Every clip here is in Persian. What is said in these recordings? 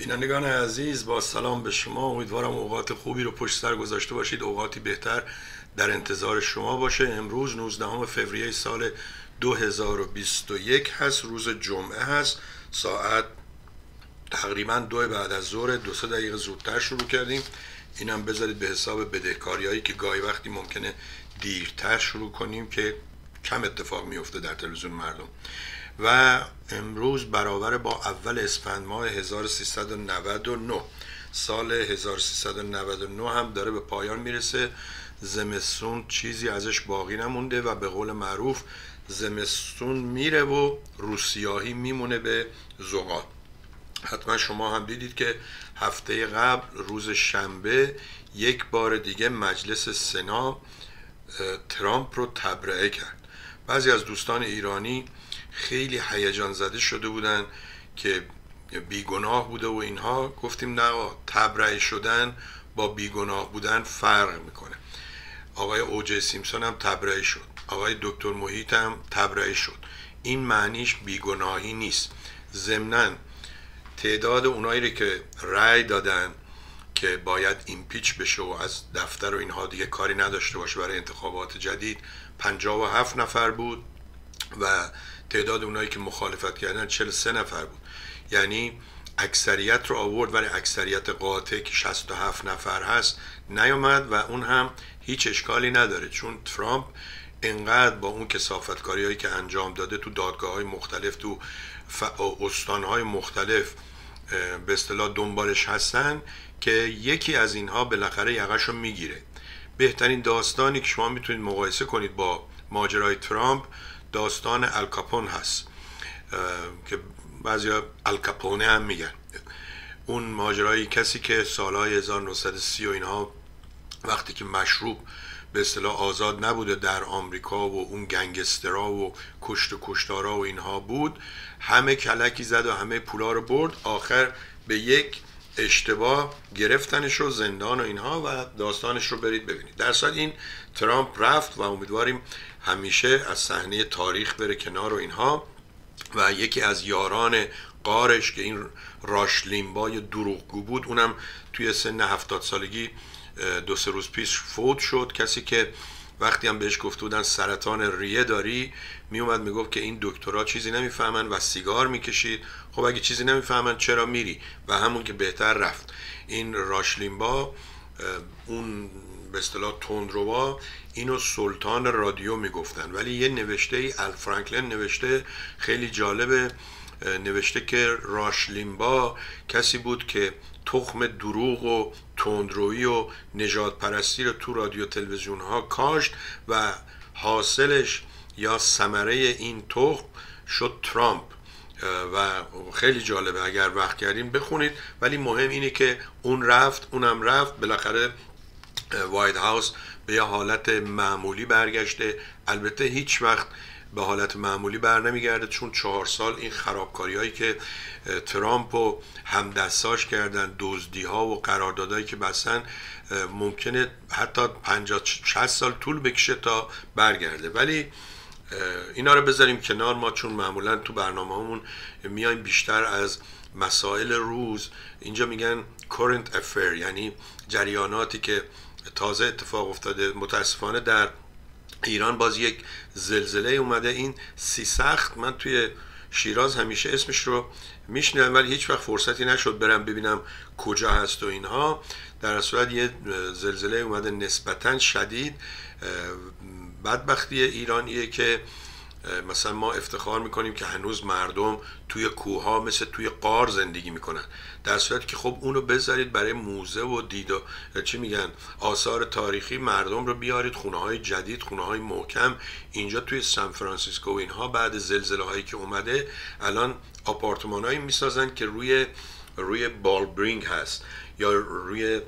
بینندگان عزیز با سلام به شما. امیدوارم اوقات خوبی رو پشت سر گذاشته باشید. اوقاتی بهتر در انتظار شما باشه. امروز 19 فوریه سال 2021 هست. روز جمعه هست. ساعت تقریبا دو بعد از ظهر. دو سه دقیقه زودتر شروع کردیم. اینم بذارید به حساب بدهکاری هایی که گاهی وقتی ممکنه دیرتر شروع کنیم که کم اتفاق میفته در تلویزیون مردم. و امروز برابر با اول اسفند ماه 1399 سال 1399 هم داره به پایان می‌رسه. زمستون چیزی ازش باقی نمونده و به قول معروف زمستون میره و روسیاهی میمونه به زغال. حتما شما هم دیدید که هفته قبل روز شنبه یک بار دیگه مجلس سنا ترامپ رو تبرئه کرد. بعضی از دوستان ایرانی خیلی هیجان زده شده بودن که بیگناه بوده و اینها. گفتیم نه تبرئه شدن با بیگناه بودن فرق می‌کنه. آقای اوجه سیمسون هم تبرئه شد. آقای دکتر محیط هم تبرئه شد. این معنیش بیگناهی نیست. ضمنا تعداد اونایی که رأی دادن که باید ایمپیچ بشه و از دفتر و اینها دیگه کاری نداشته باشه برای انتخابات جدید 57 نفر بود و تعداد اونایی که مخالفت کردن 43 نفر بود. یعنی اکثریت رو آورد ولی اکثریت قاطع که 67 نفر هست نیومد و اون هم هیچ اشکالی نداره. چون ترامپ انقدر با اون کسافتکاری هایی که انجام داده تو دادگاه های مختلف تو استان های مختلف به اصطلاح دنبالش هستن که یکی از اینها بالاخره یقش رو می‌گیره. بهترین داستانی که شما می‌تونید مقایسه کنید با ماجرای ترامپ داستان الکاپون هست که بعضی الکاپونه هم میگن. اون ماجرای کسی که سالهای 1930 و اینها وقتی که مشروب به اصطلاح آزاد نبوده در آمریکا و اون گنگسترا و کشت و کشتارا و اینها بود همه کلکی زد و همه پولا رو برد. آخر به یک اشتباه گرفتنش رو زندان و اینها و داستانش رو برید ببینید. در این ترامپ رفت و امیدواریم همیشه از صحنه تاریخ بره کنار و اینها. و یکی از یاران قارش که این راش لیمبای دروغگو بود اونم توی سن هفتاد سالگی دو سه روز پیش فوت شد. کسی که وقتی هم بهش گفته بودن سرطان ریه داری میومد می‌گفت که این دکترها چیزی نمی‌فهمن و سیگار می‌کشید. خب اگه چیزی نمی‌فهمن چرا میری؟ و همون که بهتر رفت. این راشلیمبا اون به اصطلاح تندروا اینو سلطان رادیو می‌گفتن. ولی یه نوشته ای الفرانکلن نوشته خیلی جالبه نوشته که راشلیمبا کسی بود که تخم دروغ و تندرویی و نجات پرستی رو تو رادیو تلویزیون ها کاشت و حاصلش یا ثمره این تخم شد ترامپ. و خیلی جالبه اگر وقت کردیم بخونید. ولی مهم اینه که اون رفت اونم رفت بالاخره وایت هاوس به یه حالت معمولی برگشته. البته هیچ وقت به حالت معمولی بر نمیگرده چون چهار سال این خرابکاری هایی که ترامپ و همدستاش کردن دزدی ها و قراردادهایی که بستن ممکنه حتی 50 60 سال طول بکشه تا برگرده. ولی اینا رو بذاریم کنار. ما چون معمولا تو برنامه همون میایم بیشتر از مسائل روز. اینجا میگن current affair یعنی جریاناتی که تازه اتفاق افتاده. متاسفانه در ایران باز یک زلزله اومده. این سی سخت من توی شیراز همیشه اسمش رو میشنم ولی هیچ وقت فرصتی نشد برم ببینم کجا هست و اینها. در صورت یه زلزله اومده نسبتا شدید. بدبختی ایرانیه که مثلا ما افتخار می‌کنیم که هنوز مردم توی کوه مثل توی قار زندگی می‌کنن. در صورتی که خب اونو بذارید برای موزه و دید و چی میگن؟ آثار تاریخی مردم رو بیارید خونه های جدید خونه های محکم. اینجا توی سان فرانسیسکو اینها بعد زلزله هایی که اومده الان آپارتمان هایی می‌سازن که روی روی بالبرینگ هست. یا روی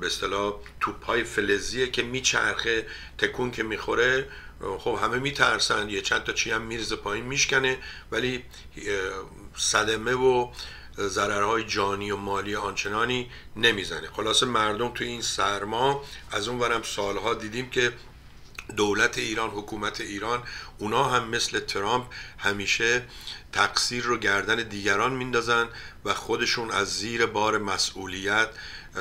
به اصطلاح توپای فلزیه که میچرخه تکون که می‌خوره خب همه میترسن یه چند تا چی هم میرزه پایین میشکنه. ولی صدمه و ضررهای جانی و مالی آنچنانی نمی‌زنه. خلاصه مردم توی این سرما از اون ورم سالها دیدیم که دولت ایران حکومت ایران اونا هم مثل ترامپ همیشه تقصیر رو گردن دیگران میندازن و خودشون از زیر بار مسئولیت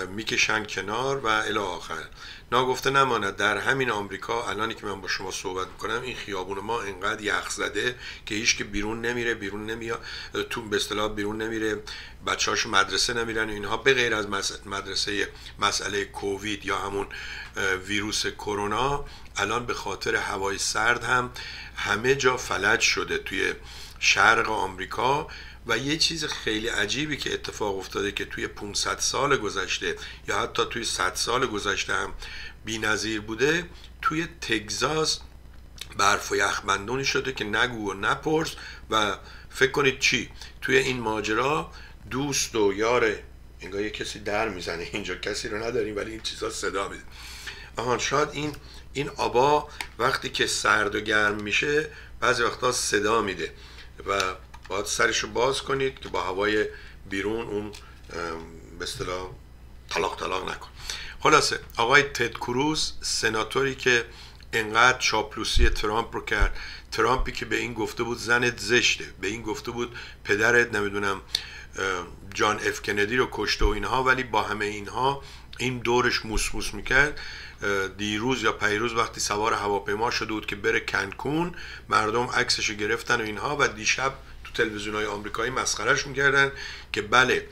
می‌کشن کنار و الی آخر. ناگفته نماند. در همین آمریکا الانی که من با شما صحبت می‌کنم این خیابون ما انقدر یخ زده که هیچ که بیرون نمیره بیرون نمیاد تو به اصطلاح بیرون نمیره. بچه‌هاش مدرسه نمیرن. اینها به غیر از مدرسه مسئله کووید یا همون ویروس کرونا الان به خاطر هوای سرد هم همه جا فلج شده توی شرق آمریکا. و یه چیز خیلی عجیبی که اتفاق افتاده که توی 500 سال گذشته یا حتی توی 100 سال گذشته هم نظیر بوده توی تگزاس برف و یخبندونی شده که نگو و نپرس و فکر کنید چی؟ توی این ماجرا دوست و یار انگار یه کسی در می‌زنه اینجا کسی رو نداریم ولی این چیزا صدا میده آهان شاید این این آبا وقتی که سرد و گرم میشه بعضی وقتا صدا میده و باید سرش رو باز کنید که با هوای بیرون اون به اصطلاح طلاق طلاق نکن. خلاصه آقای تد کروز سناتوری که انقدر چاپلوسی ترامپ رو کرد ترامپی که به این گفته بود زنت زشته به این گفته بود پدرت نمی‌دونم جان اف کندی رو کشته و اینها ولی با همه اینها این دورش موس می‌کرد. دیروز یا پیروز وقتی سوار هواپیما شده بود که بره کنکون مردم عکسش گرفتن و اینها و دیشب تلویزیون های آمریکایی مسخرش می‌کردن که بله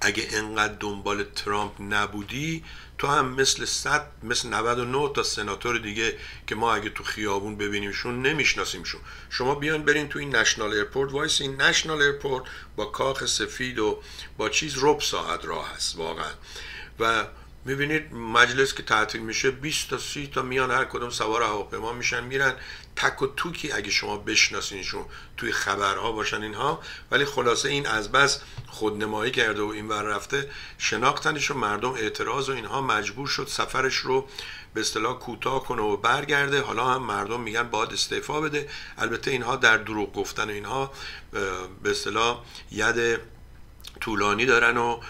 اگه انقدر دنبال ترامپ نبودی تو هم مثل 100 مثل 99 تا سناتور دیگه که ما اگه تو خیابون ببینیمشون نمیشناسیمشون. شما بیان برین تو این National Airport وایس این National Airport با کاخ سفید و با چیز رب ساعت راه هست واقعا. و می‌بینید مجلس که تعطیل میشه 20 تا 30 تا میان هر کدوم سوار هواپیما میشن میرن تک و توکی اگه شما بشناسینشون توی خبرها باشن اینها. ولی خلاصه این از بس خودنمایی کرده و این ور رفته. شناختنش و مردم اعتراض و اینها مجبور شد سفرش رو به اصطلاح کوتاه کنه و برگرده. حالا هم مردم میگن باید استعفا بده. البته اینها در دروغ گفتن اینها به اصطلاح ید طولانی دارن و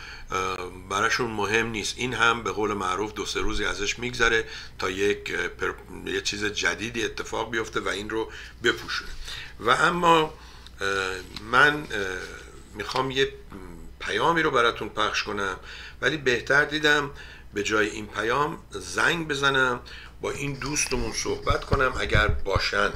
براشون مهم نیست. این هم به قول معروف دو سه روزی ازش میگذره تا یک یه چیز جدیدی اتفاق بیفته و این رو بپوشونه. و اما من می‌خوام یه پیامی رو براتون پخش کنم ولی بهتر دیدم به جای این پیام زنگ بزنم با این دوستمون صحبت کنم اگر باشن.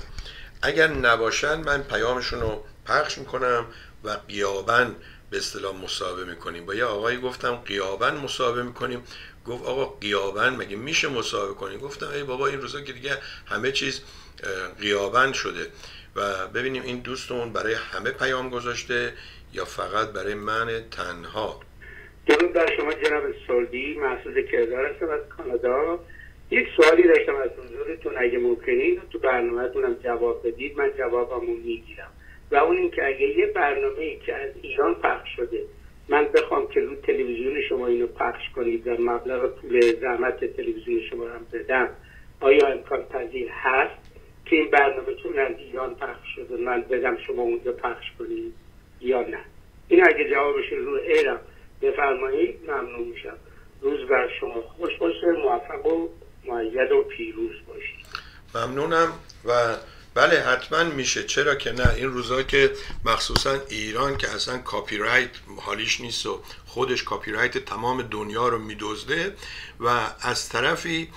اگر نباشن من پیامشون رو پخش می‌کنم و قیابن به اصطلاح مصاحبه می‌کنیم. با یه آقایی گفتم قیابن مصاحبه می‌کنیم. گفت آقا قیابن مگه میشه مصاحبه کنیم گفتم ای بابا این روزا که دیگه همه چیز قیابن شده. و ببینیم این دوستمون برای همه پیام گذاشته یا فقط برای من تنها؟ درود بر شما جناب سردی. محسوس کردار هستم از کانادا. یک سوالی داشتم از حضورتون. اگه ممکنید تو برنامهتونم جواب بدید من جوابمو می‌گیرم. و اون اینکه اگه یه برنامه ای که از ایران پخش شده من بخوام که رو تلویزیون شما اینو پخش کنید و مبلغ پول زحمت تلویزیون شما هم بدم آیا امکان پذیر هست که این برنامه چون از ایران پخش شده من بدم شما اونجا پخش کنید یا نه؟ این اگه جوابش رو ایرم بفرمایید ممنون میشم. روز بر شما خوش باشه موفق و معید و پیروز باشید. ممنونم و بله حتما میشه. چرا که نه؟ این روزا که مخصوصا ایران که اصلا کاپی رایت حالیش نیست و خودش کاپی رایت تمام دنیا رو میدزده و از طرفی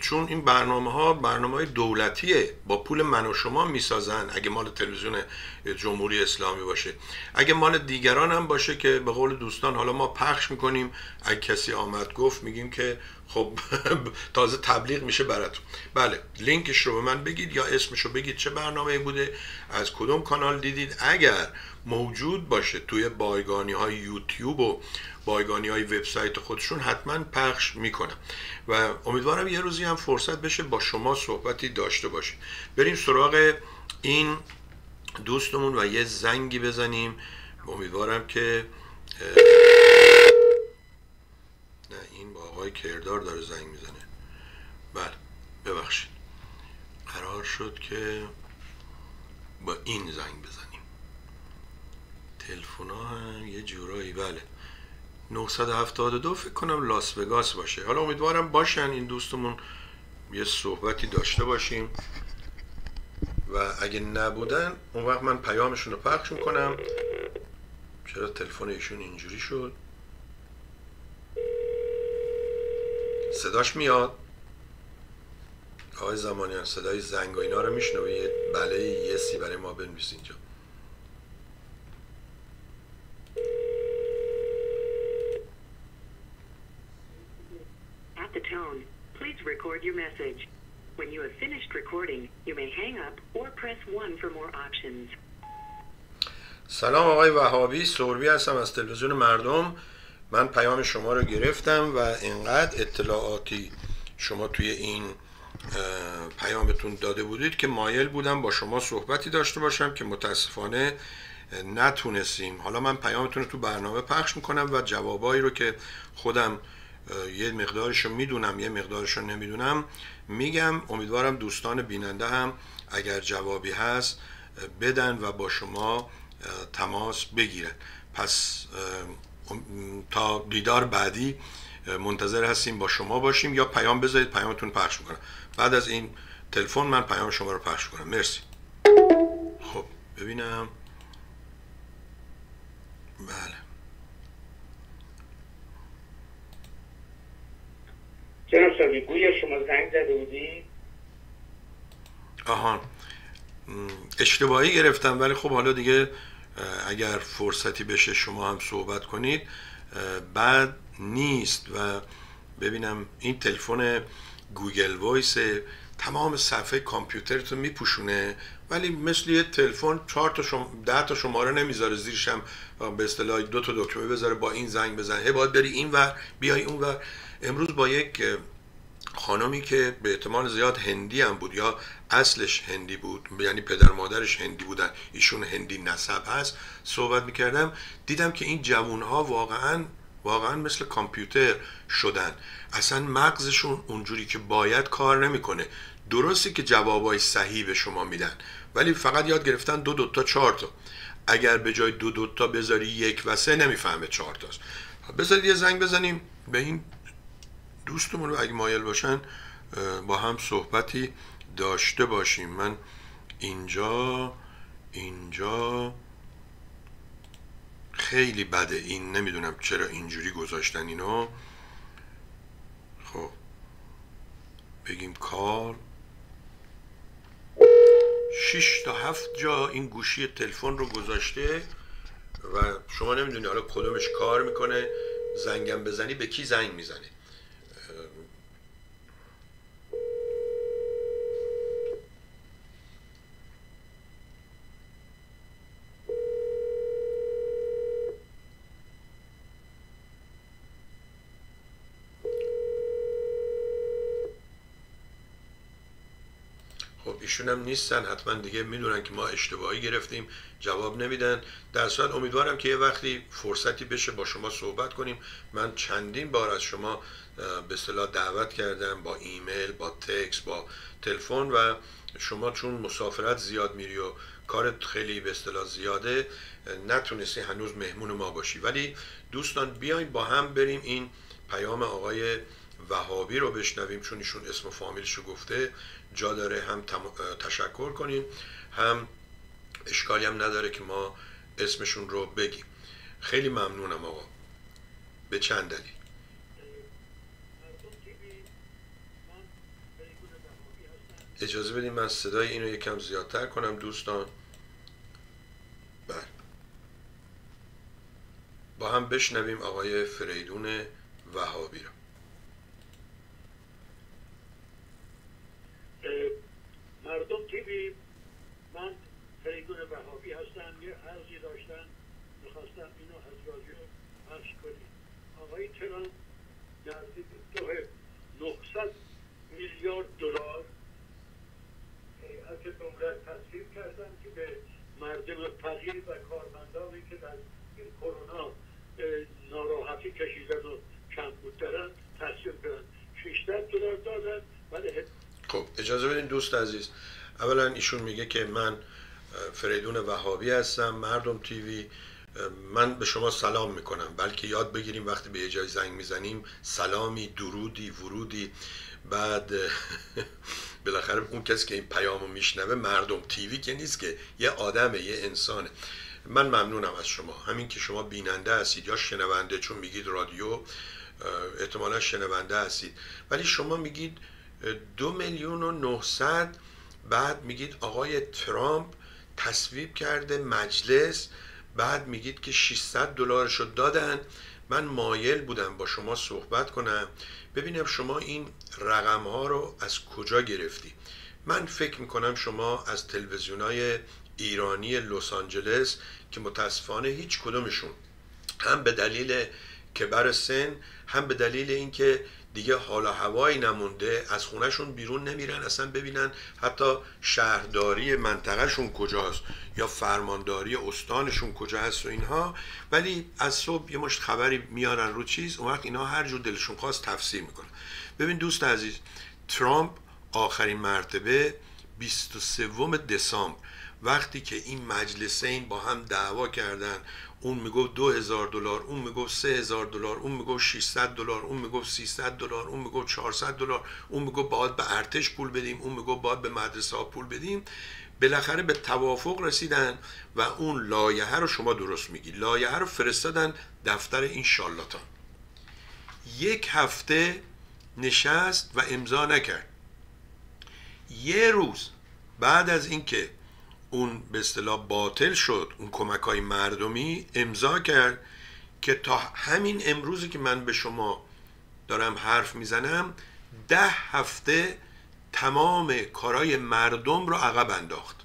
چون این برنامه ها برنامه های دولتیه با پول من و شما می‌سازن اگه مال تلویزیون جمهوری اسلامی باشه. اگه مال دیگران هم باشه که به قول دوستان حالا ما پخش می‌کنیم. اگه کسی آمد گفت میگیم که خب تازه تبلیغ میشه براتون. بله لینکش رو به من بگید یا اسمش رو بگید چه برنامه بوده از کدوم کانال دیدید. اگر موجود باشه توی بایگانی های یوتیوب و بایگانی های وبسایت خودشون حتما پخش می‌کنم. و امیدوارم یه روزی هم فرصت بشه با شما صحبتی داشته باشیم. بریم سراغ این دوستمون و یه زنگی بزنیم. امیدوارم که نه این با آقای کردار داره زنگ می‌زنه. بله ببخشید. قرار شد که با این زنگ بزنیم. تلفن هم یه جورایی بله. 972 فکر کنم لاس وگاس باشه. حالا امیدوارم باشن این دوستمون. یه صحبتی داشته باشیم. و اگه نبودن اون وقت من پیامشون رو پخش می‌کنم. چرا تلفن ایشون اینجوری شد؟ صداش میاد آقای زمانیان صدای زنگ و اینا رو میشنوی یه بله یسی برای ما بنویس اینجا At the tone, please record your message. When you have finished recording, you may hang up or press 1 for more options. سلام آقای وهابی سوربی هستم از تلویزیون مردم من پیام شما رو گرفتم و اینقدر اطلاعاتی شما توی این پیامتون داده بودید که مایل بودم با شما صحبتی داشته باشم که متاسفانه نتونستیم. حالا من پیامتون رو تو برنامه پخش می‌کنم و جوابایی رو که خودم یه مقدارش رو می‌دونم یه مقدارش رو نمی‌دونم میگم. امیدوارم دوستان بیننده هم اگر جوابی هست بدن و با شما تماس بگیرن. پس تا دیدار بعدی منتظر هستیم با شما باشیم یا پیام بذارید پیامتون پخش می‌کنم. بعد از این تلفن من پیام شما رو پخش کنم مرسی. خب ببینم. بله. جناب گویا شما زنگ زده بودی؟ آهان. اشتباهی گرفتم ولی خب حالا دیگه اگر فرصتی بشه شما هم صحبت کنید بعد نیست و ببینم این تلفن Google Voice تمام صفحه کامپیوترتو میپوشونه ولی مثل یه تلفن چهار تا شم... ده تا شماره نمی‌ذاره زیرش هم به اصطلاح دو تا دکمه بذاره با این زنگ بزن. هی باید بری این ور بیای اون ور. امروز با یک خانمی که به احتمال زیاد هندی هم بود یا اصلش هندی بود یعنی پدر مادرش هندی بودن ایشون هندی نسب هست. صحبت می‌کردم دیدم که این جوون ها واقعا واقعا مثل کامپیوتر شدن. اصلا مغزشون اونجوری که باید کار نمی‌کنه. درستی که جوابای صحیح به شما میدن ولی فقط یاد گرفتن دو دوتا چهار تا. اگر به جای دو دوتا بذاری یک و سه نمی‌فهمه چهار تاست. بذارید یه زنگ بزنیم به این دوستمون رو اگه مایل باشن با هم صحبتی داشته باشیم. من اینجا اینجا خیلی بده. این نمی‌دونم چرا اینجوری گذاشتن اینو. خب بگیم کار. شش تا هفت جا این گوشی تلفن رو گذاشته و شما نمی‌دونی حالا کدومش کار می‌کنه. زنگم بزنی به کی زنگ می‌زنی؟ ایشون هم نیستن حتما دیگه می‌دونن که ما اشتباهی گرفتیم جواب نمیدن. در صورت امیدوارم که یه وقتی فرصتی بشه با شما صحبت کنیم. من چندین بار از شما به اصطلاح دعوت کردم با ایمیل با تکس با تلفن و شما چون مسافرت زیاد میری و کارت خیلی به اصطلاح زیاده نتونستی هنوز مهمون ما باشی. ولی دوستان بیاین با هم بریم این پیام آقای وهابی رو بشنویم چون ایشون اسم و فامیلشو گفته. جا داره هم تشکر کنیم هم اشکالی هم نداره که ما اسمشون رو بگیم. خیلی ممنونم آقا. به چند دلیل؟ اجازه بدیم من صدای اینو یکم زیادتر کنم دوستان. بله. با هم بشنویم آقای فریدون وهابی رو. مردم تیوی من فریدون بهابی هستم یه عرضی داشتن می‌خواستم اینو از رادیو پخش کنیم آقای ترامپ نزدیک دو 900 میلیارد دلار هیئت دولت تصویب کردن که به مردم فقیر و کارمندانی که در این کرونا ناراحتی کشیدن و کمبود دارن تصویب کردن 600 دلار دادن ولی خب اجازه بدین دوست عزیز اولا ایشون میگه که من فریدون وهابی هستم مردم تیوی من به شما سلام می‌کنم. بلکه یاد بگیریم وقتی به یه جای زنگ می‌زنیم سلامی درودی ورودی بعد بالاخره اون کسی که این پیام رو میشنوه مردم تیوی که نیست که یه آدمه یه انسانه. من ممنونم از شما. همین که شما بیننده هستید یا شنونده چون میگید رادیو احتمالا شنونده هستید. ولی شما میگید دو میلیون و نهصد. بعد میگید آقای ترامپ تصویب کرده مجلس. بعد میگید که 600 دلارشو دادن. من مایل بودم با شما صحبت کنم. ببینم شما این رقم ها رو از کجا گرفتی. من فکر می‌کنم شما از تلویزیون های ایرانی لس آنجلس که متاسفانه هیچ کدومشون هم به دلیل کبر سن هم به دلیل اینکه دیگه حالا هوایی نمونده از خونهشون بیرون نمیرن اصلا ببینن حتی شهرداری منطقهشون کجاست یا فرمانداری استانشون کجا هست و اینها. ولی از صبح یه مشت خبری میارن رو چیز اون وقت اینها هر جور دلشون خواست تفسیر می‌کنن. ببین دوست عزیز ترامپ آخرین مرتبه 23 دسامبر وقتی که این مجلسین با هم دعوا کردن اون می‌گفت دو هزار دلار اون می‌گفت سه هزار دلار اون می‌گفت 600 دلار اون می‌گفت 300 دلار اون می‌گفت 400 دلار اون می‌گفت باید به ارتش پول بدیم اون می‌گفت باید به مدرسه ها پول بدیم. بالاخره به توافق رسیدن و اون لایحه رو شما درست میگی. لایحه رو فرستادن دفتر این شالاتان یک هفته نشست و امضا نکرد. یه روز بعد از اینکه اون به اصطلاح باطل شد اون کمک های مردمی امضا کرد که تا همین امروزی که من به شما دارم حرف می‌زنم ده هفته تمام کارای مردم رو عقب انداخت.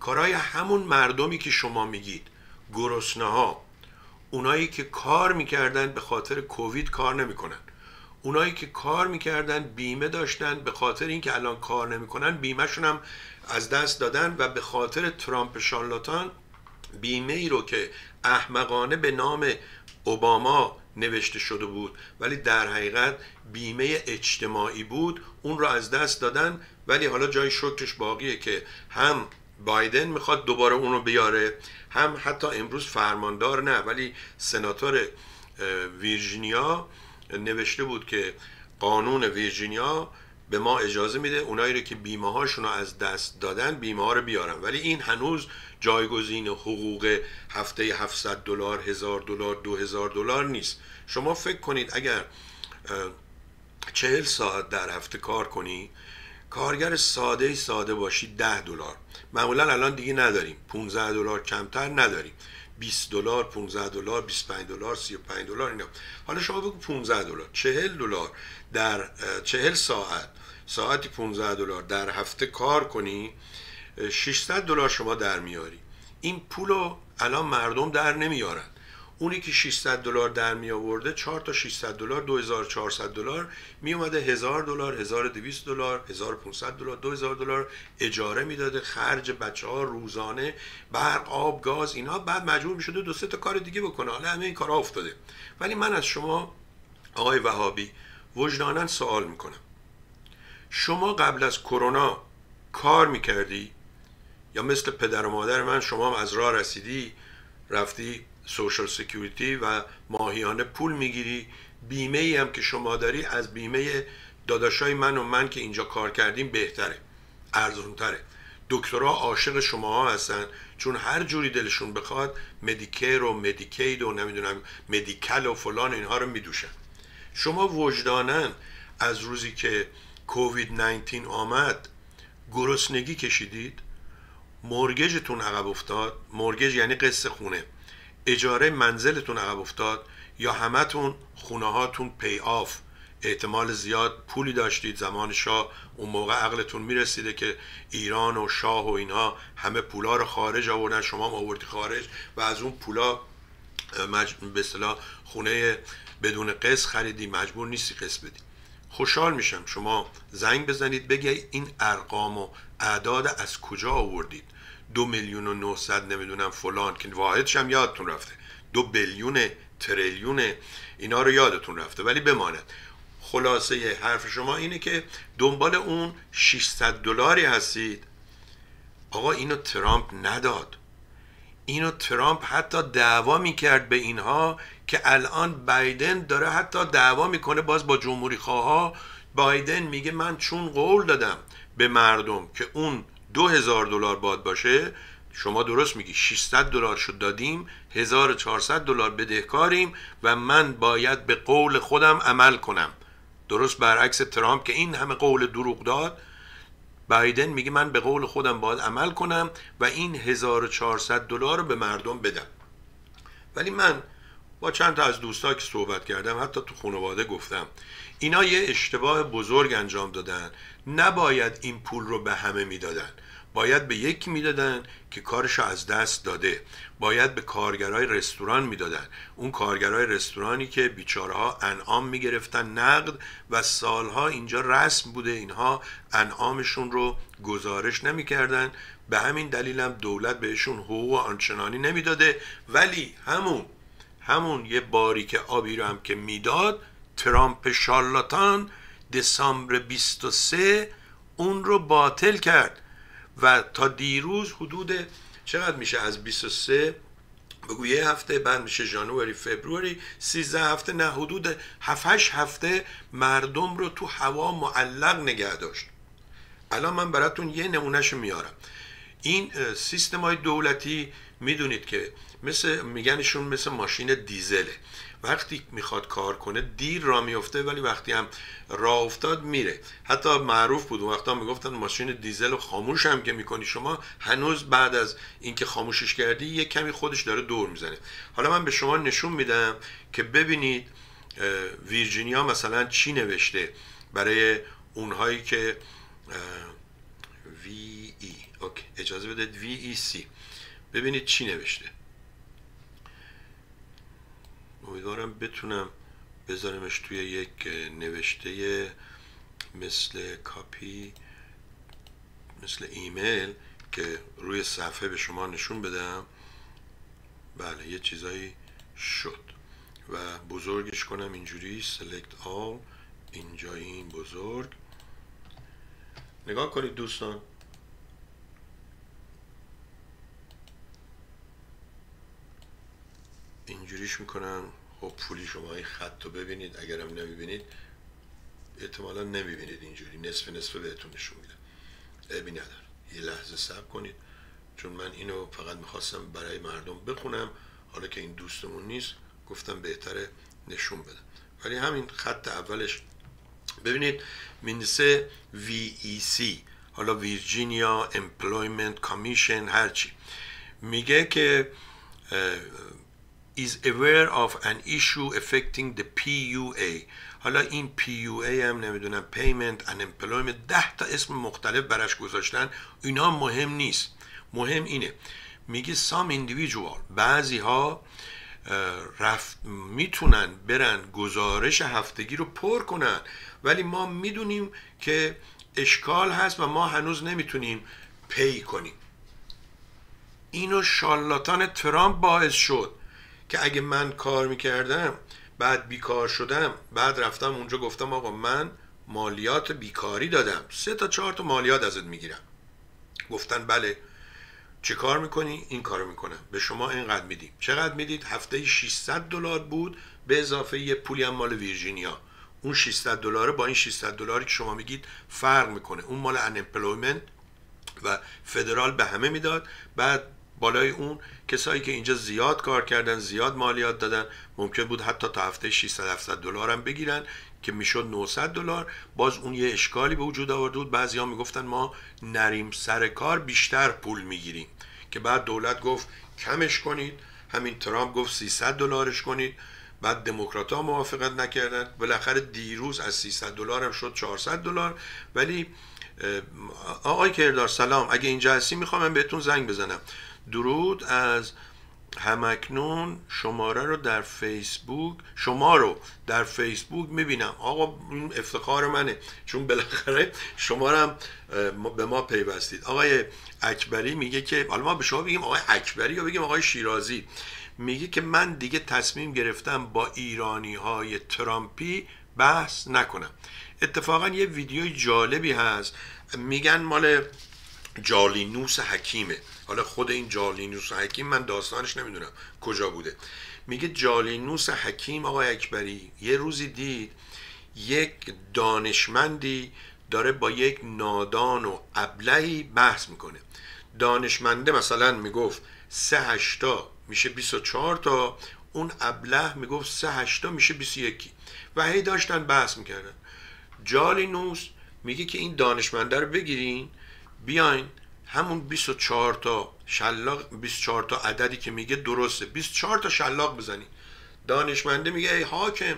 کارای همون مردمی که شما میگید گرسنه ها اونایی که کار می‌کردن به خاطر کووید کار نمی‌کنن. اونایی که کار می‌کردن بیمه داشتن به خاطر اینکه الان کار نمی‌کنن بیمهشون هم از دست دادن و به خاطر ترامپ شارلاتان بیمه ای رو که احمقانه به نام اوباما نوشته شده بود ولی در حقیقت بیمه اجتماعی بود اون رو از دست دادن ولی حالا جای شکرش باقیه که هم بایدن می‌خواد دوباره اون رو بیاره هم حتی امروز فرماندار نه ولی سناتور ویرجینیا نوشته بود که قانون ویرجینیا به ما اجازه میده اونایی رو که بیمه هاشون رو از دست دادن بیمه ها رو بیارن. ولی این هنوز جایگزین حقوق هفته 700 دلار هزار دلار دو هزار دلار نیست. شما فکر کنید اگر چهل ساعت در هفته کار کنی کارگر ساده ساده باشی ده دلار. معمولا الان دیگه نداریم. 15 دلار کمتر نداریم. 20 دلار 15 دلار 25 دلار 35 دلار اینا. حالا شما بگو 15 دلار. 40 دلار در 40 ساعت ساعتی 15 دلار در هفته کار کنی 600 دلار شما در میاری. این پول رو الان مردم در نمیارن. اونی که 600 دلار در می آورده 4 تا 600 دلار 2400 دلار می اومده 1000 دلار 1200 دلار 1500 دلار 2000 دلار اجاره می‌داده خرج بچه ها روزانه برق آب گاز اینا بعد مجبور می شده دو سه تا کار دیگه بکنه. حالا همه این کارا افتاده. ولی من از شما آقای وهابی وجدانا سوال می‌کنم. شما قبل از کرونا کار می‌کردی؟ یا مثل پدر و مادر من شما هم از راه رسیدی رفتی Social Security و ماهیانه پول می‌گیری؟ بیمه ای هم که شما داری از بیمه داداشای من و من که اینجا کار کردیم بهتره ارزونتره. دکترها عاشق شما هستن چون هر جوری دلشون بخواد Medicare و Medicaid و نمی‌دونم Medi-Cal و فلان اینها رو میدوشن. شما وجدانن از روزی که کووید 19 آمد گرسنگی کشیدید مورگجتون عقب افتاد مورگج یعنی قصه خونه اجاره منزلتون عقب افتاد یا همتون خونه هاتون پی آف احتمال زیاد پولی داشتید زمان شاه اون موقع عقلتون می‌رسیده که ایران و شاه و اینها همه پولا رو خارج آوردن شما هم آوردی خارج و از اون پولا مج... به خونه بدون قسط خریدی مجبور نیستی قسط بدی. خوشحال میشم. شما زنگ بزنید بگی این ارقام و اعداد از کجا آوردید؟ دو میلیون و نهصد نمی‌دونم فلان که واحدش هم یادتون رفته. دو بیلیون تریلیون اینا رو یادتون رفته ولی بماند. خلاصه حرف شما اینه که دنبال اون 600 دلاری هستید. آقا اینو ترامپ نداد. اینو ترامپ حتی دعوا می‌کرد به اینها که الان بایدن داره حتی دعوا می‌کنه باز با جمهوری خواه بایدن میگه من چون قول دادم به مردم که اون دو هزار دلار باد باشه شما درست میگی 600 دلار شد دادیم 1400 دلار بدهکاریم و من باید به قول خودم عمل کنم. درست برعکس ترامپ که این همه قول دروغ داد بایدن میگه من به قول خودم باید عمل کنم و این 1400 دلار رو به مردم بدم. ولی من با چند تا از دوستا که صحبت کردم حتی تو خانواده گفتم اینا یه اشتباه بزرگ انجام دادن. نباید این پول رو به همه می‌دادن. باید به یکی می‌دادن که کارش از دست داده. باید به کارگرای رستوران می‌دادن. اون کارگرای رستورانی که بیچاره انعام می‌گرفتن نقد و سالها اینجا رسم بوده. اینها انعامشون رو گزارش نمی‌کردن. به همین دلیلم دولت بهشون حقوق آنچنانی نمی‌داده. ولی همون همون یه باری که آبی رو هم که می‌داد ترامپ شارلاتان دسامبر 23 اون رو باطل کرد. و تا دیروز حدود چقدر میشه از 23 بگو یه هفته بعد میشه ژانوری فبروری 13 هفته نه حدود 7 هفته مردم رو تو هوا معلق نگه داشت. الان من براتون یه نمونهش میارم. این سیستم های دولتی می‌دونید که مثل میگنشون مثل ماشین دیزله. وقتی می‌خواد کار کنه دیر را میفته ولی وقتی هم راه افتاد میره. حتی معروف بود اون وقتا می‌گفتن ماشین دیزل رو خاموش هم که می‌کنی شما هنوز بعد از اینکه خاموشش کردی یه کمی خودش داره دور می‌زنه. حالا من به شما نشون میدم که ببینید ویرجینیا مثلا چی نوشته برای اونهایی که VE. okay اجازه بدید VEC. ببینید چی نوشته. امیدوارم بتونم بذارمش توی یک نوشته مثل کاپی مثل ایمیل که روی صفحه به شما نشون بدم. بله یه چیزایی شد و بزرگش کنم اینجوری. Select all. اینجا این بزرگ. نگاه کنید دوستان. اینجوریش می‌کنم. خب پولی شما این خط رو ببینید اگرم نمی‌بینید احتمالا نمی‌بینید اینجوری. نصف نصف بهتون نشون میدم ابی ندار یه لحظه صبر کنید. چون من اینو فقط می‌خواستم برای مردم بخونم. حالا که این دوستمون نیست گفتم بهتره نشون بدم. ولی همین خط اولش. ببینید مینویسه VEC حالا Virginia Employment Commission هرچی میگه که is aware of an issue affecting the PUA حالا این PUA هم نمی‌دونم pandemic unemployment ده تا اسم مختلف برش گذاشتن. اینا مهم نیست. مهم اینه. میگه some individual بعضی ها رفت می‌تونن برن گزارش هفتگی رو پر کنن. ولی ما می‌دونیم که اشکال هست و ما هنوز نمی‌تونیم پی کنیم. اینو شالاتان ترامپ باعث شد. که اگه من کار می‌کردم بعد بیکار شدم بعد رفتم اونجا گفتم آقا من مالیات بیکاری دادم. سه تا چهار تا مالیات ازت می‌گیرم. گفتن بله. چه کار می‌کنی؟ این کار می‌کنم. به شما اینقدر میدیم. چقدر می‌دید؟ هفته 600 دلار بود. به اضافه یه پولی هم مال ویرجینیا. اون 600 دلار با این 600 دلاری که شما میگید فرق می‌کنه. اون مال ان و فدرال به همه می‌داد. بعد بالای اون کسایی که اینجا زیاد کار کردن زیاد مالیات دادن ممکن بود حتی تا هفته 600 700 دلار هم بگیرن که می‌شد 900 دلار. باز اون یه اشکالی به وجود آورده بود. بعضیا می‌گفتن ما نریم سر کار بیشتر پول می‌گیریم. که بعد دولت گفت کمش کنید. همین ترامپ گفت 300 دلارش کنید. بعد دموکرات ها موافقت نکردن. بالاخره دیروز از 300 دلار هم شد 400 دلار. ولی آقای کردار سلام. اگه اینجا هستی می‌خوام بهتون زنگ بزنم. درود از همکنون شماره رو در فیسبوک شما رو در فیسبوک می‌بینم. آقا افتخار منه. چون بالاخره شما هم به ما پیوستید. آقای اکبری میگه که حالا ما به شما بگیم آقای اکبری یا بگیم آقای شیرازی. میگه که من دیگه تصمیم گرفتم با ایرانی های ترامپی بحث نکنم. اتفاقا یه ویدیوی جالبی هست. میگن مال جالینوس حکیمه. حالا خود این جالینوس حکیم من داستانش نمی‌دونم کجا بوده. میگه جالینوس حکیم آقای اکبری یه روزی دید یک دانشمندی داره با یک نادان و ابلهی بحث می‌کنه. دانشمنده مثلا می‌گفت سه هشتا میشه 24 تا اون ابله می‌گفت سه هشتا میشه 21 و هی داشتن بحث می‌کردن. جالینوس میگه که این دانشمنده رو بگیرین بیاین همون 24 تا شلاق 24 تا عددی که میگه درسته. 24 تا شلاق بزنین دانشمنده میگه ای حاکم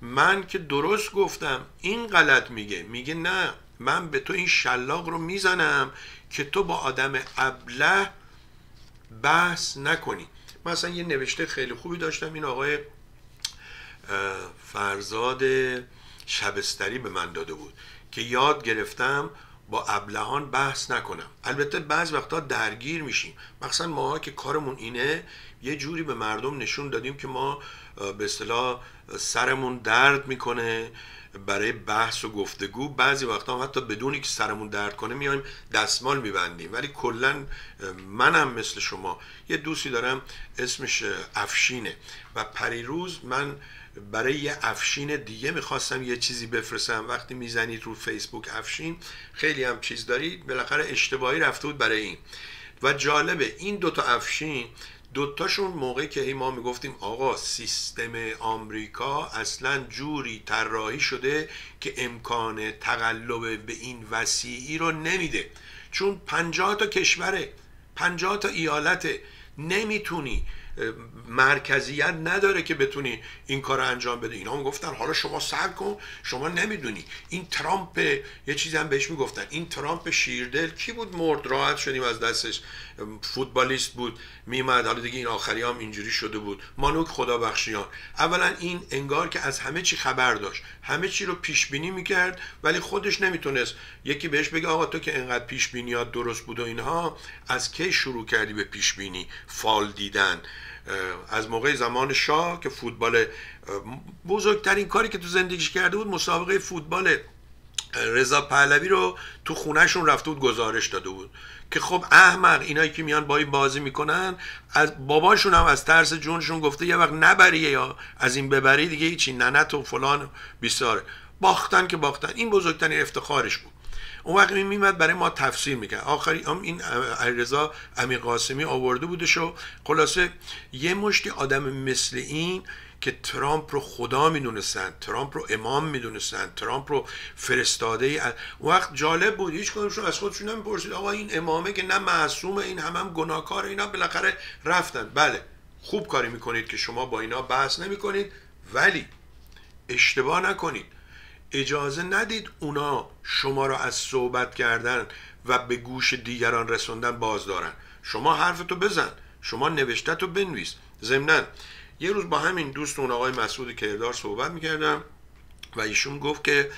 من که درست گفتم این غلط میگه. میگه نه من به تو این شلاق رو می‌زنم که تو با آدم ابله بحث نکنی. مثلا یه نوشته خیلی خوبی داشتم. این آقای فرزاد شبستری به من داده بود که یاد گرفتم با ابلهان بحث نکنم. البته بعض وقتا درگیر میشیم. مثلا ما که کارمون اینه یه جوری به مردم نشون دادیم که ما به اصطلاح سرمون درد می‌کنه برای بحث و گفتگو. بعضی وقتا هم حتی بدونی که سرمون درد کنه میایم دستمال میبندیم. ولی کلا منم مثل شما یه دوستی دارم اسمش افشینه. و پریروز من برای یه افشین دیگه می‌خواستم یه چیزی بفرستم. وقتی می‌زنید رو فیسبوک افشین خیلی هم چیز دارید. بالاخره اشتباهی رفته بود برای این. و جالبه این دوتا افشین دوتاشون موقعی که ما می‌گفتیم آقا سیستم آمریکا اصلا جوری طراحی شده که امکان تقلب به این وسیعی رو نمیده. چون پنجاه تا کشوره پنجاه تا ایالته نمی‌تونی مرکزیت نداره که بتونی این کار رو انجام بده. اینا هم گفتن حالا شما سر کن شما نمی‌دونی. این ترامپ یه چیزی هم بهش می‌گفتن. این ترامپ شیردل کی بود؟ مرد راحت شدیم از دستش. فوتبالیست بود میمد. حالا دیگه این آخری هم اینجوری شده بود. مانوک خدا بخشیان اولا این انگار که از همه چی خبر داشت. همه چی رو پیش بینی می‌کرد ولی خودش نمی‌تونست. یکی بهش بگه آقا تو که انقدر پیش بینیات درست بود و اینها از کی شروع کردی به پیش بینی فال دیدن. از موقع زمان شاه که فوتبال بزرگترین کاری که تو زندگیش کرده بود مسابقه فوتبال رضا پهلوی رو تو خونهشون رفته بود گزارش داده بود. که خب احمق اینایی که میان با این بازی می‌کنن از باباشون هم از ترس جونشون گفته یه وقت نبری یا از این ببری دیگه هیچی ننت و فلان بیساره. باختن که باختن. این بزرگترین افتخارش بود. اون وقت میمد برای ما تفسیر می‌کرد. آخری هم این علیرضا امیر قاسمی آورده بودش و خلاصه یه مشتی آدم مثل این که ترامپ رو خدا می‌دونستن ترامپ رو امام می‌دونستن ترامپ رو فرستاده ای وقت جالب بود. هیچ کدومشون از خودشون نمی‌پرسید آقا این امامه که نه معصومه این هم هم گناهکاره اینا بالاخره رفتن. بله خوب کاری می‌کنید که شما با اینا بحث نمی‌کنید ولی اشتباه نکنید. اجازه ندید اونا شما را از صحبت کردن و به گوش دیگران رسوندن باز دارن. شما حرفتو بزن. شما نوشتتو بنویس. ضمنا یه روز با همین دوست اون آقای مسعود کردار صحبت می‌کردم و ایشون گفت که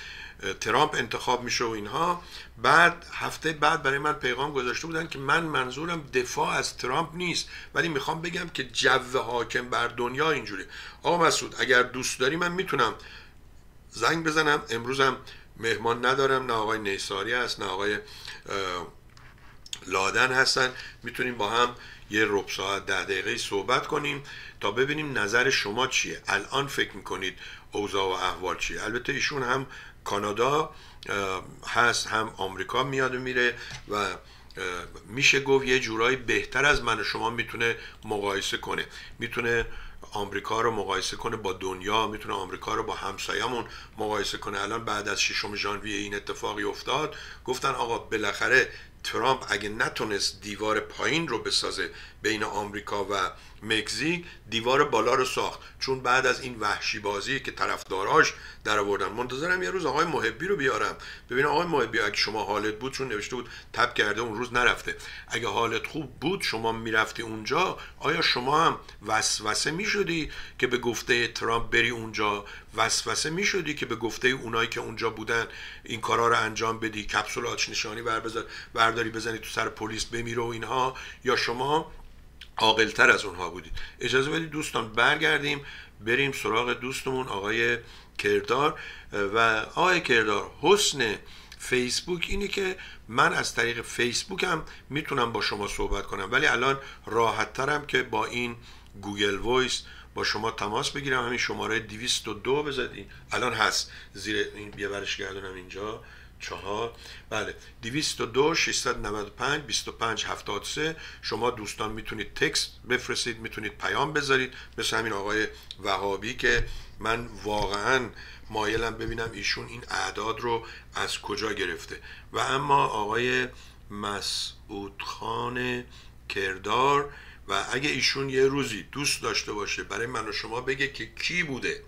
ترامپ انتخاب میشه و اینها. بعد هفته بعد برای من پیغام گذاشته بودن که من منظورم دفاع از ترامپ نیست ولی می‌خوام بگم که جو حاکم بر دنیا اینجوری آقا مسعود اگر دوست داری من می‌تونم زنگ بزنم. امروزم مهمان ندارم. نه آقای نیساری هست نه آقای لادن هستن. می‌تونیم با هم یه رب ساعت ده دقیقه صحبت کنیم تا ببینیم نظر شما چیه. الان فکر می‌کنید اوضاع و احوال چیه. البته ایشون هم کانادا هست هم آمریکا میاد و میره و میشه گفت یه جورایی بهتر از من و شما می‌تونه مقایسه کنه. می‌تونه آمریکا رو مقایسه کنه با دنیا می‌تونه آمریکا رو با همسایه‌مون مقایسه کنه. الان بعد از ششم ژانویه این اتفاقی افتاد گفتن آقا بالاخره ترامپ اگه نتونست دیوار پایین رو بسازه بین آمریکا و مکزیک دیوار بالا رو ساخت. چون بعد از این وحشی بازی که طرفداراش در آوردن منتظرم یه روز آقای محبی رو بیارم. ببین آقای محبی اگه شما حالت بود چون نوشته بود تب کرده اون روز نرفته. اگه حالت خوب بود شما می‌رفتی اونجا آیا شما هم وسوسه می‌شدی که به گفته ترامپ بری اونجا؟ وسوسه می‌شدی که به گفته اونایی که اونجا بودن این کارا رو انجام بدی؟ کپسول آتش نشانی برداری بزنی تو سر پلیس بمیره و اینها؟ یا شما عاقلتر از اونها بودید. اجازه بدید دوستان برگردیم بریم سراغ دوستمون آقای کردار. و آقای کردار حسن فیسبوک اینه که من از طریق فیسبوک هم می‌تونم با شما صحبت کنم. ولی الان راحت ترم که با این Google Voice با شما تماس بگیرم. همین شماره 202 بزنین الان هست. زیر این بیا برش گردونم اینجا. چهار. بله 202 695 25 73 شما دوستان می‌تونید text بفرستید می‌تونید پیام بذارید. مثل همین آقای وهابی که من واقعا مایلم ببینم ایشون این اعداد رو از کجا گرفته. و اما آقای مسعود خان کردار و اگه ایشون یه روزی دوست داشته باشه برای من و شما بگه که کی بوده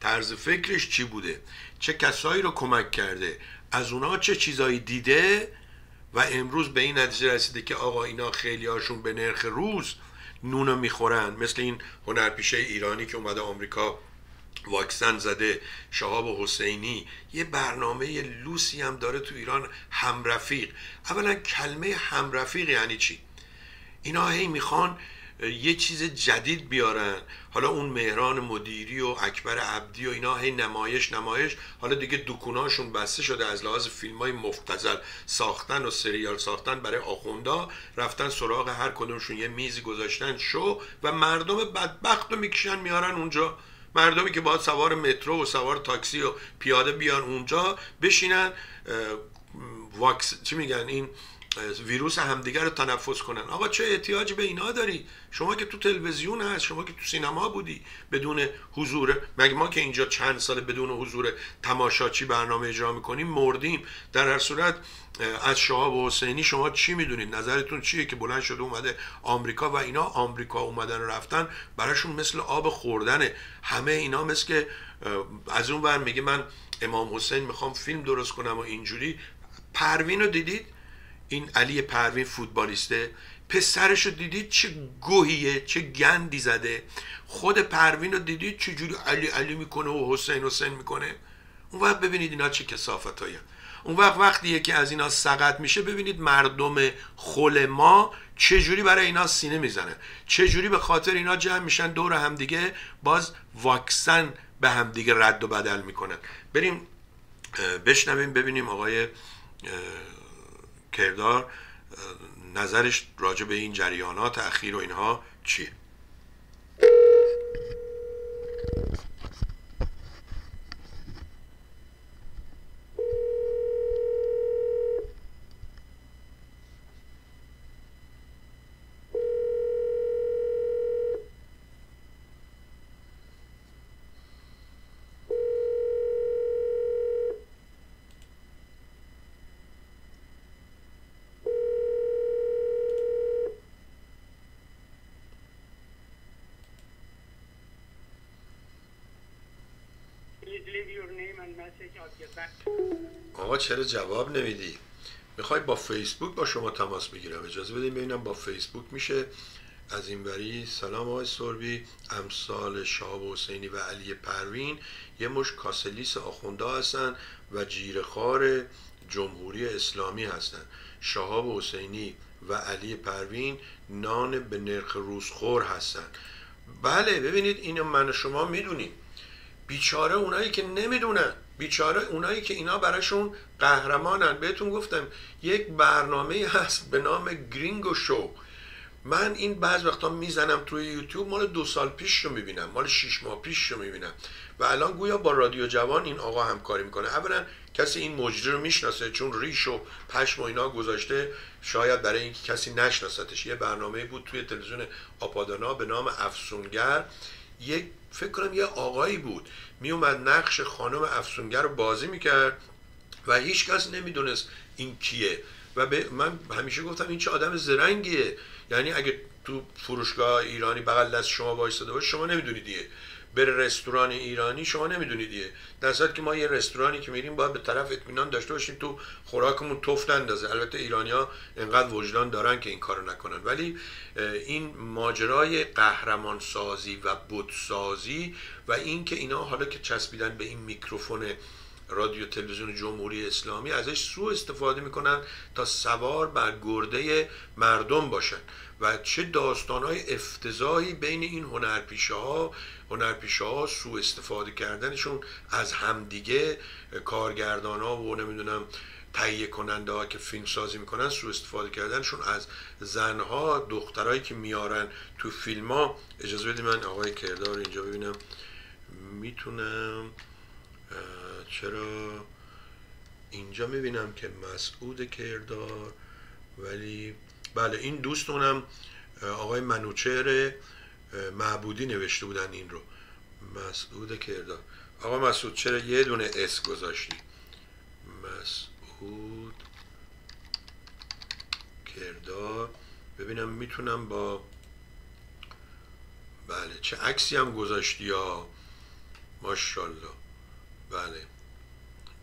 طرز فکرش چی بوده چه کسایی رو کمک کرده از اونا چه چیزایی دیده و امروز به این نتیجه رسیده که آقا اینا خیلی هاشون به نرخ روز نونو می‌خورن. مثل این هنرپیشه ایرانی که اومده آمریکا واکسن زده شهاب حسینی. یه برنامه لوسی هم داره تو ایران همرفیق. اولا کلمه همرفیق یعنی چی؟ اینا هی می‌خوان یه چیز جدید بیارن. حالا اون مهران مدیری و اکبر عبدی و اینا هی نمایش نمایش. حالا دیگه دکوناشون بسته شده از لحاظ فیلم های مفتزل ساختن و سریال ساختن برای آخوندا. رفتن سراغ هر کدومشون یه میزی گذاشتن شو و مردم بدبخت رو می‌کشن میارن اونجا. مردمی که باید سوار مترو و سوار تاکسی و پیاده بیان اونجا بشینن واکس چی میگن این ویروس همدیگر رو تنفس کنن. آقا چه احتیاجی به اینا داری؟ شما که تو تلویزیون هست شما که تو سینما بودی بدون حضور مگه ما که اینجا چند سال بدون حضور تماشاچی برنامه اجرا می‌کنیم مردیم. در هر صورت از شهاب حسینی شما چی می‌دونید؟ نظرتون چیه که بلند شده اومده آمریکا و اینا آمریکا اومدن و رفتن؟ براشون مثل آب خوردنه. همه اینا مثل که از اون ور میگه من امام حسین می‌خوام فیلم درست کنم و اینجوری. پروین رو دیدید؟ این علی پروین فوتبالیسته پسرش رو دیدید چه گوهیه چه گندی زده. خود پروین رو دیدید چه جوری علی علی می‌کنه و حسین حسین می‌کنه؟ اون وقت ببینید اینا چه کسافت هایی اون وقت وقتیه که از اینا سقط میشه ببینید مردم خل ما چجوری برای اینا سینه می‌زنن چجوری به خاطر اینا جمع میشن دور همدیگه باز واکسن به همدیگه رد و بدل می‌کنن. بریم بشنویم ببینیم آقای کردار نظرش راجع به این جریانات اخیر و اینها چیه؟ آقا چرا جواب نمیدی؟ می‌خوای با فیسبوک با شما تماس بگیرم. اجازه بدیم ببینم با فیسبوک میشه؟ از این بری. سلام آقای سربی. امثال شهاب حسینی و علی پروین. یه مش کاسلیس آخونده هستن و جیرخار جمهوری اسلامی هستن. شهاب حسینی و علی پروین نان به نرخ روزخور هستن. بله ببینید اینو من شما می‌دونیم. بیچاره اونایی که نمی‌دونن. بیچاره اونایی که اینا براشون قهرمانن. بهتون گفتم یک برنامه هست به نام گرینگو شو. من این بعض وقتا می‌زنم توی یوتیوب مال دو سال پیش رو می‌بینم مال شیش ماه پیش رو می‌بینم. و الان گویا با رادیو جوان این آقا همکاری می‌کنه. اولا کسی این مجری رو می‌شناسه چون ریش و پشم و اینا گذاشته شاید برای اینکه کسی نشناستش یه برنامه بود توی تلویزیون آپادانا به نام افسونگر. یک فکر کنم یه آقایی بود. میومد نقش خانم افسونگر رو بازی می‌کرد و هیچ کس نمی‌دونست این کیه. و به من همیشه گفتم این چه آدم زرنگیه. یعنی اگه تو فروشگاه ایرانی بغل دست شما وایساده باشه شما نمی‌دونید دیگه. بره رستوران ایرانی شما نمی‌دونید دیگه. در که ما یه رستورانی که میریم باید به طرف اطمینان داشته باشیم تو خوراکمون توف نندازه البته ایرانیا انقدر وجدان دارن که این کارو نکنن. ولی این ماجرای قهرمان سازی و بودسازی و اینکه اینا حالا که چسبیدن به این میکروفون رادیو تلویزیون جمهوری اسلامی ازش سو استفاده می‌کنن تا سوار بر گرده مردم باشن. و چه داستانهای افتضاحی بین این هنرپیشه ها هنرپیشه ها سو استفاده کردنشون از همدیگه کارگردان ها و نمی‌دونم تهیه کننده ها که فیلم سازی می‌کنن سو استفاده کردنشون از زنها دخترایی که میارن تو فیلم ها. اجازه بدید من آقای کردار اینجا ببینم. می‌تونم چرا؟ اینجا می‌بینم که مسعود کردار ولی بله این دوستونم آقای منوچهر معبودی نوشته بودن این رو. مسعود کردار. آقا مسعود چرا یه دونه اس گذاشتی؟ مسعود کردار. ببینم می‌تونم با بله چه عکسی هم گذاشتی یا؟ ماشاءالله. بله.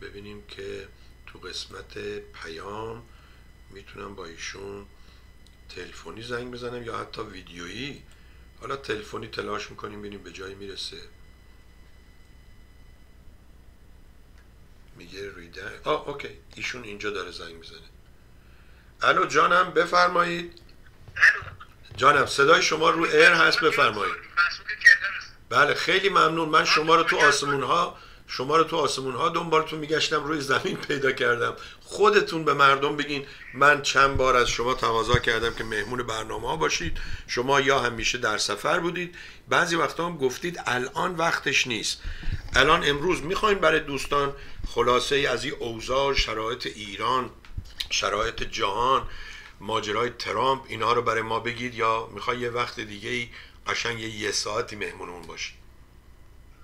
ببینیم که تو قسمت پیام می‌تونم با ایشون تلفنی زنگ بزنم یا حتی ویدیویی؟ حالا تلفنی تلاش می‌کنیم ببینیم به جایی می‌رسه. میگه ریده آه اوکی. ایشون اینجا داره زنگ می‌زنه. الو جانم بفرمایید. جانم صدای شما رو ایر هست بفرمایید. بله خیلی ممنون. من شما رو تو آسمون ها شما رو تو آسمون ها دنبالتون میگشتم روی زمین پیدا کردم. خودتون به مردم بگین من چند بار از شما تقاضا کردم که مهمون برنامه ها باشید. شما یا همیشه در سفر بودید. بعضی وقتا هم گفتید الان وقتش نیست. الان امروز می‌خوایم برای دوستان خلاصه از این اوضاع شرایط ایران شرایط جهان ماجرای ترامپ اینها رو برای ما بگید یا می‌خوای یه وقت دیگه ای قشنگ یه ساعتی مهمونمون باشید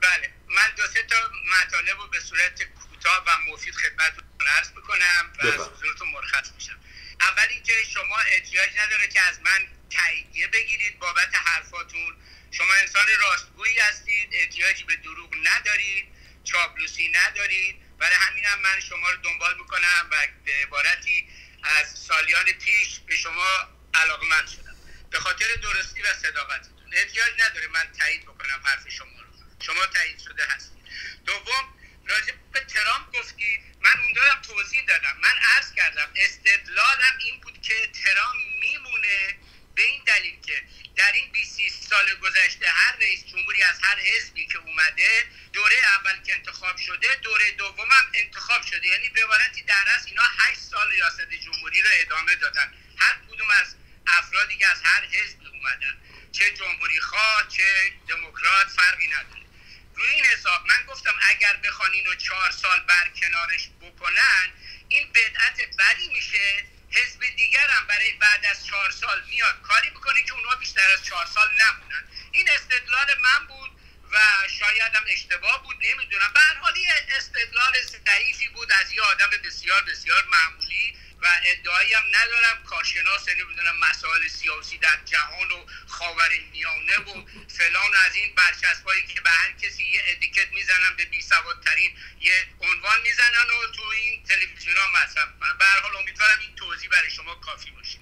بله. من دو سه تا مطالب رو به صورت کوتاه و مفید خدمتتون عرض می‌کنم و از حضورتون مرخص میشم اول اینکه شما احتیاج نداره که از من تاییدیه بگیرید بابت حرفاتون. شما انسان راستگویی هستید احتیاجی به دروغ ندارید چاپلوسی ندارید. برای همین هم من شما رو دنبال می‌کنم و به عبارتی از سالیان پیش به شما علاقمند شدم. به خاطر درستی و صداقتتون. احتیاج نداره من تایید بکنم حرف شما رو. شما تایید شده هستید. دوم راجع به ترامپ گفتید من اون دارم توضیح دادم. من عرض کردم استدلالم این بود که ترامپ میمونه به این دلیل که در این 20 سال گذشته هر رئیس جمهوری از هر حزبی که اومده دوره اول که انتخاب شده دوره دوم هم انتخاب شده. یعنی به عبارتی در اصل اینا 8 سال ریاست جمهوری رو ادامه دادن. هر کدوم از افرادی که از هر حزبی اومدن. چه جمهوری خواه چه دموکرات فرقی نداره. روی این حساب من گفتم اگر بخوان اینو چهار سال برکنارش بکنن این بدعت بدی میشه حزب دیگر هم برای بعد از چهار سال میاد کاری بکنه که اونها بیشتر از چهار سال نمونن. این استدلال من بود و شاید هم اشتباه بود نمی‌دونم. به استدلال ضعیفی بود از یه آدم بسیار بسیار معمولی. و ادعایی هم ندارم. کارشناس نمی‌دونم مسائل سیاسی در جهان و خاور میانه و فلان از این برچسب هایی که به هر کسی یه ادیکت می‌زنن به بی ترین یه عنوان می‌زنن و تو این تلویزیون ها مصرف به هر حال امیدوارم این توضیح برای شما کافی باشه.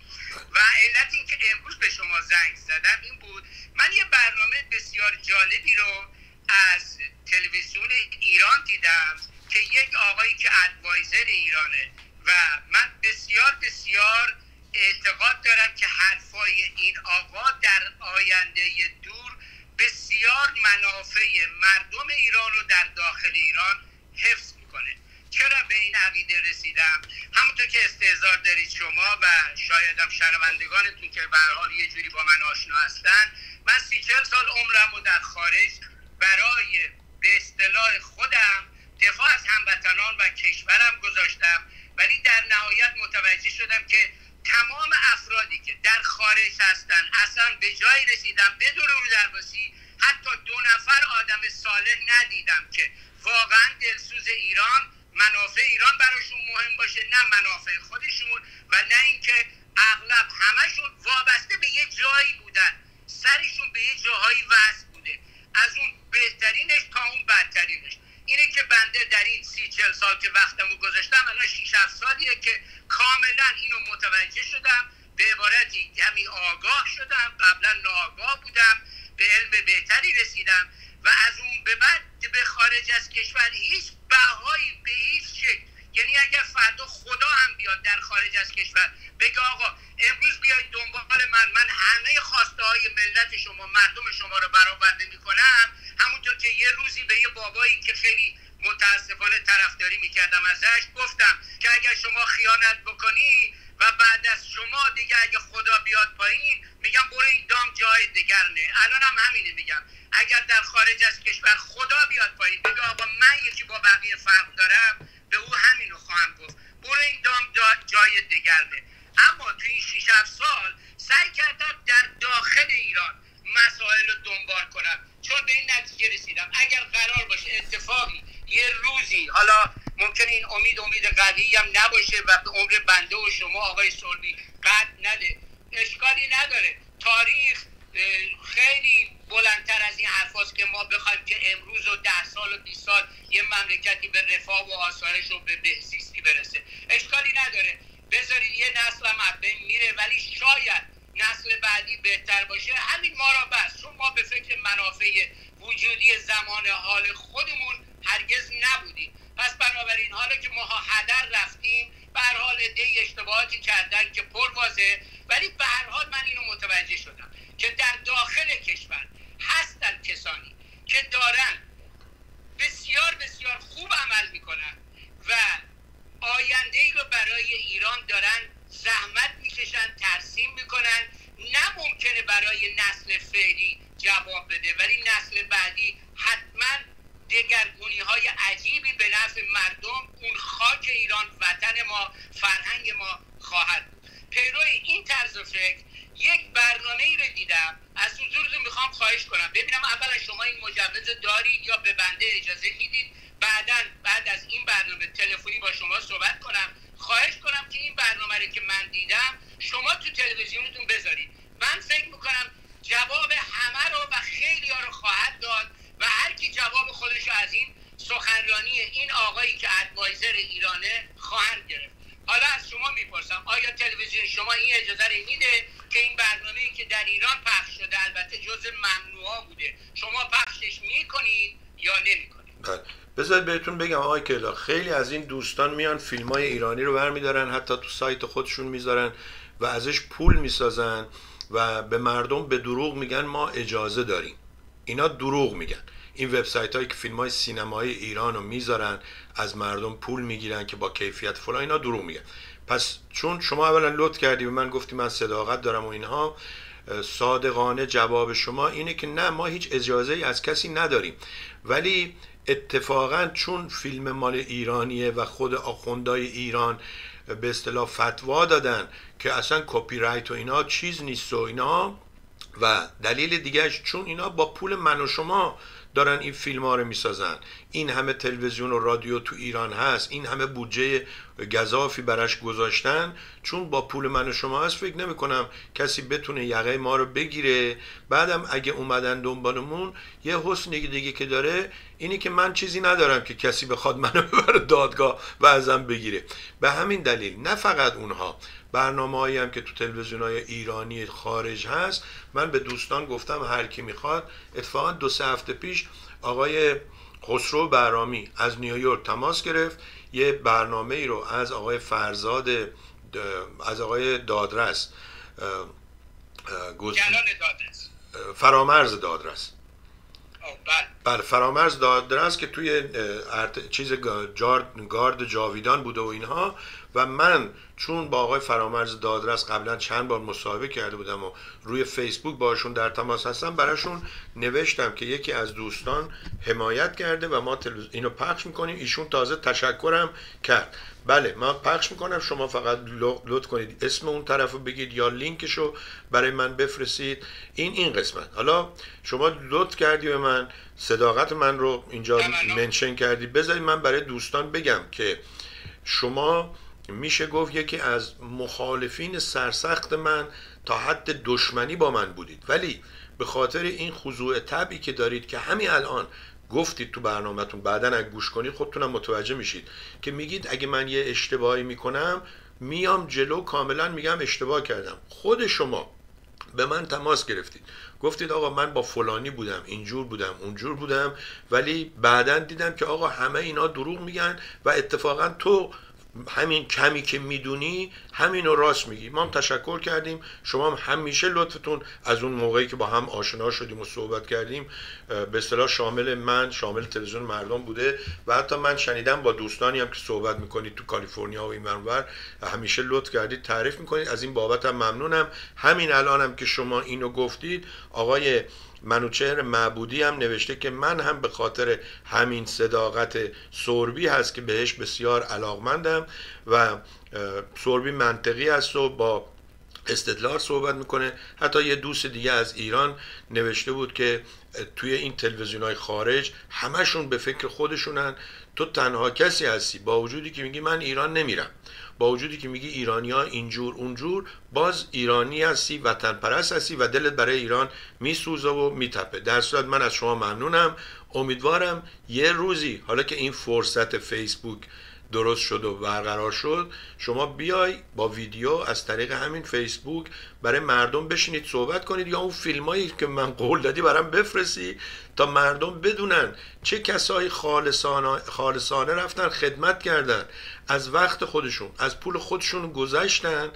و علت این که امروز به شما زنگ زدم این بود من یه برنامه بسیار جالبی رو از تلویزیون ایران دیدم که یک آقایی که ادوایزر ایرانه و من بسیار بسیار اعتقاد دارم که حرفای این آقا در آینده دور بسیار منافع مردم ایران رو در داخل ایران حفظ می‌کنه. چرا به این عقیده رسیدم؟ همونطور که استعزار دارید شما و شاید هم شنوندگانتون که به حال یه جوری با من آشنا هستن من سی چل سال عمرم رو در خارج برای به اصطلاح خودم دفاع از هموطنان و کشورم گذاشتم. ولی در نهایت متوجه شدم که تمام افرادی که در خارج هستن اصلا به جای رسیدم بدون رو درباسی حتی دو نفر آدم صالح ندیدم که واقعا دلسوز ایران منافع ایران براشون مهم باشه نه منافع خودشون و نه اینکه اغلب همشون وابسته به یه جایی بودن. سرشون به یه جاهایی وصل بوده. از اون بهترینش تا اون بدترینش. اینه که بنده در این سی چل سال که وقتمو گذاشتم الان 6 سالیه که کاملا اینو متوجه شدم. به عبارتی کمی آگاه شدم. قبلا ناآگاه بودم. به علم بهتری رسیدم. و از اون به بعد به خارج از کشور هیچ بهایی به هیچ شکل یعنی اگر فردا خدا هم بیاد در خارج از کشور بگه آقا امروز بیاید دنبال من. من همه خواسته های ملت شما مردم شما رو برآورده می‌کنم. همونطور که یه روزی به یه بابایی که خیلی متاسفانه طرفداری می‌کردم ازش گفتم که اگر شما خیانت بکنی و بعد از شما دیگه اگه خدا بیاد پایین میگم برو این دام جای دیگر نه. الان هم همینه میگم. اگر در خارج از کشور خدا بیاد پایین بگه آقا من یکی با بقیه فرق دارم به او همینو خواهم گفت. برو این دام جای دیگر نه. اما تو این 6 سال سعی کردم در داخل ایران مسائل رو دنبال کنم. چون به این نتیجه رسیدم. اگر قرار باشه اتفاقی یه روزی حالا ممکن این امید امید قوی هم نباشه و عمر بنده و شما آقای سلبی قد نده. اشکالی نداره. تاریخ خیلی بلندتر از این حرف که ما بخوایم که امروز و ده سال و 20 سال یه مملکتی به رفاه و آسایش و به بهزیستی برسه. اشکالی نداره. بذارید یه نسل هم میره ولی شاید نسل بعدی بهتر باشه همین ما را بس. چون ما به فکر منافع وجودی زمان حال خودمون هرگز نبودیم. پس بنابراین حالا که ما هدر رفتیم به هر حال عده اشتباهاتی کردن که پر واضحه ولی به هر حال من اینو متوجه شدم که در داخل کشور هستن کسانی که دارن بسیار بسیار خوب عمل می‌کنن و آینده ای رو برای ایران دارن زحمت می‌کشن ترسیم می‌کنن. نه ممکنه برای نسل فعلی جواب بده ولی نسل بعدی حتما دگرگونی های عجیبی به نفع مردم اون خاک ایران وطن ما فرهنگ ما خواهد بود. پیروی این طرز فکر یک برنامه ای رو دیدم. از حضورتون می‌خوام خواهش کنم. ببینم اولا شما این مجوز دارید یا به بنده اجازه می‌دید؟ بعدا بعد از این برنامه تلفنی با شما صحبت کنم. خواهش کنم که این برنامه رو که من دیدم شما تو تلویزیونتون بذارید. من فکر می‌کنم جواب همه رو و خیلی ها رو خواهد داد و هر کی جواب خودش از این سخنرانی این آقایی که ادوایزر ایرانه خواهند گرفت. حالا از شما می‌پرسم آیا تلویزیون شما این اجازه رو میده که این برنامه که در ایران پخش شده البته جز ممنوعا بوده شما پخشش می‌کنید یا نمی‌کنید؟ بله. بذارید بهتون بگم آقای کلا خیلی از این دوستان میان فیلم های ایرانی رو برمیدارن حتی تو سایت خودشون می‌ذارن و ازش پول می‌سازن و به مردم به دروغ میگن ما اجازه داریم. اینا دروغ میگن. این وبسایت هایی که فیلم های سینمایی ایران رو می‌ذارن از مردم پول می‌گیرن که با کیفیت فلان اینا دروغ میگن. پس چون شما اولا لط کردی و من گفتی من صداقت دارم و اینها صادقانه جواب شما اینه که نه ما هیچ اجازه ای از کسی نداریم. ولی اتفاقا چون فیلم مال ایرانیه و خود آخوندای ایران به اصطلاح فتوا دادن که اصلا کپی رایت و اینا چیز نیست و اینا و دلیل دیگهش چون اینا با پول من و شما دارن این فیلم ها رو می‌سازن. این همه تلویزیون و رادیو تو ایران هست. این همه بودجه گذافی براش گذاشتن. چون با پول من و شما هست فکر نمی کنم کسی بتونه یقه ما رو بگیره. بعدم اگه اومدن دنبالمون یه حسن دیگه که داره اینی که من چیزی ندارم که کسی بخواد منو ببره دادگاه و ازم بگیره. به همین دلیل نه فقط اونها. برنامه هایی هم که تو تلویزیون های ایرانی خارج هست. من به دوستان گفتم هر کی می‌خواد اتفاقا دو سه هفته پیش آقای خسرو برامی از نیویورک تماس گرفت. یه برنامه ای رو از آقای فرزاد از آقای دادرس فرامرز دادرس. بله. بله فرامرز دادرس که توی چیز گارد جاویدان بوده و اینها و من چون با آقای فرامرز دادرس قبلا چند بار مصاحبه کرده بودم و روی فیسبوک باشون در تماس هستم براشون نوشتم که یکی از دوستان حمایت کرده و ما اینو پخش می‌کنیم. ایشون تازه تشکرم کرد. بله ما پخش می‌کنم. شما فقط لطف کنید. اسم اون طرف رو بگید یا لینکشو برای من بفرستید. این این قسمت. حالا شما لطف کردی به من. صداقت من رو اینجا منشن کردی. بذارید من برای دوستان بگم که شما میشه گفت یکی از مخالفین سرسخت من تا حد دشمنی با من بودید. ولی به خاطر این خضوع طبعی که دارید که همین الان گفتید تو برنامهتون بعدا اگه گوش کنید خودتونم متوجه میشید که میگید اگه من یه اشتباهی می‌کنم میام جلو کاملا میگم اشتباه کردم. خود شما به من تماس گرفتید. گفتید آقا من با فلانی بودم اینجور بودم اونجور بودم ولی بعدا دیدم که آقا همه اینا دروغ میگن و اتفاقا تو همین کمی که می‌دونی همین راست میگی. ما هم تشکر کردیم. شما هم همیشه لطفتون از اون موقعی که با هم آشنا شدیم و صحبت کردیم به اصطلاح شامل من شامل تلویزیون مردم بوده و حتی من شنیدم با دوستانی هم که صحبت می‌کنید تو کالیفرنیا و این منور همیشه لطف کردید تعریف می‌کنید. از این بابت هم ممنونم. همین الانم هم که شما اینو گفتید آقای منوچهر معبودی هم نوشته که من هم به خاطر همین صداقت سوربی هست که بهش بسیار علاقمندم و سوربی منطقی است و با استدلال صحبت می‌کنه. حتی یه دوست دیگه از ایران نوشته بود که توی این تلویزیون های خارج همشون به فکر خودشونن. تو تنها کسی هستی. با وجودی که میگی من ایران نمیرم. با وجودی که میگی ایرانیا اینجور اونجور باز ایرانی هستی وطن پرست هستی و دلت برای ایران میسوزه و میتپه. در صورت من از شما ممنونم. امیدوارم یه روزی حالا که این فرصت فیسبوک درست شد و برقرار شد شما بیای با ویدیو از طریق همین فیسبوک برای مردم بشینید صحبت کنید یا اون فیلمایی که من قول دادی برام بفرستی تا مردم بدونن چه کسایی خالصانه, خالصانه رفتن خدمت کردن. از وقت خودشون از پول خودشون گذشتن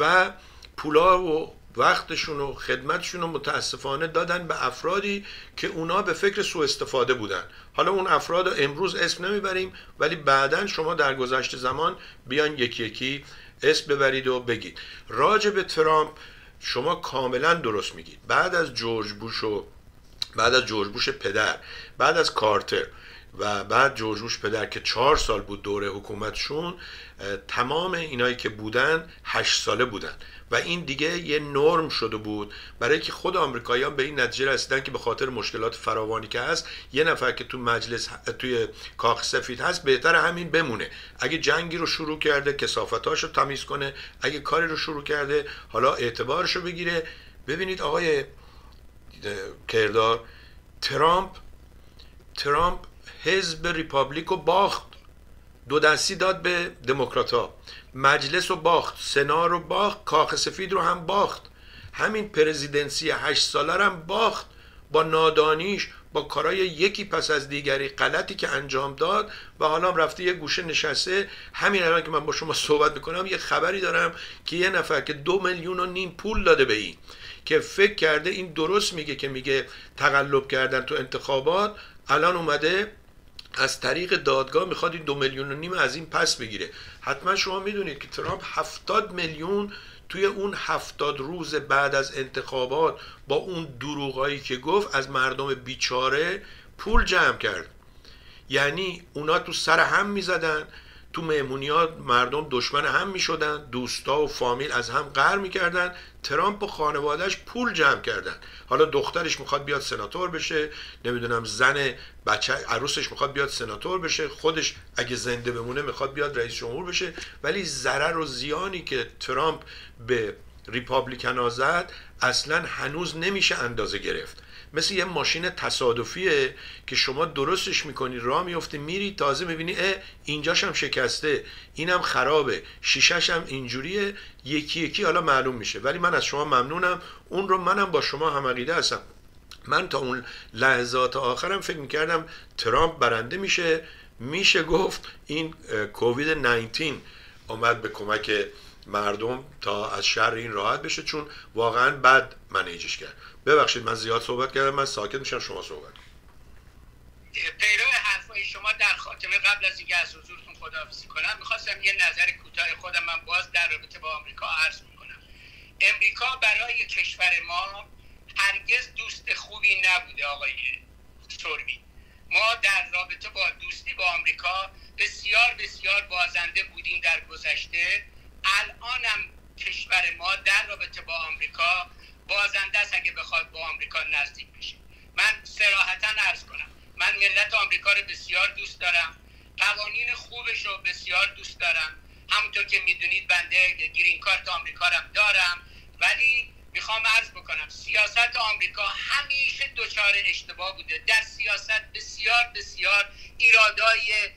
و پولا و وقتشون و خدمتشون رو متاسفانه دادن به افرادی که اونا به فکر سوء استفاده بودن. حالا اون افراد رو امروز اسم نمی‌بریم ولی بعدا شما در گذشته زمان بیان یکی یکی اسم ببرید و بگید. راجع به ترامپ شما کاملا درست میگید. بعد از جورج بوش و بعد از جورج بوش پدر بعد از کارتر و بعد جورج بوش پدر که چهار سال بود دوره حکومتشون تمام اینایی که بودن هشت ساله بودن. و این دیگه یه نرم شده بود. برای که خود آمریکاییان به این نتیجه رسیدن که به خاطر مشکلات فراوانی که هست یه نفر که تو مجلس توی کاخ سفید هست بهتر همین بمونه. اگه جنگی رو شروع کرده کسافتاش رو تمیز کنه. اگه کاری رو شروع کرده حالا اعتبارش رو بگیره. ببینید آقای کردار ترامپ ترامپ حزب Republic رو باخت. دو دستی داد به دموکرات مجلس رو باخت سنا رو باخت کاخ سفید رو هم باخت. همین presidency هشت ساله هم باخت. با نادانیش با کارای یکی پس از دیگری غلطی که انجام داد و حالا رفته یه گوشه نشسته. همین الان که من با شما صحبت می‌کنم یه خبری دارم که یه نفر که دو میلیون و نیم پول داده به این که فکر کرده این درست میگه که میگه تقلب کردن تو انتخابات. الان اومده از طریق دادگاه می‌خواد این دو میلیون و نیم از این پس بگیره. حتما شما می‌دونید که ترامپ هفتاد میلیون توی اون هفتاد روز بعد از انتخابات با اون دروغایی که گفت از مردم بیچاره پول جمع کرد. یعنی اونا تو سر هم می‌زدن تو مهمونیات مردم دشمن هم می شدن دوستا و فامیل از هم قهر می‌کردن. ترامپ و خانوادهش پول جمع کردن. حالا دخترش می‌خواد بیاد سناتور بشه نمی‌دونم زن بچه عروسش می‌خواد بیاد سناتور بشه خودش اگه زنده بمونه می‌خواد بیاد رئیس جمهور بشه. ولی ضرر و زیانی که ترامپ به ریپابلیکن زد اصلا هنوز نمیشه اندازه گرفت. مثل یه ماشین تصادفیه که شما درستش می‌کنی راه میفته میری تازه می‌بینی اه اینجاش هم شکسته اینم خرابه شیشش هم اینجوریه یکی یکی حالا معلوم میشه. ولی من از شما ممنونم. اون رو منم با شما هم عقیده هستم. من تا اون لحظات آخرم فکر می‌کردم ترامپ برنده میشه. میشه گفت این کووید 19 آمد به کمک مردم تا از شر این راحت بشه چون واقعا بد منیجش کرد. ببخشید من زیاد صحبت کردم من ساکت میشم شما صحبت پیرو حرفای شما در خاتمه قبل از اینکه از حضورتون خداحافظی کنم می‌خواستم یه نظر کوتاه خودم من باز در رابطه با آمریکا عرض می‌کنم. امریکا برای کشور ما هرگز دوست خوبی نبوده آقای سروی ما در رابطه با دوستی با آمریکا بسیار بسیار بازنده بودیم در گذشته. الانم کشور ما در رابطه با آمریکا بازنده است اگه بخواد با آمریکا نزدیک بشه. من سراحتا ارز کنم من ملت آمریکا رو بسیار دوست دارم. قوانین خوبش رو بسیار دوست دارم. همونطور که می‌دونید بنده گرین کارت آمریکا رو دارم. ولی می‌خوام عرض بکنم سیاست آمریکا همیشه دچار اشتباه بوده. در سیاست بسیار بسیار ایرادای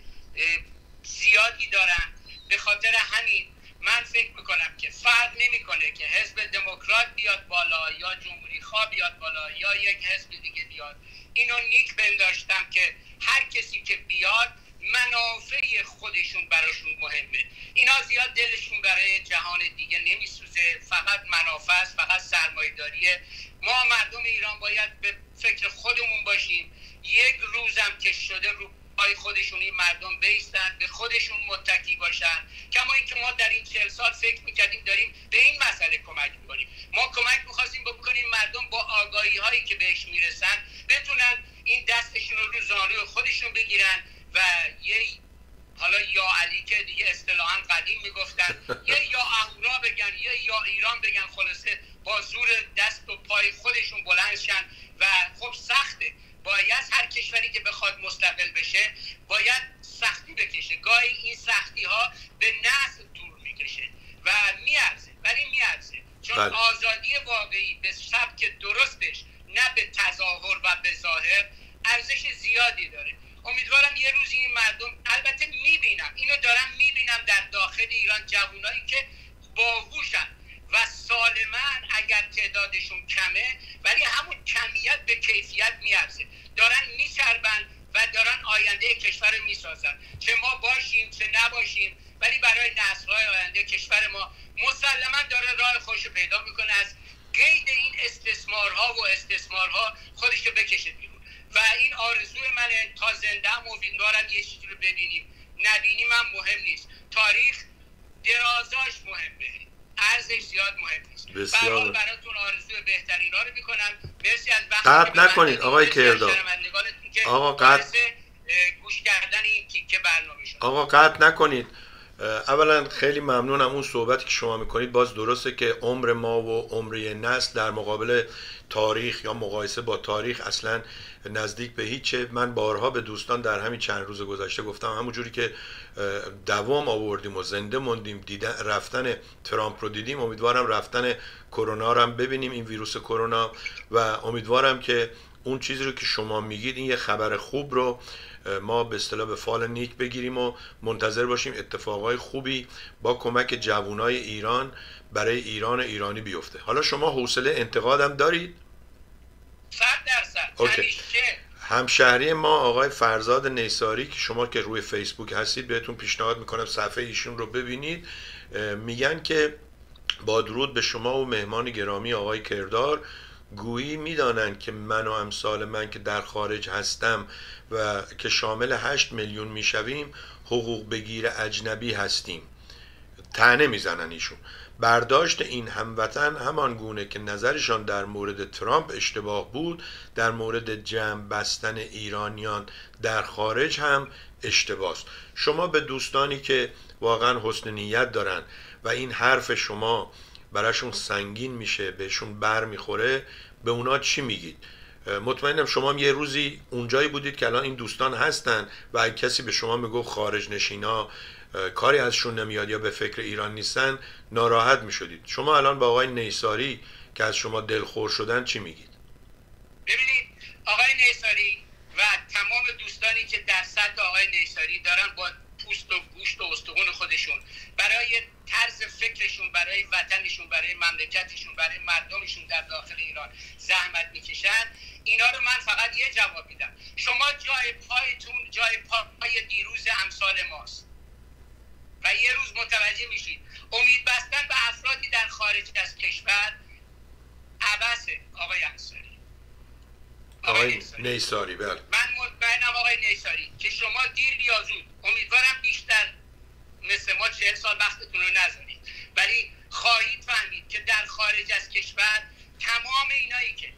زیادی دارن. به خاطر همین من فکر می‌کنم که فرق نمی‌کنه که حزب دموکرات بیاد بالا یا جمهوری خواه بیاد بالا یا یک حزب دیگه بیاد. اینو نیک بنداشتم که هر کسی که بیاد منافع خودشون براشون مهمه. اینا زیاد دلشون برای جهان دیگه نمیسوزه. فقط منافع است فقط سرمایه‌داریه. ما مردم ایران باید به فکر خودمون باشیم. یک روزم که شده رو پای خودشون این مردم بیستن به خودشون متکی باشن. کما اینکه ما در این چهل سال فکر می‌کردیم داریم به این مسئله کمک می‌کنیم. ما کمک می‌خواستیم بکنیم مردم با آگاهی هایی که بهش می‌رسن بتونن این دستشون رو رو خودشون بگیرن و یه حالا یا علی که دیگه اصطلاحا قدیم می‌گفتن یه یا اهورا بگن یه یا ایران بگن خلاصه با زور دست و پای خودشون بلند شن و خب سخته. باید هر کشوری که بخواد مستقل بشه باید سختی بکشه. گاهی این سختی ها به نسل طول می‌کشه و میارزه. ولی میارزه. چون بله. آزادی واقعی به سبک درستش نه به تظاهر و به ظاهر ارزش زیادی داره. امیدوارم یه روزی این مردم البته می‌بینم اینو دارم می‌بینم در داخل ایران جوانایی که باهوشن و سالمن اگر تعدادشون کمه ولی همون کمیت به کیفیت میارزه دارن میچربن و دارن آینده کشور رو می‌سازن چه ما باشیم چه نباشیم ولی برای نسلهای آینده کشور ما مسلما داره راه خوش پیدا می‌کنه از قید این استثمارها و استثمارها خودش رو بکشه بیرون. و این آرزوی منه تا زنده هم امیدوارم یه چیزی رو ببینیم. نبینیم هم مهم نیست. تاریخ درازاش مهمه. ارزش زیاد مهم نیست. بسیار. براتون آرزوی بهترین ها رو می‌کنم. مرسی از وقتی قطع من نکنید،. آقای کردار. آقا قطع- گوش کردن این تیکه برنامه شد. آقا قطع نکنید. اولا خیلی ممنونم اون صحبتی که شما می‌کنید. باز درسته که عمر ما و عمر نسل در مقابل تاریخ یا مقایسه با تاریخ اصلا نزدیک به هیچه من بارها به دوستان در همین چند روز گذشته گفتم همونجوری که دوام آوردیم و زنده موندیم دیدن رفتن ترامپ رو دیدیم. امیدوارم رفتن کرونا رو هم ببینیم این ویروس کرونا. و امیدوارم که اون چیزی رو که شما میگید این یه خبر خوب رو ما به اصطلاح به فال نیک بگیریم و منتظر باشیم اتفاقای خوبی با کمک جوانای ایران برای ایران ایرانی بیفته. حالا شما حوصله انتقادم دارید؟ صد درصد. همیشه همشهری ما آقای فرزاد نیساری که شما که روی فیسبوک هستید بهتون پیشنهاد می‌کنم صفحه ایشون رو ببینید. میگن که با درود به شما و مهمان گرامی آقای کردار گویی می‌دانند که من و امثال من که در خارج هستم و که شامل 8 میلیون می‌شویم حقوق بگیر اجنبی هستیم. تنه می‌زنن ایشون. برداشت این هموطن همان گونه که نظرشان در مورد ترامپ اشتباه بود در مورد جمع بستن ایرانیان در خارج هم اشتباه است شما به دوستانی که واقعا حسن نیت دارن و این حرف شما براشون سنگین میشه بهشون بر می‌خوره به اونا چی میگید؟ مطمئنم شما هم یه روزی اونجایی بودید که الان این دوستان هستن و کسی به شما می‌گفت خارج نشینا کاری ازشون نمیاد یا به فکر ایران نیستن ناراحت می‌شدید. شما الان با آقای نیساری که از شما دلخور شدن چی میگید؟ ببینید آقای نیساری و تمام دوستانی که در سطح آقای نیساری دارن با پوست و گوشت و استخون خودشون برای طرز فکرشون برای وطنشون برای مملکتشون برای مردمشون در داخل ایران زحمت می‌کشن. اینا رو من فقط یه جواب میدم. شما جای پایتون جای پای دیروز امثال ماست. و یه روز متوجه میشید. امید بستن به افرادی در خارج از کشور عبسه آقای انصاری آقای نیساری. بله. من مطمئنم آقای نیساری که شما دیر یا زود امیدوارم بیشتر مثل ما چهل سال وقتتون رو نذارید. ولی خواهید فهمید که در خارج از کشور تمام اینایی که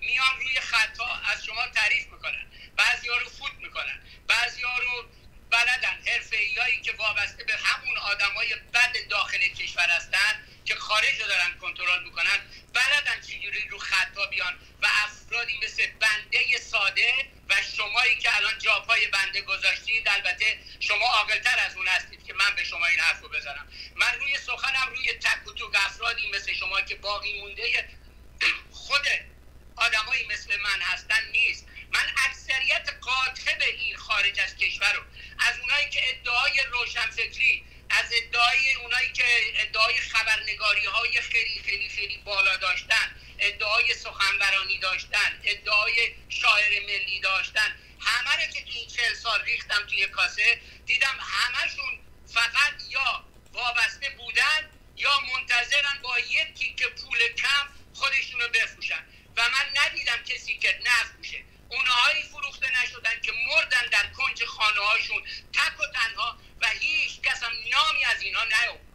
میان روی خطا از شما تعریف می‌کنن. بعضی ها رو فوت می‌کنن. بعضی ها رو بلدن. حرفه که وابسته به همون آدمای بد داخل کشور هستن که خارج رو دارن کنترل می‌کنن. بلدن چجوری رو خطا بیان و افرادی مثل بنده ساده و شمایی که الان جاپای بنده گذاشتید. البته شما عاقلتر از اون هستید که من به شما این حرف رو بزنم. من روی سخنم روی تک و توک افرادی مثل شما که باقی مونده خود آدمایی مثل من هستن نیست. من اکثریت قاطب این خارج از کشور رو از اونایی که ادعای روشنفکری از ادعای اونایی که ادعای خبرنگاری های خیلی خیلی خیلی بالا داشتن ادعای سخنورانی داشتن ادعای شاعر ملی داشتن همه رو که این چهل سال ریختم توی کاسه دیدم همشون فقط یا وابسته بودن یا منتظرن با یک تیک پول کم خودشون رو بفروشن. و من ندیدم کسی که نفروشه. اونهایی فروخته نشدن که مردن در کنج خانه هاشون تک و تنها و هیچ کس هم نامی از اینا نیاورد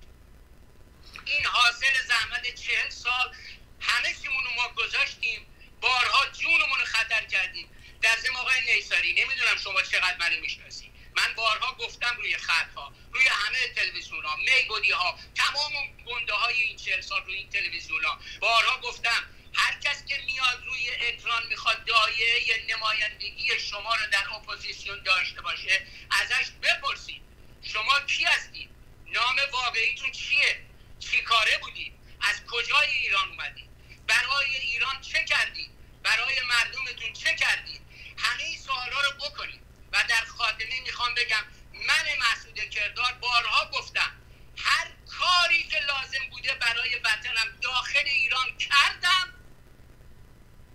این حاصل زحمت چهل سال همه چیمون ما گذاشتیم. بارها جونمون رو خطر کردیم. در زم آقای نیساری نمی‌دونم شما چقدر منو می‌شناسی. من بارها گفتم روی خط ها روی همه تلویزیون ها میگودی ها تمام گنده های این چهل سال روی این تلویزیون ها بارها گفتم هر کس که میاد روی اکران می‌خواد داعیه نمایندگی شما رو در اپوزیسیون داشته باشه ازش بپرسید. شما کی هستید؟ نام واقعیتون چیه؟ چی کاره بودید؟ از کجای ایران اومدید؟ برای ایران چه کردید؟ برای مردمتون چه کردید؟ همه این سوالا رو بکنید. و در خاتمه می‌خوام بگم من مسعود کردار بارها گفتم هر کاری که لازم بوده برای وطنم داخل ایران کردم.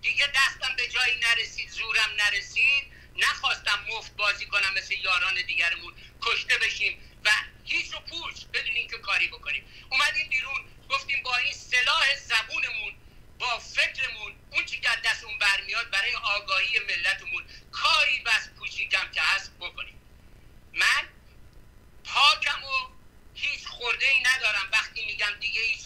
دیگه دستم به جایی نرسید زورم نرسید. نخواستم مفت بازی کنم مثل یاران دیگرمون. کشته بشیم و هیچ و پوچ بدون اینکه کاری بکنیم. اومدیم بیرون گفتیم با این سلاح زبونمون با فکرمون اون چی که دستمون برمیاد برای آگاهی ملتمون کاری بس کوچیکم که هست بکنیم. من پاکم و هیچ خورده ای ندارم. وقتی میگم دیگه هیچ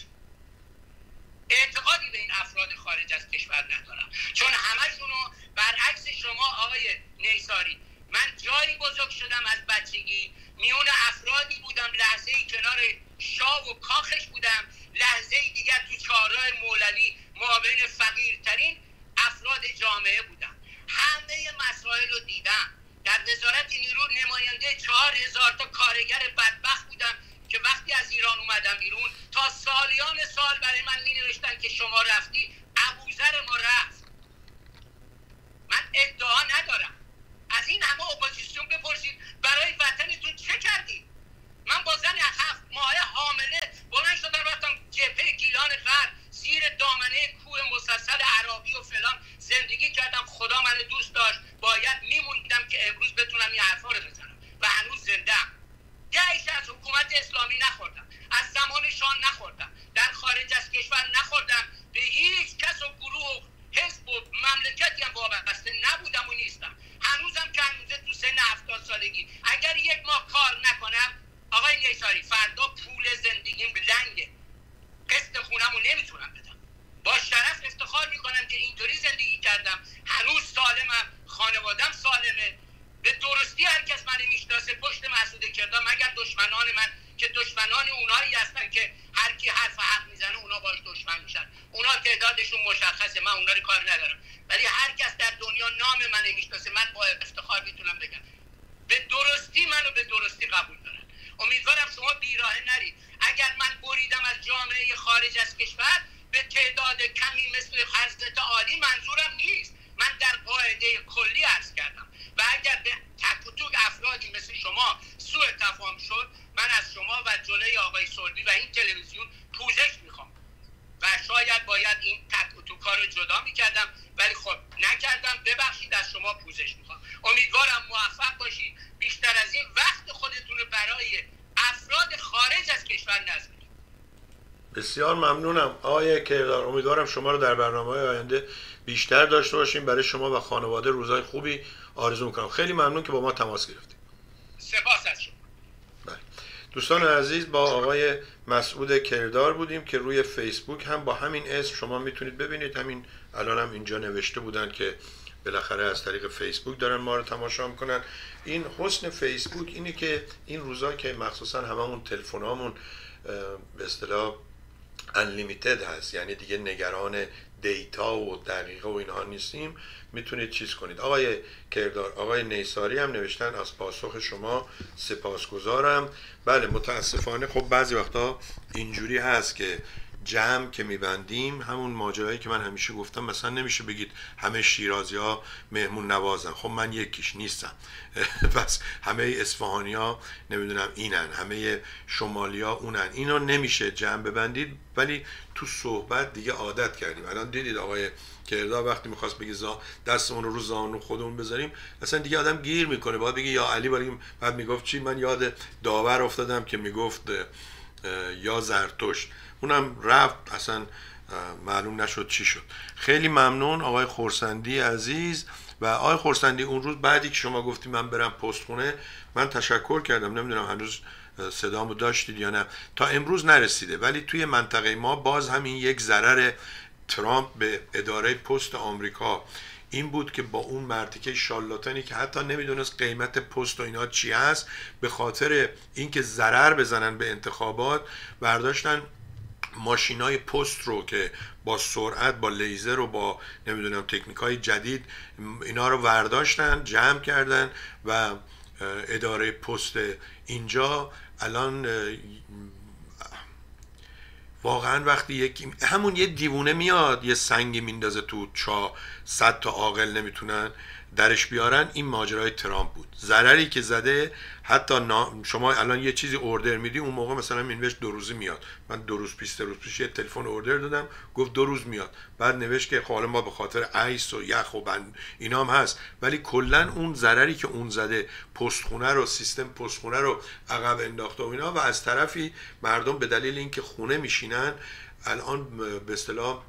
اعتقادی به این افراد خارج از کشور ندارم. چون همشونو برعکس شما آقای نیساری من جایی بزرگ شدم از بچگی میون افرادی بودم لحظه ای کنار شاه و کاخش بودم لحظه ای دیگر تو چهارراه مولوی معاون فقیرترین افراد جامعه بودم. همه مسائل رو دیدم. در وزارت نیرو نماینده چهار هزار تا کارگر بدبخت بودم. که وقتی از ایران اومدم بیرون تا سالیان سال برای من می نوشتن که شما رفتی ابوذر ما رفت. من ادعا ندارم. از این همه اپوزیسیون بپرسید برای وطنتون چه کردید من با زن هفت ماه حامله بلند شدم رفتم جبهه گیلان غرب زیر دامنه کوه مسلسل عراقی و فلان زندگی کردم. خدا منو دوست داشت. باید میموندم که امروز بتونم این حرفا رو بزنم. و هنوز زنده جایش از حکومت اسلامی نخوردم. از زمان شاه نخوردم. در خارج از کشور نخوردم. به هیچ کس و گروه حزب و مملکتی هم وابسته نبودم و نیستم. هنوزم که هنوزه تو سن هفتاد سالگی. اگر یک ماه کار نکنم آقای نیساری فردا پول زندگیم لنگه. قسط خونم رو نمی‌تونم بدم. با شرف افتخار می‌کنم که اینطوری زندگی کردم. هنوز سالمم. خانوادم سالمه. به درستی هر کس من می‌شناسه پشت مسعود کردم مگر دشمنان من که دشمنان اونایی هستن که هر کی حرف حق می‌زنه اونا باش دشمن میشن. اونا تعدادشون مشخصه من اونا رو کار ندارم. ولی هر کس در دنیا نام من می‌شناسه من با افتخار می‌تونم بگم. به درستی منو به درستی قبول دارن. امیدوارم شما بیراه نرید. اگر من بریدم از جامعه خارج از کشور به تعداد کمی مثل حضرت عالی منظورم نیست. من در قاعده کلی عرض کردم. و اگر به افرادی مثل شما سوء تفاهم شد. من از شما و جلوی آقای سلبی و این تلویزیون پوزش می‌خوام. و شاید باید این تک رو جدا می‌کردم ولی خب نکردم. ببخشید از شما پوزش می‌خوام. امیدوارم موفق باشید. بیشتر از این وقت خودتون رو برای افراد خارج از کشور نذارید. بسیار ممنونم. آقای کردار امیدوارم شما رو در برنامه آینده بیشتر داشته باشیم. برای شما و خانواده روزای خوبی. آرزو می‌کنم. خیلی ممنون که با ما تماس گرفتید. سپاس از شما. بله. دوستان عزیز با آقای مسعود کردار بودیم که روی فیسبوک هم با همین اسم شما می‌تونید ببینید. همین الان هم اینجا نوشته بودن که بالاخره از طریق فیسبوک دارن ما رو تماشا می‌کنن. این حسن فیسبوک اینه که این روزا که مخصوصا هممون تلفنامون به اصطلاح انلیمیتد هست. یعنی دیگه نگران دیتا و دقیقه و اینها نیستیم می‌تونید چیز کنید. آقای کردار آقای نیساری هم نوشتن از پاسخ شما سپاسگزارم. بله متاسفانه خب بعضی وقتا اینجوری هست که جمع که میبندیم همون ماجرایی که من همیشه گفتم مثلا نمیشه بگید همه شیرازی ها مهمون نوازن. خب من یکیش نیستم. پس همه اصفهانی ها نمی‌دونم اینن همه شمالی ها اونن. اینو نمیشه جمع ببندید ولی تو صحبت دیگه عادت کردیم. الان دیدید آقای کردا وقتی می‌خواست بگه دستمون رو رو زانو خودمون بذاریم اصلا دیگه آدم گیر می‌کنه. باید بگه یا علی بعد می‌گفت چی؟ من یاد داور افتادم که می‌گفت یا زرتشت. اونم رفت اصلا معلوم نشد چی شد. خیلی ممنون آقای خورسندی عزیز و آقای خورسندی اون روز بعدی که شما گفتی من برم پست خونه من تشکر کردم. نمی‌دونم هنوز صدامو داشتید یا نه. تا امروز نرسیده ولی توی منطقه ما باز همین یک ضرر ترامپ به اداره پست آمریکا این بود که با اون مرتیکه شالاتانی که حتی نمی‌دونست قیمت پست و اینا چی هست به خاطر اینکه ضرر بزنن به انتخابات برداشتن ماشین های پست رو که با سرعت با لیزر و با نمی‌دونم تکنیک های جدید اینا رو ورداشتن جمع کردن و اداره پست اینجا الان واقعا وقتی یکی همون یه دیوونه میاد یه سنگی میندازه تو چا صد تا عاقل نمی‌تونن. درش بیارن این ماجرای ترامپ بود. ضرری که زده حتی شما الان یه چیزی اوردر میدی اون موقع مثلا مینوشت دو روزی میاد. من دو روز پیش روز پیش یه تلفن اوردر دادم گفت دو روز میاد. بعد نوشت که حالا ما به خاطر ایس و یخ و بند اینا هم هست. ولی کلا اون ضرری که اون زده پستخونه رو سیستم پستخونه رو عقب انداخته و اینا. و از طرفی مردم به دلیل اینکه خونه میشینن الان به اصطلاح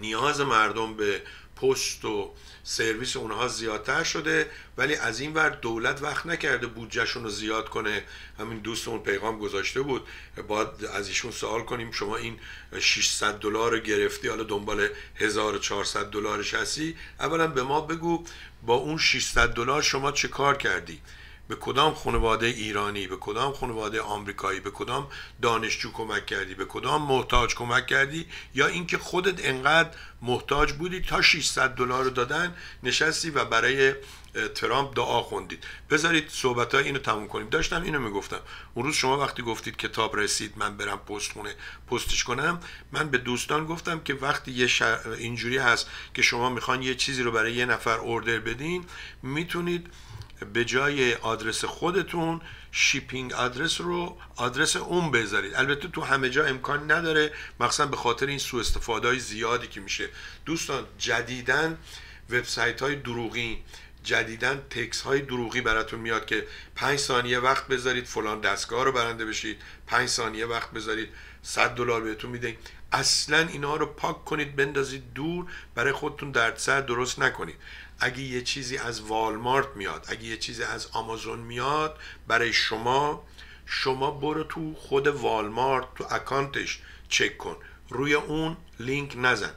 نیاز مردم به پست و سرویس اونها زیادتر شده ولی از این ور دولت وقت نکرده بودجهشون رو زیاد کنه. همین دوستمون پیغام گذاشته بود. باید از ایشون سوال کنیم شما این 600 دلار رو گرفتی حالا دنبال 1400 دلارش هستی؟ اولا به ما بگو با اون 600 دلار شما چه کار کردی؟ به کدام خانواده ایرانی به کدام خانواده آمریکایی به کدام دانشجو کمک کردی به کدام محتاج کمک کردی؟ یا اینکه خودت انقدر محتاج بودی تا 600 دلار رو دادن نشستی و برای ترامپ دعا خوندید. بذارید صحبت های اینو تموم کنیم. داشتم اینو می‌گفتم. اون روز شما وقتی گفتید کتاب رسید من برم پست خونه پستش کنم من به دوستان گفتم که وقتی یه اینجوری هست که شما می‌خوان یه چیزی رو برای یه نفر اوردر بدین می‌تونید به جای آدرس خودتون شیپینگ آدرس رو آدرس اون بذارید. البته تو همه جا امکان نداره مخصوصا به خاطر این سوء استفاده های زیادی که میشه. دوستان جدیدن وبسایت های دروغی جدیدن تکس های دروغی براتون میاد که پنج ثانیه وقت بذارید فلان دستگاه رو برنده بشید پنج ثانیه وقت بذارید 100 دلار بهتون میده اصلا اینا رو پاک کنید بندازید دور برای خودتون دردسر درست نکنید. اگه یه چیزی از والمارت میاد اگه یه چیزی از آمازون میاد برای شما شما برو تو خود والمارت تو اکانتش چک کن. روی اون لینک نزن.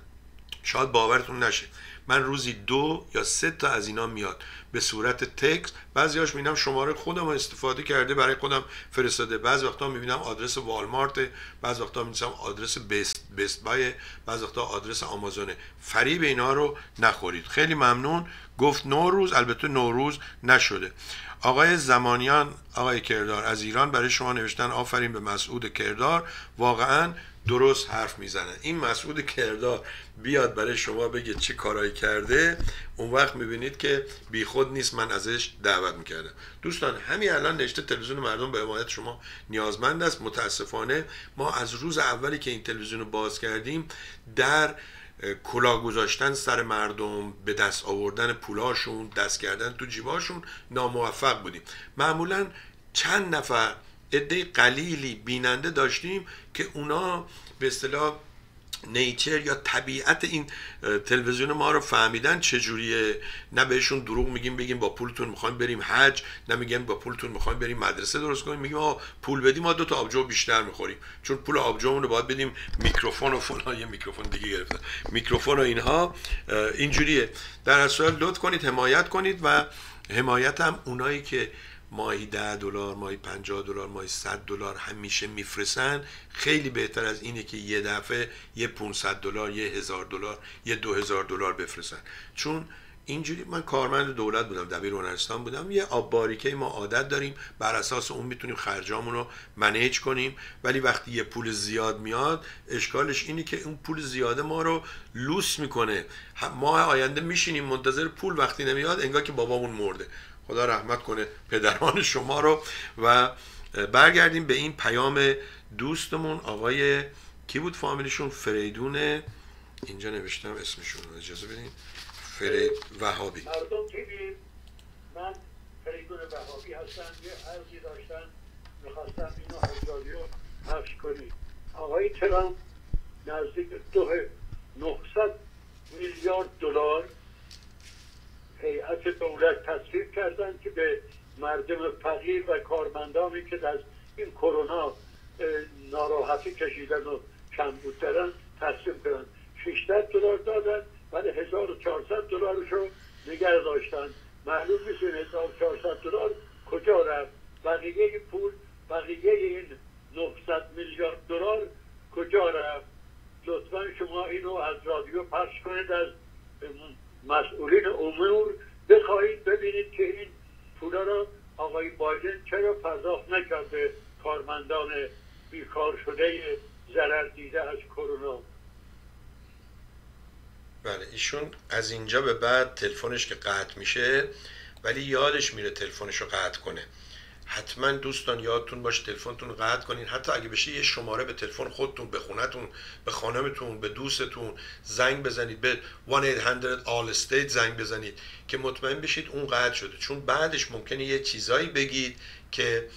شاید باورتون نشه. من روزی دو یا سه تا از اینا میاد. به صورت تکست. بعضیاش می‌بینم شماره خودم استفاده کرده برای خودم فرستاده. بعضی وقتا می‌بینم آدرس والمارت بعضی وقتا می‌بینم آدرس بست بست بای بعضی وقتا آدرس آمازونه. فریب اینا رو نخورید. خیلی ممنون. گفت نوروز. البته نوروز نشده. آقای زمانیان آقای کردار از ایران برای شما نوشتن. آفرین به مسعود کردار. واقعا درست حرف می‌زنه. این مسعود کردار بیاد برای شما بگه چه کارایی کرده. اون وقت می‌بینید که بیخود نیست من ازش دعوت می‌کردم. دوستان همین الان نشته تلویزیون مردم به حمایت شما نیازمند است. متاسفانه ما از روز اولی که این تلویزیون رو باز کردیم در کلا گذاشتن سر مردم به دست آوردن پولاشون دست کردن تو جیباشون ناموفق بودیم. معمولا چند نفر عده قلیلی بیننده داشتیم که اونا به اصطلاح nature یا طبیعت این تلویزیون ما رو فهمیدن چجوریه. نه بهشون دروغ میگیم بگیم با پولتون می‌خوایم بریم حج نه میگیم با پولتون می‌خوایم بریم مدرسه درست کنیم. میگیم آقا پول بدیم ما دو تا آبجو بیشتر می‌خوریم. چون پول آبجومون رو باید بدیم میکروفون و فلان یه میکروفون دیگه گرفتن میکروفون و اینها اینجوریه. در اصل لطف کنید حمایت کنید و حمایت هم اونایی که ماهی ده دلار ماهی 50 دلار ماهی 100 دلار همیشه میفرستن. خیلی بهتر از اینه که یه دفعه یه 500 دلار یه هزار دلار یه دو هزار دلار بفرستن. چون اینجوری من کارمند دولت بودم دبیر هنرستان بودم. یه آب باریکه ما عادت داریم. بر اساس اون می‌تونیم خرجامون رو منیج کنیم. ولی وقتی یه پول زیاد میاد اشکالش اینه که اون پول زیاده ما رو لوس می‌کنه. ماه آینده میشینیم منتظر پول وقتی نمیاد انگار که بابامون مرده. خدا رحمت کنه پدران شما رو. و برگردیم به این پیام دوستمون آقای کی بود فامیلیشون فریدون اینجا نوشتم اسمشون رو اجازه بدین. فرید وهابی. مردم تیوی من فریدون وهابی هستم. یه عرضی داشتن. می‌خواستم اینو از رادیو پخش کنید آقای ترامپ نزدیک دو 900 میلیارد دلار هیئت دولت تصویب کردن که به مردم فقیر و کارمندانی که از این کرونا ناراحتی کشیدن و کم بود دارن تقسیم کردن. 600 دلار دادن ولی 1400 دلارش رو نگه داشتن. معلوم این 1400 دلار کجا رفت. بقیه پول بقیه این 900 میلیارد دلار کجا رفت؟ لطفا شما اینو از رادیو پخش کنید از مسئولین امور بخواهید ببینید که این پولا رو آقای بایدن چرا پرداخت نکرده کارمندان بیکار شده ضرر دیده از کرونا. بله ایشون از اینجا به بعد تلفنش که قطع میشه ولی یادش میره تلفنش رو قطع کنه. حتما دوستان یادتون باشه تلفنتون قطع کنین. حتی اگه بشه یه شماره به تلفن خودتون به خونتون به خانمتون به دوستتون زنگ بزنید. به 1 all state زنگ بزنید که مطمئن بشید اون قطع شده. چون بعدش ممکنه یه چیزایی بگید که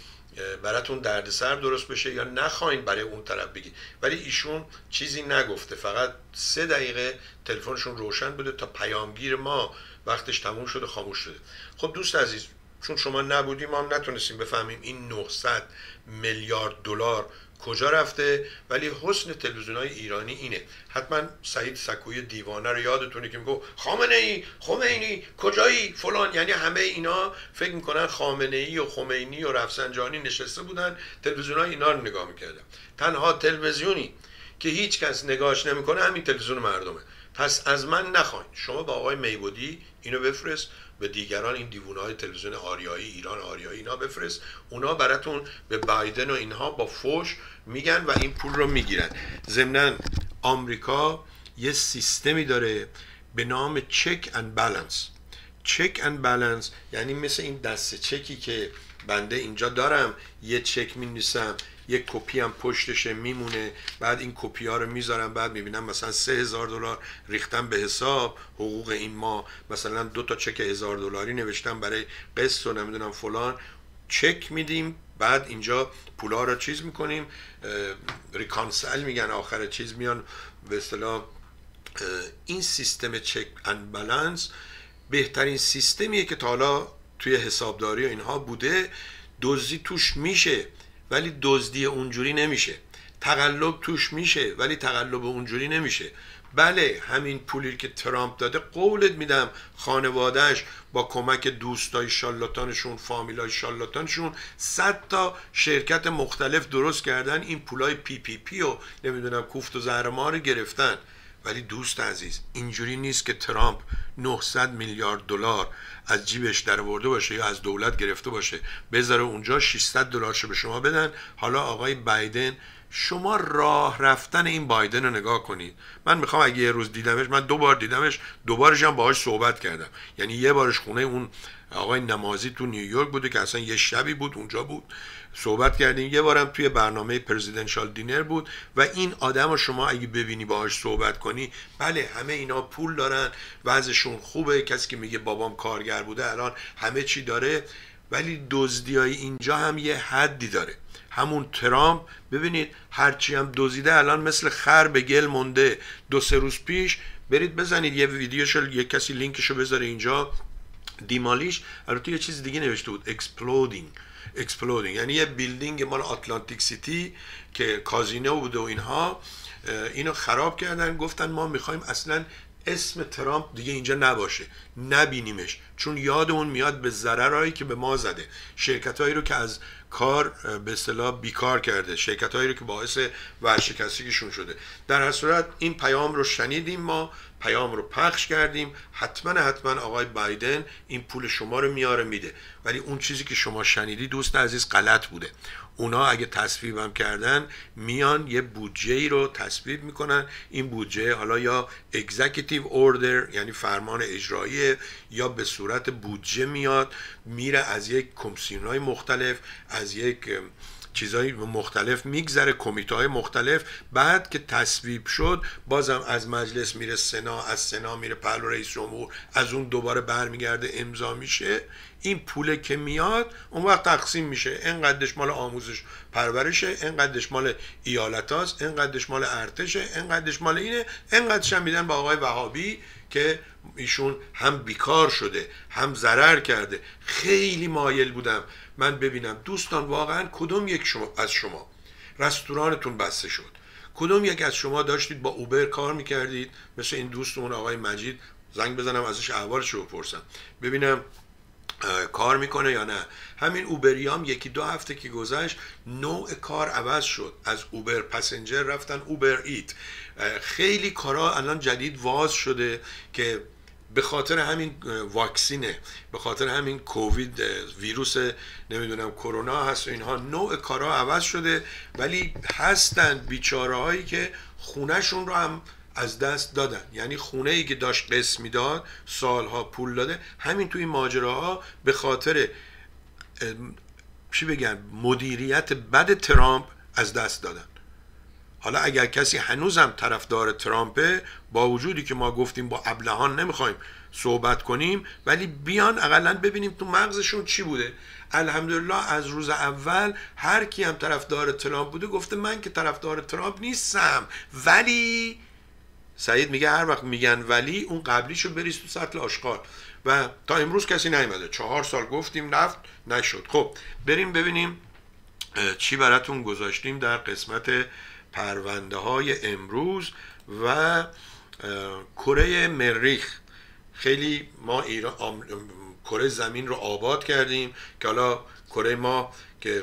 براتون دردسر درست بشه یا نخواین برای اون طرف بگید. ولی ایشون چیزی نگفته. فقط سه دقیقه تلفنشون روشن بوده تا پیامگیر ما وقتش تموم شده خاموش شده. خب دوست عزیز چون شما نبودیم ما هم نتونستیم بفهمیم این 900 میلیارد دلار کجا رفته. ولی حسن تلویزیون های ایرانی اینه. حتما سعید سکوی دیوانه رو یادتونه که میگو خامنه ای خمینی کجایی؟ فلان. یعنی همه اینا فکر می‌کنن خامنه ای و خمینی و رفسنجانی نشسته بودن. تلویزیون های اینا رو نگاه می‌کردن. تنها تلویزیونی که هیچ کس نگاهش نمی‌کنه همین تلویزیون مردمه. پس از من نخواین. شما با آقای میبودی اینو بفرست. به دیگران این دیوونه های تلویزیون آریایی ایران آریایی اینا بفرست. اونا براتون به بایدن و اینها با فوش میگن و این پول رو می‌گیرن. ضمنا آمریکا یه سیستمی داره به نام چک اند بالانس. چک اند بالانس یعنی مثل این دسته چکی که بنده اینجا دارم یه چک می یک کپی هم پشتشه میمونه بعد این کپی ها رو می‌ذارم بعد می‌بینم مثلا سه هزار دلار ریختم به حساب حقوق این ما. مثلا دو تا چک هزار دلاری نوشتم برای قسط و نمی‌دونم فلان. چک میدیم بعد اینجا پولا رو چیز می‌کنیم reconcile میگن آخر چیز میان. به اصطلاح این سیستم check and balance بهترین سیستمیه که تا حالا توی حسابداری و اینها بوده. دزدی توش میشه. ولی دزدی اونجوری نمیشه. تقلب توش میشه ولی تقلب اونجوری نمیشه. بله همین پولی که ترامپ داده قولت میدم خانوادهش با کمک دوستای شارلاتانشون فامیلای شارلاتانشون صد تا شرکت مختلف درست کردن. این پولای PPP و نمی‌دونم کوفت و زهرمار رو گرفتن. ولی دوست عزیز اینجوری نیست که ترامپ 900 میلیارد دلار از جیبش در ورده باشه یا از دولت گرفته باشه. بذاره اونجا 600 دلارشو به شما بدن. حالا آقای بایدن شما راه رفتن این بایدن رو نگاه کنید. من می‌خوام اگه یه روز دیدمش من دو بار دیدمش دوبارش هم باهاش صحبت کردم. یعنی یه بارش خونه اون آقای نمازی تو نیویورک بوده که اصلا یه شبی بود اونجا بود. صحبت کردیم. یه بارم توی برنامه پرزیدنشال دینر بود و این آدم رو شما اگه ببینی باهاش صحبت کنی بله همه اینا پول دارن وضعشون خوبه کسی که میگه بابام کارگر بوده الان همه چی داره ولی دزدی های اینجا هم یه حدی داره. همون ترامپ ببینید هرچی هم دزدیده الان مثل خر به گل مونده. دو سه روز پیش برید بزنید یه ویدیوشو یه کسی لینکشو بذاره اینجا. demolish البته یه چیز دیگه نوشته بود exploding exploding یعنی یه building مال آتلانتیک سیتی که کازینو بوده و اینها اینو خراب کردن گفتن ما می‌خوایم اصلا اسم ترامپ دیگه اینجا نباشه. نبینیمش چون یادمون میاد به ضررهایی که به ما زده. شرکت هایی رو که از کار به اصطلاح بیکار کرده. شرکت هایی رو که باعث ورشکستگیشون شده. در هر صورت این پیام رو شنیدیم ما. پیام رو پخش کردیم. حتما حتما آقای بایدن این پول شما رو میاره میده. ولی اون چیزی که شما شنیدی دوست عزیز غلط بوده. اونا اگه تصویبم کردن میان یه بودجه ای رو تصویب می‌کنن. این بودجه حالا یا اگزیکیتیو اوردر یعنی فرمان اجرایی یا به صورت بودجه میاد میره از یک کمیسیون های مختلف از یک چیزهای مختلف میگذره کمیته های مختلف. بعد که تصویب شد بازم از مجلس میره سنا از سنا میره پهلو رئیس جمهور از اون دوباره برمیگرده امضا میشه. این پول که میاد اون وقت تقسیم میشه. اینقدرش مال آموزش پرورشه اینقدرش مال ایالت هاست اینقدرش مال ارتشه اینقدرش مال اینه. اینقدرش هم میدن به آقای وهابی که ایشون هم بیکار شده هم ضرر کرده. خیلی مایل بودم من ببینم. دوستان واقعا کدوم یک شما از شما رستورانتون بسته شد؟ کدوم یک از شما داشتید با اوبر کار می‌کردید؟ مثل این دوستمون آقای مجید زنگ بزنم ازش احوالش رو بپرسم. ببینم کار می‌کنه یا نه. همین اوبریام یکی دو هفته که گذشت نوع کار عوض شد. از اوبر پسنجر رفتن اوبر ایت. خیلی کارا الان جدید واز شده که به خاطر همین واکسینه به خاطر همین کووید ویروس نمی‌دونم کرونا هست و اینها. نوع کارا عوض شده ولی هستن بیچاره هایی که خونهشون رو هم از دست دادن. یعنی خونه ای که داشت قسم می‌داد سالها پول داده. همین توی ماجراها به خاطر چی بگن مدیریت بد ترامپ از دست دادن. حالا اگر کسی هنوزم طرفدار ترامپه با وجودی که ما گفتیم با ابلهان نمی‌خوایم صحبت کنیم ولی بیان اقلا ببینیم تو مغزشون چی بوده. الحمدلله از روز اول هر کی هم طرفدار ترامپ بوده گفته من که طرفدار ترامپ نیستم. ولی سعید میگه هر وقت میگن ولی اون قبلیشو بریز تو سطل آشغال. و تا امروز کسی نیومده. چهار سال گفتیم رفت نشد. خب بریم ببینیم چی براتون گذاشتیم در قسمت پرونده های امروز و کره مریخ. خیلی ما ایران کره زمین رو آباد کردیم که حالا کره ما که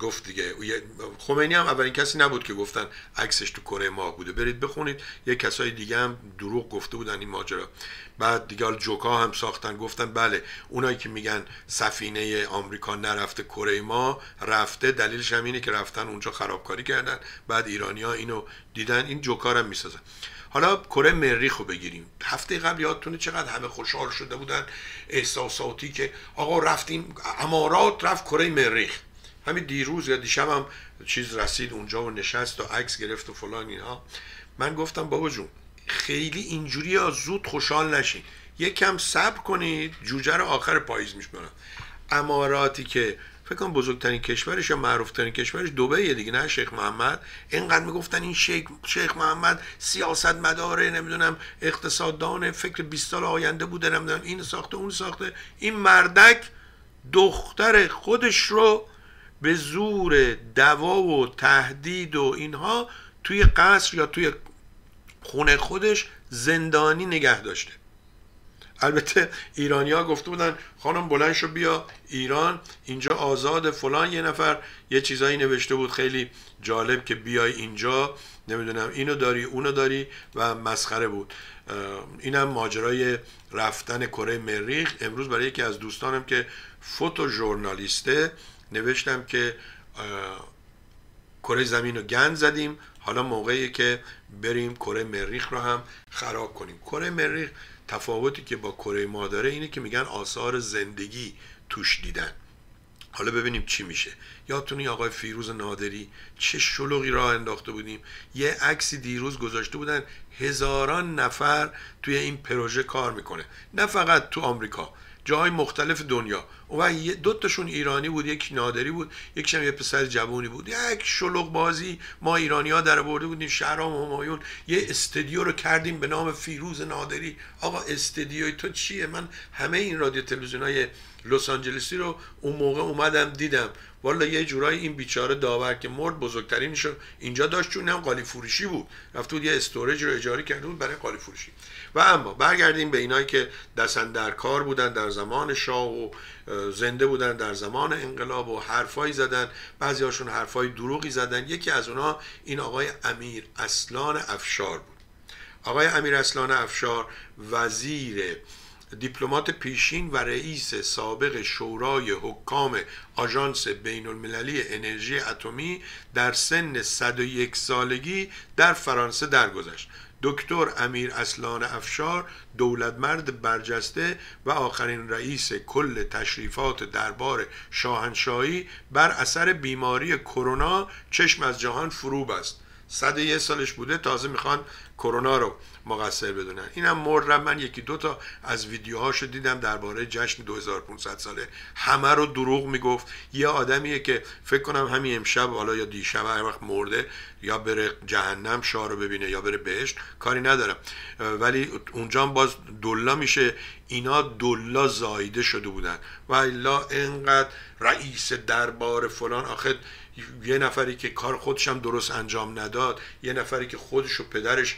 گفت دیگه. خمینی هم اولین کسی نبود که گفتن عکسش تو کره ماه بوده. برید بخونید. یه کسای دیگه هم دروغ گفته بودن این ماجرا. بعد دیگه جوکا هم ساختن. گفتن بله اونایی که میگن سفینه آمریکا نرفته کره ما رفته. دلیلش هم اینه که رفتن اونجا خرابکاری کردن. بعد ایرانی ها اینو دیدن. این جوکا هم می‌سازن. حالا کره مریخ رو بگیریم. هفته قبل یادتونه چقدر همه خوشحال شده بودن. احساساتی که آقا رفتیم امارات رفت کره مریخ همین دیروز یا دیشب هم چیز رسید اونجا و نشست و عکس گرفت و فلان اینها من گفتم بابا جون خیلی اینجوری ها زود خوشحال نشین. کم صبر کنید جوجه رو آخر پاییز میشمارن اماراتی که فکر کنم بزرگترین کشورش یا معروفترین کشورش دبی دیگه نه شیخ محمد. اینقدر می‌گفتن این شیخ, شیخ محمد سیاست مداره نمی‌دونم اقتصاددان فکر 20 سال آینده بوده نمی‌دونم این ساخته اون ساخته. این مردک دختر خودش رو به زور دوا و تهدید و اینها توی قصر یا توی خونه خودش زندانی نگه داشته. البته ایرانیا گفته بودن خانم بلند شو بیا ایران اینجا آزاد فلان. یه نفر یه چیزایی نوشته بود خیلی جالب که بیای اینجا نمی‌دونم اینو داری اونو داری و مسخره بود. اینم ماجرای رفتن کره مریخ. امروز برای یکی از دوستانم که فوتو ژورنالیسته نوشتم که کره زمین رو گند زدیم. حالا موقعی که بریم کره مریخ رو هم خراب کنیم. کره مریخ تفاوتی که با کره ما داره اینه که میگن آثار زندگی توش دیدن. حالا ببینیم چی میشه. یادتونی آقای فیروز نادری چه شلوغی راه انداخته بودیم؟ یه عکسی دیروز گذاشته بودن هزاران نفر توی این پروژه کار می‌کنه. نه فقط تو آمریکا. جای مختلف دنیا. و دو تاشون ایرانی بود یک نادری بود یک یه پسر جوانی بود. یک شلوغ بازی ما ایرانی ها در برده بودیم شهرام همایون. یه استدیو رو کردیم به نام فیروز نادری. آقا استدیوی تو چیه؟ من همه این رادیو تلویزیون های لس آنجلسی رو اون موقع اومدم دیدم. والا یه جورایی این بیچاره داور که مرد بزرگترین شد اینجا داشت چون هم قالی فروشی بود. رفت بود یه استوریج رو اجاره کرده بود برای قالی فروشی و اما برگردیم به اینایی که دستن در کار بودن در زمان شاه و زنده بودن در زمان انقلاب و حرفایی زدن. بعضی هاشون حرفای دروغی زدن. یکی از اونها این آقای امیر اصلان افشار بود. آقای امیر اصلان افشار وزیر دیپلمات پیشین و رئیس سابق شورای حکام آژانس بین المللی انرژی اتمی در سن 101 سالگی در فرانسه درگذشت. دکتر امیر اسلان افشار دولتمرد برجسته و آخرین رئیس کل تشریفات دربار شاهنشاهی بر اثر بیماری کرونا چشم از جهان فروب است. صد یه سالش بوده تازه می‌خوان کرونا رو مقصر بدونن. اینم مرد من یکی دو تا از ویدیوهاشو دیدم درباره جشن 2500 ساله. همه رو دروغ می‌گفت. یه آدمیه که فکر کنم همین امشب حالا یا دیشب هر وقت مرده یا بره جهنم شاه رو ببینه یا بره بهشت کاری ندارم ولی اونجا باز دلا میشه. اینا دلا زایده شده بودن. و الا انقدر رئیس دربار فلان. آخه یه نفری که کار خودش هم درست انجام نداد یه نفری که خودش و پدرش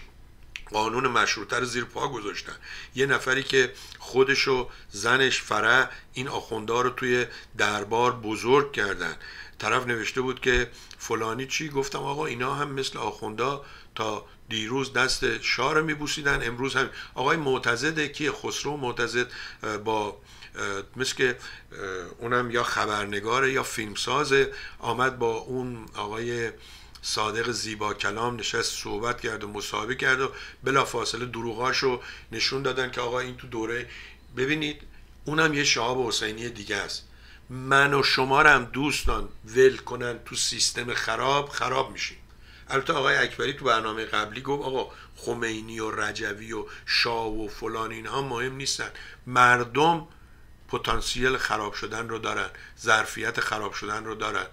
قانون مشروطه رو زیر پا گذاشتن. یه نفری که خودش و زنش فره این آخونده رو توی دربار بزرگ کردن. طرف نوشته بود که فلانی چی؟ گفتم آقا اینا هم مثل آخونده تا دیروز دست شاه رو میبوسیدن امروز هم. آقای معتزد که خسرو معتزد با مثل که اونم یا خبرنگاره یا فیلمسازه آمد با اون آقای صادق زیبا کلام نشست صحبت کرد و مصاحبه کرد و بلا فاصله دروغاشو نشون دادن که آقا این تو دوره ببینید اونم یه شهاب حسینی دیگه است. من و شما هم دوستان ول کنن تو سیستم خراب خراب میشیم. البته آقای اکبری تو برنامه قبلی گفت آقا خمینی و رجوی و شاه و فلان اینها مهم نیستن. مردم پتانسیل خراب شدن رو دارن ظرفیت خراب شدن رو دارن.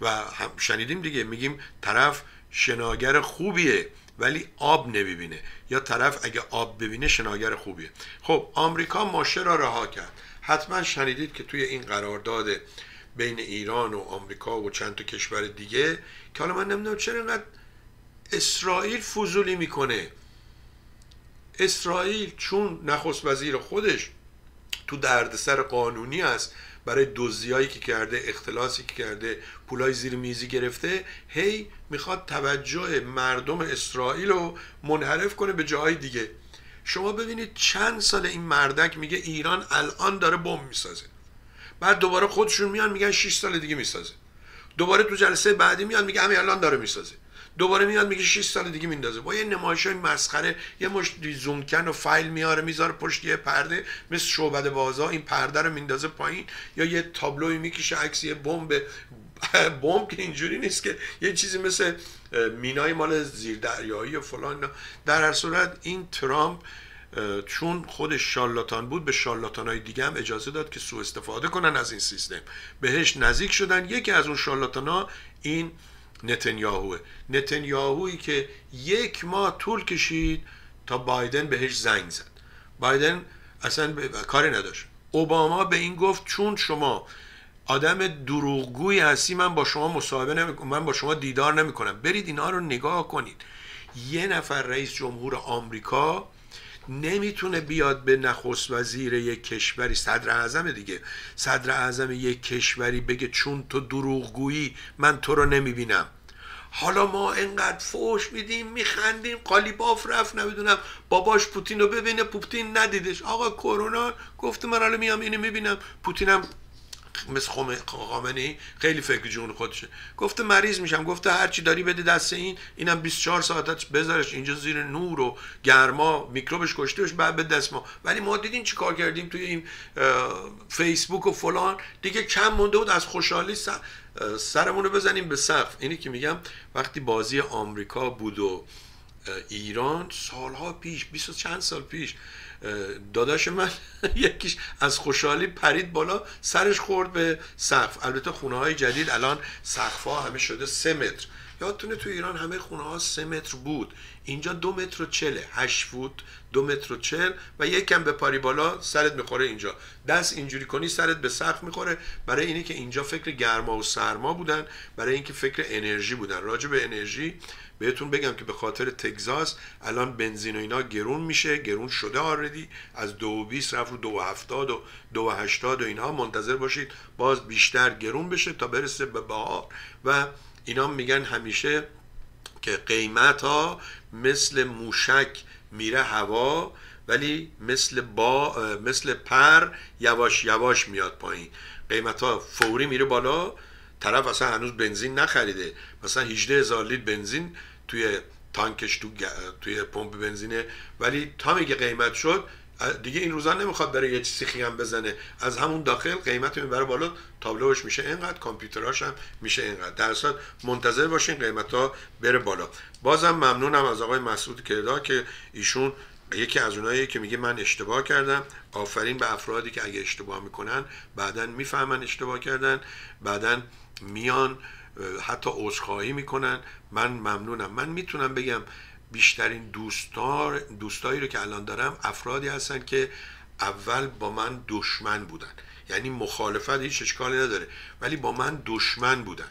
و شنیدیم دیگه میگیم طرف شناگر خوبیه ولی آب نمی‌بینه. یا طرف اگه آب ببینه شناگر خوبیه. خب آمریکا ماشه را رها کرد. حتما شنیدید که توی این قرارداد بین ایران و آمریکا و چند تا کشور دیگه که حالا من نمی‌دونم چرا اینقدر اسرائیل فضولی می‌کنه. اسرائیل چون نخست وزیر خودش تو دردسر قانونی است برای دزدیایی که کرده اختلاسی که کرده پولای زیر میزی گرفته هی می‌خواد توجه مردم اسرائیل رو منحرف کنه به جاهای دیگه. شما ببینید چند سال این مردک میگه ایران الان داره بمب می‌سازه. بعد دوباره خودشون میان میگن 6 سال دیگه می‌سازه. دوباره تو جلسه بعدی میان میگه همین الان داره می‌سازه. دوباره میاد میگه 6 سال دیگه میندازه. با یه نمایش های مسخره یه مش زومکن و فایل میاره می‌ذاره پشت یه پرده مثل شعبده بازا. این پرده رو میندازه پایین یا یه تابلوی می‌کشه عکس یه بمب بمب که اینجوری نیست که یه چیزی مثل مینای مال زیر دریایی و فلان در هر صورت این ترامپ چون خودش شالاتان بود به شالاتان های دیگه هم اجازه داد که سوء استفاده کنن از این سیستم. بهش نزدیک شدن. یکی از اون شالاتان ها این نتنیاهوه. نتنیاهویی که یک ماه طول کشید تا بایدن بهش زنگ زد. بایدن اصلا کاری نداشت. اوباما به این گفت چون شما آدم دروغگویی هستی من با شما مصاحبه نمی... من با شما دیدار نمی‌کنم برید اینا رو نگاه کنید. یه نفر رئیس جمهور آمریکا نمی‌تونه بیاد به نخست وزیر یک کشوری صدر اعظم دیگه. صدر اعظم یک کشوری بگه چون تو دروغگویی من تو رو نمی‌بینم. حالا ما انقدر فوش میدیم میخندیم قالیباف رفت نمی‌دونم. باباش پوتین رو ببینه پوتین ندیدش. آقا کرونا گفته من حالا میام اینو می‌بینم. پوتینم مثل خامنه خیلی فکر جون خودشه. گفته مریض میشم گفته هرچی داری بده دست این. اینم 24 ساعت بذارش اینجا زیر نور و گرما میکروبش کشتهش بعد به دست ما. ولی ما دیدین چی کار کردیم توی این فیسبوک و فلان. دیگه کم مونده بود از خوشحالی سر سرمون بزنیم به سقف. اینی که میگم وقتی بازی آمریکا بود و ایران سالها پیش بیست و چند سال پیش داداش من یکیش از خوشحالی پرید بالا سرش خورد به سقف. البته خونه های جدید الان سقف ها همه شده سه متر. یادتونه تو ایران همه خونه ها سه متر بود. اینجا دو متر و چله هشت فوت دو متر و چل و یکم به پاری بالا سرت می‌خوره اینجا. دست اینجوری کنی سرت به سقف می‌خوره. برای اینه که اینجا فکر گرما و سرما بودن برای اینکه فکر انرژی بودن. راجع به انرژی بهتون بگم که به خاطر تگزاس الان بنزین و اینا گرون میشه گرون شده آردی از دو بیست رفت رو دو هفتاد و دو هشتاد و اینها. منتظر باشید باز بیشتر گرون بشه تا برسه به بهار. و اینا میگن همیشه که قیمت ها مثل موشک میره هوا ولی مثل با مثل پر یواش یواش میاد پایین. قیمت ها فوری میره بالا. طرف اصلا هنوز بنزین نخریده. مثلا 18 هزار لیتر بنزین توی تانکش تو توی پمپ بنزینه. ولی تا میگه قیمت شد دیگه این روزا نمی‌خواد بره یه چیزی هم بزنه. از همون داخل قیمت می‌بره بالا تابلوش میشه اینقدر کامپیوتراش هم میشه اینقدر. در صورت منتظر باشین قیمت ها بره بالا. بازم ممنونم از آقای مسعود کردا که ایشون یکی از اونایی که میگه من اشتباه کردم. آفرین به افرادی که اگه اشتباه می‌کنن بعدا می‌فهمن اشتباه کردن بعدا میان حتی عذرخواهی می‌کنن. من ممنونم. من می‌تونم بگم بیشترین دوستار دوستایی رو که الان دارم افرادی هستن که اول با من دشمن بودن. یعنی مخالفت هیچ اشکالی نداره ولی با من دشمن بودن.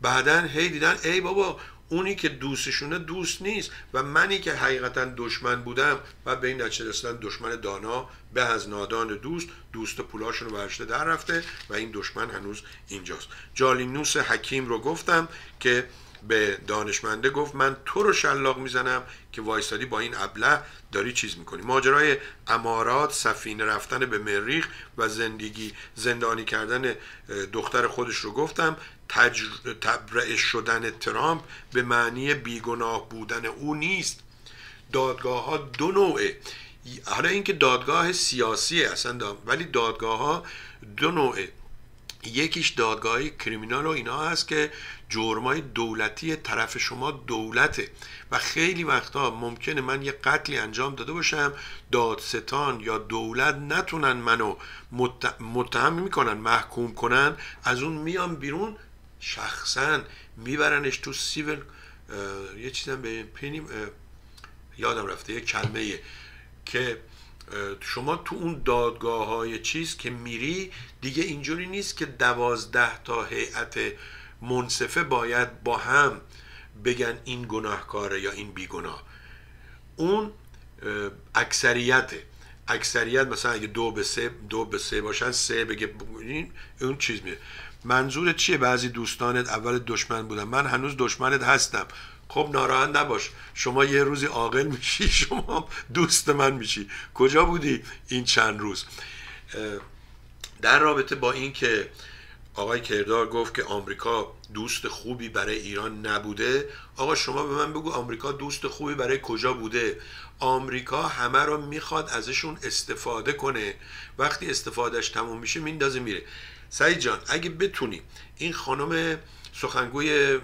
بعدا هی دیدن ای بابا اونی که دوستشونه دوست نیست. و منی که حقیقتا دشمن بودم و به این نتیجه رسیدن دشمن دانا به از نادان دوست دوست پولاشون رو برشته در رفته و این دشمن هنوز اینجاست. جالینوس حکیم رو گفتم که به دانشمنده گفت من تو رو شلاق می‌زنم که وایستادی با این ابله داری چیز می‌کنی. ماجرای امارات سفینه رفتن به مریخ و زندگی زندانی کردن دختر خودش رو گفتم. تجر... تبرئه شدن ترامپ به معنی بیگناه بودن او نیست. دادگاه ها دو نوعه. حالا اینکه دادگاه سیاسیه اصلا ولی دادگاه ها دو نوعه. یکیش دادگاه کریمینال و اینا هست که جرمای دولتی طرف شما دولته. و خیلی وقتا ممکنه من یه قتلی انجام داده باشم دادستان یا دولت نتونن منو متهم می‌کنن محکوم کنن از اون میام بیرون. شخصا میبرنش تو سیول یه چیزم به پینیم یادم رفته یه کلمه که شما تو اون دادگاه های چیز که میری دیگه اینجوری نیست که دوازده تا هیئت منصفه باید با هم بگن این گناهکاره یا این بیگناه. اون اکثریته اکثریت مثلا اگه دو به سه دو به سه باشن سه بگه اون چیز میه منظور چیه؟ بعضی دوستانت اول دشمن بودن. من هنوز دشمنت هستم. خب ناراحت نباش. شما یه روزی عاقل میشی شما دوست من میشی. کجا بودی این چند روز؟ در رابطه با این که آقای کردار گفت که آمریکا دوست خوبی برای ایران نبوده آقا شما به من بگو آمریکا دوست خوبی برای کجا بوده؟ آمریکا همه رو می‌خواد ازشون استفاده کنه. وقتی استفادهش تموم میشه میندازه میره. سعید جان اگه بتونی این خانم سخنگوی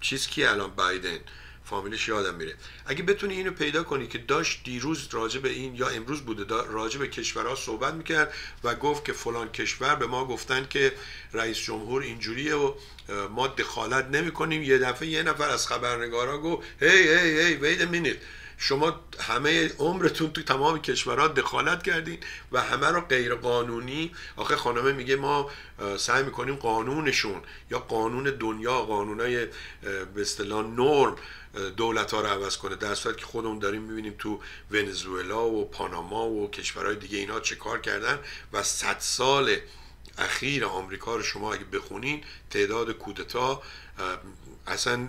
چیز کی الان؟ بایدن. فامیلش یادم میره. اگه بتونی اینو پیدا کنی که داشت دیروز راجع به این یا امروز بوده راجع به کشورها صحبت می‌کرد و گفت که فلان کشور به ما گفتن که رئیس جمهور اینجوریه و ما دخالت نمی‌کنیم. یه دفعه یه نفر از خبرنگارا گفت هی هی هی وید مینیت شما همه عمرتون تو تمام کشورها دخالت کردین و همه رو غیر قانونی آخه خانمه میگه ما سعی می‌کنیم قانونشون یا قانون دنیا قانونای به اصطلاح نرم دولت ها رو عوض کنه. در صورت که خودمون داریم می‌بینیم تو ونزوئلا و پاناما و کشورهای دیگه اینا چه کار کردن و صد سال اخیر آمریکا رو شما اگه بخونین تعداد کودتا اصلا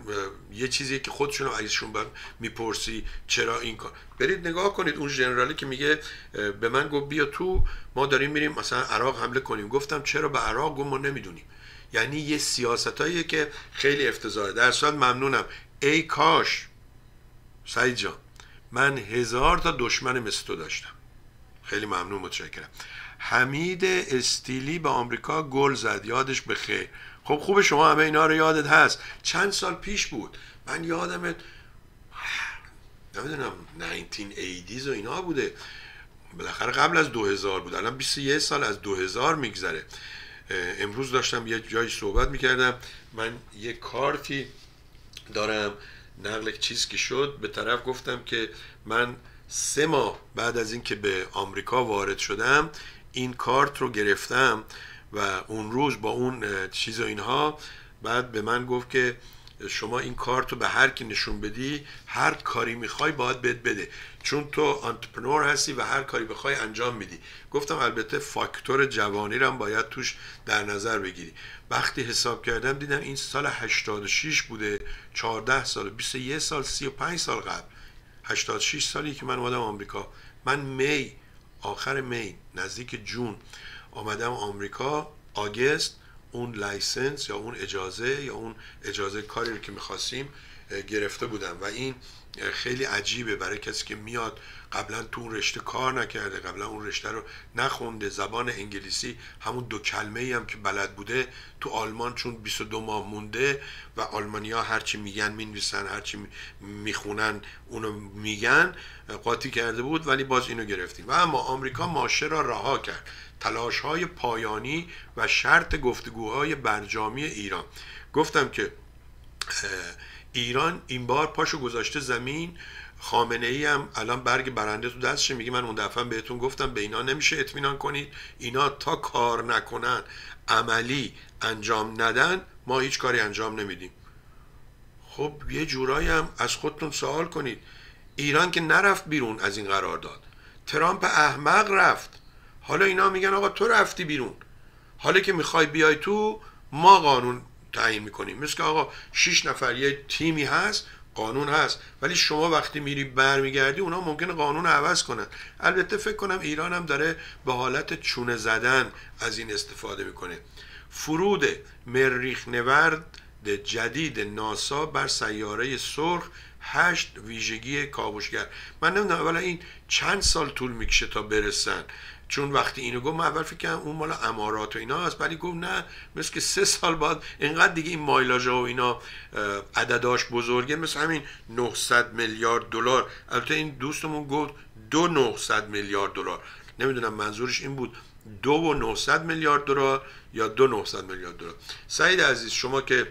یه چیزی که خودشون ازشون می‌پرسی چرا این کار. برید نگاه کنید اون ژنرالی که میگه به من گفت بیا تو ما داریم میریم مثلا عراق حمله کنیم. گفتم چرا به عراق؟ گفت ما نمی‌دونیم. یعنی یه سیاستایی که خیلی افتضاحه. در صورت ممنونم. ای کاش سعید جان من هزار تا دشمن مثل تو داشتم. خیلی ممنون متشکرم. حمید استیلی به آمریکا گل زد. یادش بخیر خب خوب شما همه اینا رو یادت هست. چند سال پیش بود. من یادم نمی‌دونم 1980 و اینا بوده. بالاخره قبل از 2000 بود. الان 21 سال از 2000 میگذره. امروز داشتم یه جایی صحبت می‌کردم. من یه کارتی دارم. نقل چیز که شد به طرف گفتم که من سه ماه بعد از اینکه به آمریکا وارد شدم این کارت رو گرفتم. و اون روز با اون چیز و اینها بعد به من گفت که شما این کارت رو به هر کی نشون بدی هر کاری می‌خوای باید بهت بده. چون تو انترپرنور هستی و هر کاری بخوای انجام میدی. گفتم البته فاکتور جوانی رو هم باید توش در نظر بگیری. وقتی حساب کردم دیدم این سال 86 بوده 14 سال 21 سال 35 سال قبل. 86 سالی که من اومدم آمریکا. من May آخر May نزدیک June. آمدم آمریکا August اون license یا اون اجازه یا اون اجازه کاری رو که می‌خواستیم گرفته بودن و این خیلی عجیبه برای کسی که میاد قبلا تو اون رشته کار نکرده قبلا اون رشته رو نخونده. زبان انگلیسی همون دو کلمه ای هم که بلد بوده تو آلمان چون 22 ماه مونده و آلمانیا هرچی میگن می‌نویسن هرچی می‌خونن اونو میگن قاطی کرده بود ولی باز اینو گرفتیم. و اما آمریکا ماشه را رها کرد. تلاش های پایانی و شرط گفتگوهای برجامی ایران. گفتم که ایران این بار پاشو گذاشته زمین. خامنه ای هم الان برگ برنده تو دستشه میگه من اون دفعه بهتون گفتم به اینا نمیشه اطمینان کنید. اینا تا کار نکنن عملی انجام ندن ما هیچ کاری انجام نمیدیم. خب یه جورایی هم از خودتون سوال کنید. ایران که نرفت بیرون از این قرار داد ترامپ احمق رفت. حالا اینا میگن آقا تو رفتی بیرون. حالا که می‌خوای بیای تو ما قانون تعیین می‌کنیم. مثل که آقا شیش نفر یه تیمی هست قانون هست. ولی شما وقتی میری برمیگردی اونا ممکنه قانون عوض کنن. البته فکر کنم ایران هم داره به حالت چونه زدن از این استفاده می‌کنه. فرود مریخ نورد جدید ناسا بر سیاره سرخ هشت ویژگی کاوشگر. من نمی‌دونم اولا این چند سال طول می‌کشه تا برسن؟ چون وقتی اینو گفت من اول فکر کردم اون مال امارات و اینا هست ولی گفت نه مثل که سه سال بعد اینقدر دیگه این مایلاژا و اینا عدداش بزرگه مثل همین 900 میلیارد دلار. البته این دوستمون گفت دو 900 میلیارد دلار. نمی‌دونم منظورش این بود دو و 900 میلیارد دلار یا دو 900 میلیارد دلار. سعید عزیز شما که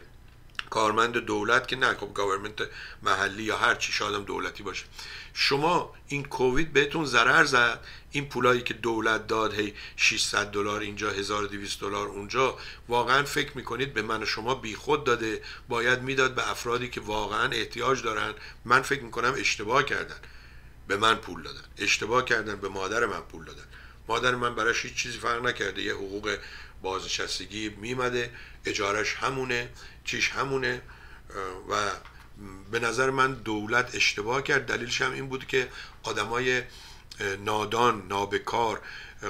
کارمند دولت که نه خب گاورمنت محلی یا هر چی شادم دولتی باشه. شما این کووید بهتون ضرر زد؟ این پولایی که دولت داد هی 600 دلار اینجا 1200 دلار اونجا واقعا فکر می‌کنید به من و شما بیخود داده؟ باید می‌داد به افرادی که واقعا احتیاج دارن. من فکر می‌کنم اشتباه کردن. به من پول دادن. اشتباه کردن. به مادر من پول دادن. مادر من براش هیچ چیزی فرق نکرده. یه حقوق بازنشستگی میمده. اجارش همونه. چیش همونه. و به نظر من دولت اشتباه کرد. دلیلش هم این بود که آدمای نادان نابکار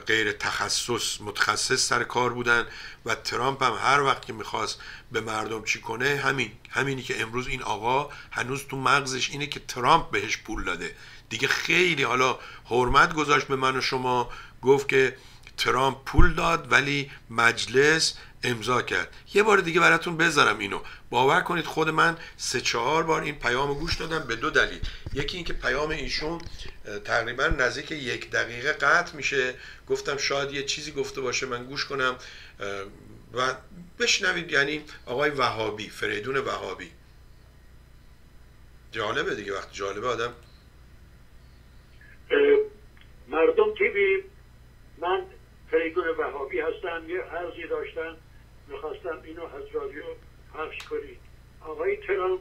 غیر تخصص متخصص سر کار بودن و ترامپ هم هر وقت که می‌خواست به مردم چی کنه همین همینی که امروز این آقا هنوز تو مغزش اینه که ترامپ بهش پول داده. دیگه خیلی حالا حرمت گذاشت به من و شما گفت که ترامپ پول داد ولی مجلس امضا کرد. یه بار دیگه براتون بذارم اینو. باور کنید خود من سه چهار بار این پیام گوش دادم به دو دلیل. یکی اینکه پیام ایشون تقریبا نزدیک یک دقیقه قطع میشه. گفتم شاید یه چیزی گفته باشه من گوش کنم. و بشنوید یعنی آقای وهابی فریدون وهابی. جالبه دیگه وقتی جالبه آدم. مردم تیوی من فریدون وهابی هستم یه عرضی داشتن می‌خواستم اینو از رادیو پخش کنید آقای ترامپ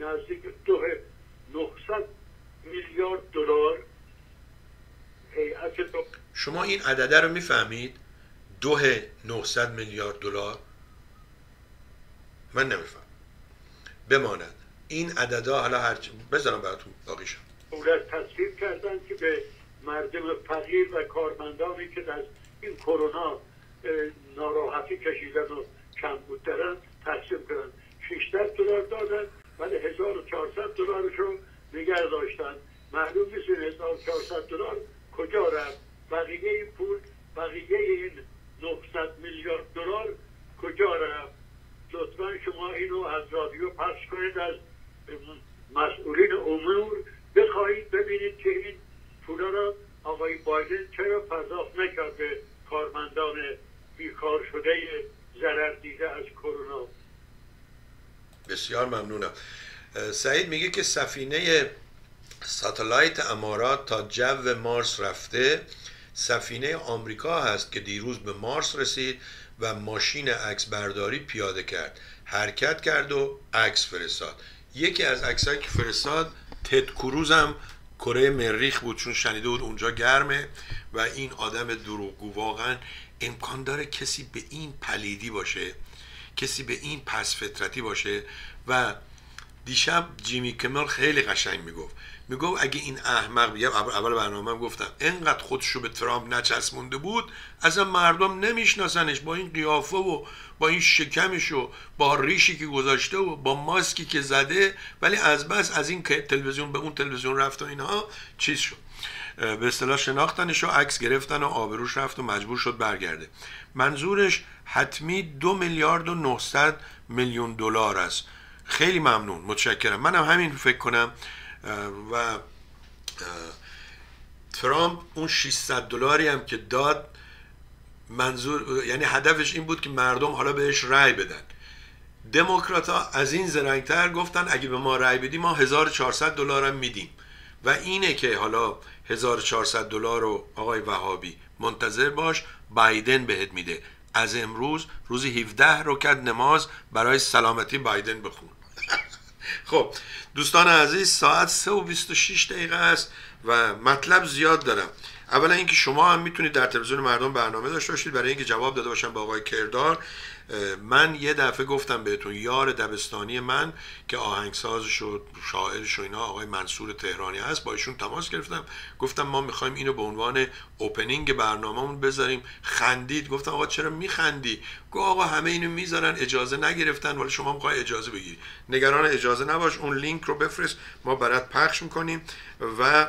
نزدیک دو 900 میلیارد دلار شما این عدده رو می‌فهمید؟ دو 900 میلیارد دلار؟ من نمیفهم بماند. این عددا حالا هر بذارم براتون باقیشم دولت تصویر کردن که به مردم فقیر و کارمندانی که در این کرونا ناراحتی کشیدن و کم بود دارن تقسیم کردن. 600 دلار دادن ولی 1400 دلارشون نگه داشتن. معلوم نیست این 1400 دلار کجا رفت. بقیه این پول بقیه این 900 میلیارد دلار کجا رفت؟ لطفا شما اینو از رادیو پخش کنید از مسئولین امور بخواهید ببینید که این پولا را آقای بایدن چرا پرداخت نکرد به کارمندان بیکار شده ضرر دیده از کرونا. بسیار ممنونم. سعید میگه که سفینه ساتلایت امارات تا جو مارس رفته. سفینه آمریکا هست که دیروز به مارس رسید و ماشین عکس برداری پیاده کرد. حرکت کرد و عکس فرستاد. یکی از عکسایی که فرستاد تد کروز هم کره مریخ بود چون شنیده بود اونجا گرمه و این آدم دروغگو واقعا امکان داره کسی به این پلیدی باشه کسی به این پس فطرتی باشه و دیشب جیمی کمل خیلی قشنگ می‌گفت. می‌گفت اگه این احمق اول برنامه هم گفتم انقدر خودشو به ترامپ نچسبونده بود اصلا مردم نمیشناسنش. با این قیافه و با این شکمش و با ریشی که گذاشته و با ماسکی که زده ولی از بس از این تلویزیون به اون تلویزیون رفت و اینها چیز شد. به اصطلاح شناختنش و عکس گرفتن و آبروش رفت و مجبور شد برگرده. منظورش حتمی دو میلیارد و 900 میلیون دلار است. خیلی ممنون متشکرم. منم همین فکر کنم. و ترامپ اون 600 دلاری هم که داد منظور یعنی هدفش این بود که مردم حالا بهش رأی بدن. دموکرات ها از این زرنگتر گفتن اگه به ما رأی بدیم ما 1400 دلار هم میدیم. و اینه که حالا 1400 دلار رو آقای وهابی. منتظر باش بایدن بهت میده. از امروز روزی 17 رکت نماز برای سلامتی بایدن بخون. خب دوستان عزیز ساعت 3 و 26 دقیقه است و مطلب زیاد دارم. اولا اینکه شما هم می‌تونید در تلویزیون مردم برنامه داشته باشید. برای اینکه جواب داده باشم به آقای کردار من یه دفعه گفتم بهتون یار دبستانی من که آهنگسازش و شاعرش و اینا آقای منصور تهرانی هست. با ایشون تماس گرفتم. گفتم ما می‌خوایم اینو به عنوان اوپنینگ برنامهمون بذاریم. خندید. گفتم آقا چرا میخندی؟ گفت آقا همه اینو می‌ذارن اجازه نگرفتن. ولی شما می‌خوای اجازه بگیری. نگران اجازه نباش. اون لینک رو بفرست. ما برات پخش می‌کنیم و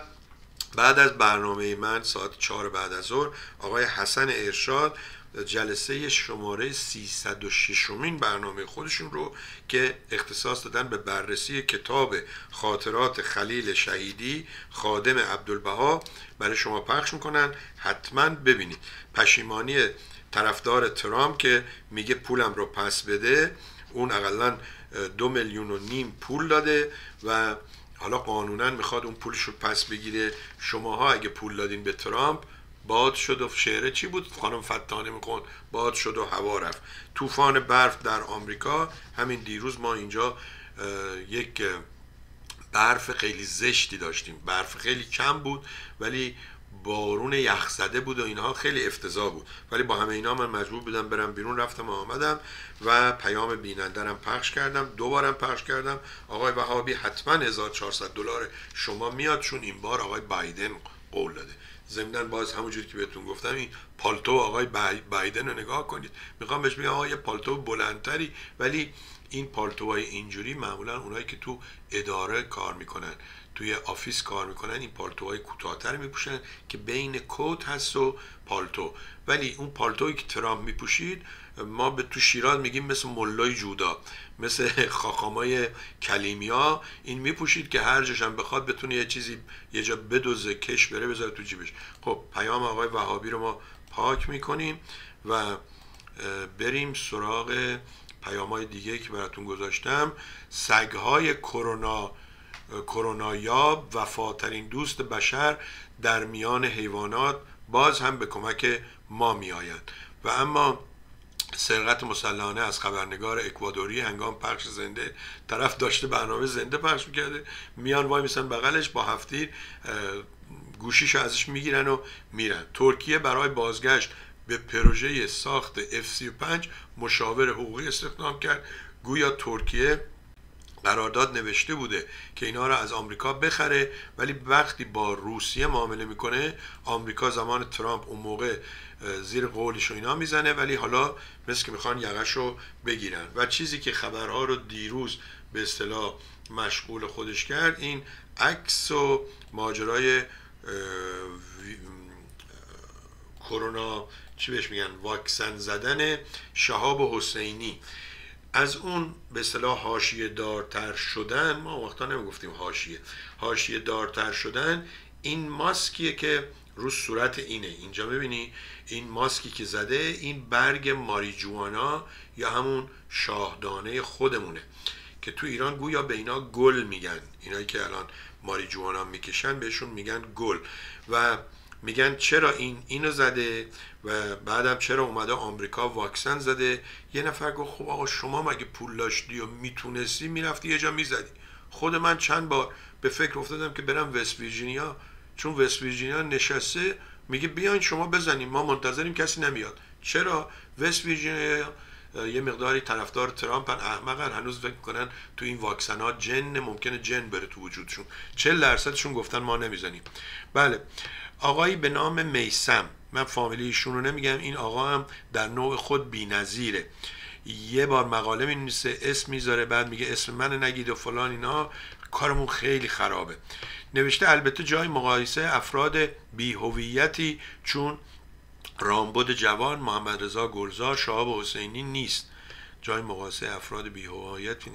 بعد از برنامه من ساعت چهار بعد از ظهر آقای حسن ارشاد جلسه شماره 306 مین برنامه خودشون رو که اختصاص دادن به بررسی کتاب خاطرات خلیل شهیدی خادم عبدالبها برای شما پخش می‌کنن. حتما ببینید. پشیمانی طرفدار ترامپ که میگه پولم رو پس بده اون اقلا دو میلیون و نیم پول داده و حالا قانونا می‌خواد اون پولش رو پس بگیره. شماها اگه پول دادین به ترامپ باد شد و شعره چی بود؟ خانم فتانه میکن باد شد و هوا رفت. طوفان برف در آمریکا همین دیروز ما اینجا یک برف خیلی زشتی داشتیم. برف خیلی کم بود ولی بارون یخزده بود و اینها خیلی افتضاح بود. ولی با همه اینا من مجبور بودم برم بیرون رفتم و آمدم و پیام بینندرم پخش کردم دوبارم پخش کردم. آقای وهابی حتما 1400 دلار شما میاد چون این بار آقای بایدن قول داده. ضمنا باز همونجوری که بهتون گفتم این پالتو آقای بایدن رو نگاه کنید. می‌خوام بهش بگم آقای پالتو بلندتری ولی این پالتوهای اینجوری معمولا اونایی که تو اداره کار می‌کنن. توی office کار می‌کنن این پالتوهای کوتاهتر میپوشن که بین coat هست و پالتو. ولی اون پالتویی که ترامپ میپوشید ما به تو شیراز میگیم مثل ملای جودا مثل خاخامای کلیمیا. این میپوشید که هر جاشم بخواد بتونه یه چیزی یه جا بدوزه کش بره بذاره تو جیبش. خب پیام آقای وهابی رو ما پاک می‌کنیم و بریم سراغ پیام های دیگه که براتون گذاشتم. سگهای کرونا کرونایاب وفاترین دوست بشر در میان حیوانات باز هم به کمک ما می آید و اما سرقت مسلحانه از خبرنگار اکوادوری هنگام پخش زنده طرف داشته برنامه زنده پخش می‌کرده میان وای میسن بغلش با هفتیر گوشیشو ازش می‌گیرن و میرن. ترکیه برای بازگشت به پروژه ساخت F-35 مشاور حقوقی استخدام کرد. گویا ترکیه قرارداد نوشته بوده که اینا رو از آمریکا بخره ولی وقتی با روسیه معامله می‌کنه آمریکا زمان ترامپ اون موقع زیر قولش و اینا می‌زنه ولی حالا مثل که می‌خوان یقش رو بگیرن. و چیزی که خبرها رو دیروز به اصطلاح مشغول خودش کرد این عکس و ماجرای کرونا چی بهش میگن واکسن زدن شهاب حسینی. از اون به اصطلاح حاشیه دارتر شدن ما وقتا نمی‌گفتیم حاشیه. حاشیه دارتر شدن این ماسکیه که رو صورت اینه. اینجا ببینی این ماسکی که زده این برگ ماریجوانا یا همون شاهدانه خودمونه که تو ایران گویا به اینا گل میگن. اینایی که الان ماریجوانا می‌کشن بهشون میگن گل. و میگن چرا این اینو زده و بعدم چرا اومده آمریکا واکسن زده؟ یه نفر گفت خب آقا شما مگه پول داشتی و می‌تونستی؟ می‌رفتی یه جا می‌زدی. خود من چند بار به فکر افتادم که برم وست ویرجینیا. چون وست ویرجینیا نشسته میگه بیاین شما بزنیم ما منتظریم کسی نمیاد. چرا؟ وست ویرجینیا یه مقداری طرفدار ترامپ احمقن هنوز فکر کنن تو این واکسن ها جن ممکنه جن بره تو وجودشون. 40 درصدشون گفتن ما نمی‌زنیم. بله. آقایی به نام میسم. من فامیلی ایشون رو نمیگم این آقا هم در نوع خود بی‌نظیره. یه بار مقاله می اسم می‌ذاره بعد میگه اسم من نگید و فلان اینا. کارمون خیلی خرابه. نوشته البته جای مقایسه افراد بیهویتی چون رامبد جوان محمد رضا گلزار شهاب حسینی نیست. جای مقایسه افراد بیهویتی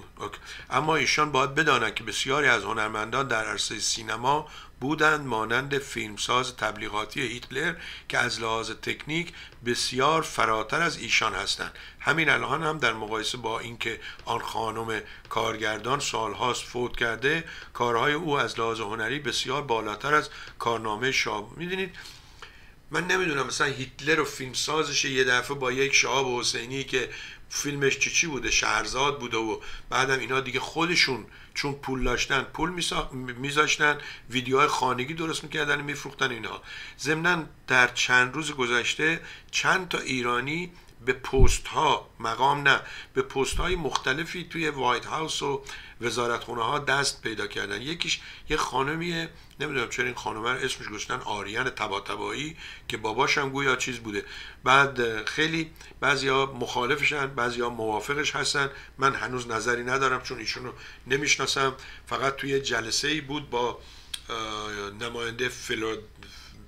اما ایشان باید بدانند که بسیاری از هنرمندان در عرصه سینما بودند مانند فیلمساز تبلیغاتی هیتلر که از لحاظ تکنیک بسیار فراتر از ایشان هستند. همین الان هم در مقایسه با اینکه آن خانم کارگردان سالهاست فوت کرده کارهای او از لحاظ هنری بسیار بالاتر از کارنامه شاب می‌دونید من نمی‌دونم مثلا هیتلر و فیلمسازش یه دفعه با یک شهاب حسینی که فیلمش چی چی بوده؟ شهرزاد بوده و بعدم اینا دیگه خودشون چون پول داشتن پول میذاشتن ویدیوهای خانگی درست می‌کردن میفروختن اینا. ضمنا در چند روز گذشته چند تا ایرانی به پست ها مقام نه به پست های مختلفی توی وایت هاوس و وزارتخونه ها دست پیدا کردن. یکیش یه خانمیه نمی‌دونم چرا این خانم اسمش گذاشتن آریان تبا تبایی که باباش هم گویا چیز بوده. بعد خیلی بعضیا مخالفشن بعضیا موافقش هستن. من هنوز نظری ندارم چون ایشون رو نمی‌شناسم. فقط توی جلسه ای بود با نماینده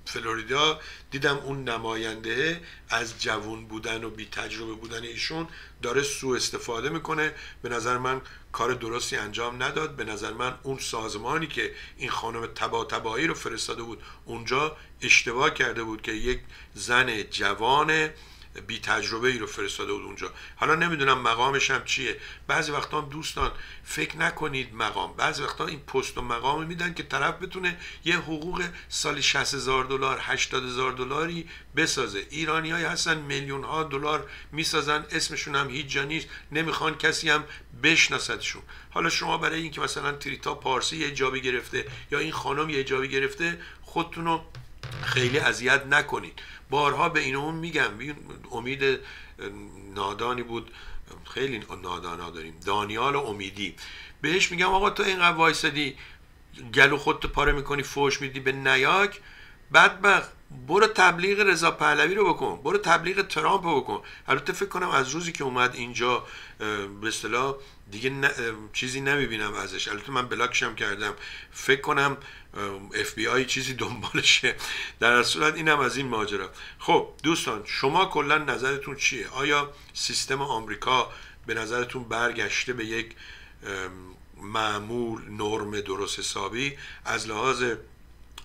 فلوریدا دیدم اون نماینده از جوون بودن و بی تجربه بودن ایشون داره سوء استفاده می‌کنه. به نظر من کار درستی انجام نداد. به نظر من اون سازمانی که این خانم تبا تبایی رو فرستاده بود اونجا اشتباه کرده بود که یک زن جوان بی تجربه ای رو فرستاده بود اونجا. حالا نمی‌دونم مقامش هم چیه. بعضی وقتا هم دوستان فکر نکنید مقام. بعضی وقتا این پست و مقام میدن که طرف بتونه یه حقوق سالی 60 هزار دلار 80 هزار دلاری بسازه. ایرانی های هستن میلیون ها دلار می‌سازن. اسمشون هم هیچ جا نیست. نمی‌خوان کسی هم بشناستشون حالا شما برای اینکه مثلا تریتا پارسی یه جابی گرفته یا این خانم یه جابی گرفته خودتون رو خیلی اذیت نکنید. بارها به این اون میگم امید نادانی بود. خیلی نادانا داریم. دانیال امیدی. بهش میگم آقا تو اینقدر وایسادی گلو خودتو پاره می‌کنی فوش میدی به نیاک. بدبخت برو تبلیغ رضا پهلوی رو بکن. برو تبلیغ ترامپ رو بکن. البته فکر کنم از روزی که اومد اینجا به اصطلاح دیگه چیزی نمی‌بینم ازش. البته من بلاکشم کردم. فکر کنم اف بی آی چیزی دنبالشه. در صورت اینم از این ماجرا. خب دوستان شما کلا نظرتون چیه؟ آیا سیستم آمریکا به نظرتون برگشته به یک معمول نرم درست حسابی؟ از لحاظ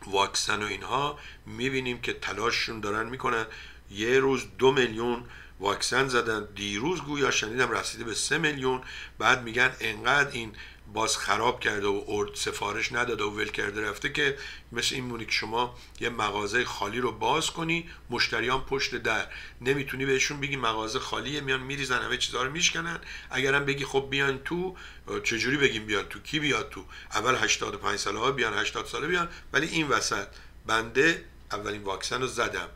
واکسن و اینها می‌بینیم که تلاششون دارن می‌کنن. یه روز دو میلیون واکسن زدن. دیروز گویا شنیدم رسیده به سه میلیون. بعد میگن انقدر این باز خراب کرده و ارد سفارش نداده و ول کرده رفته که مثل این مونی که شما یه مغازه خالی رو باز کنی مشتریان پشت در. نمی‌تونی بهشون بگی مغازه خالیه میان میریزن همه چیزا رو میشکنن. اگرم بگی خب بیان تو چجوری بگیم بیان تو؟ کی بیاد تو؟ اول 85 ساله ها بیان 80 ساله بیان. ولی این وسط بنده اولین واکسن رو زدم.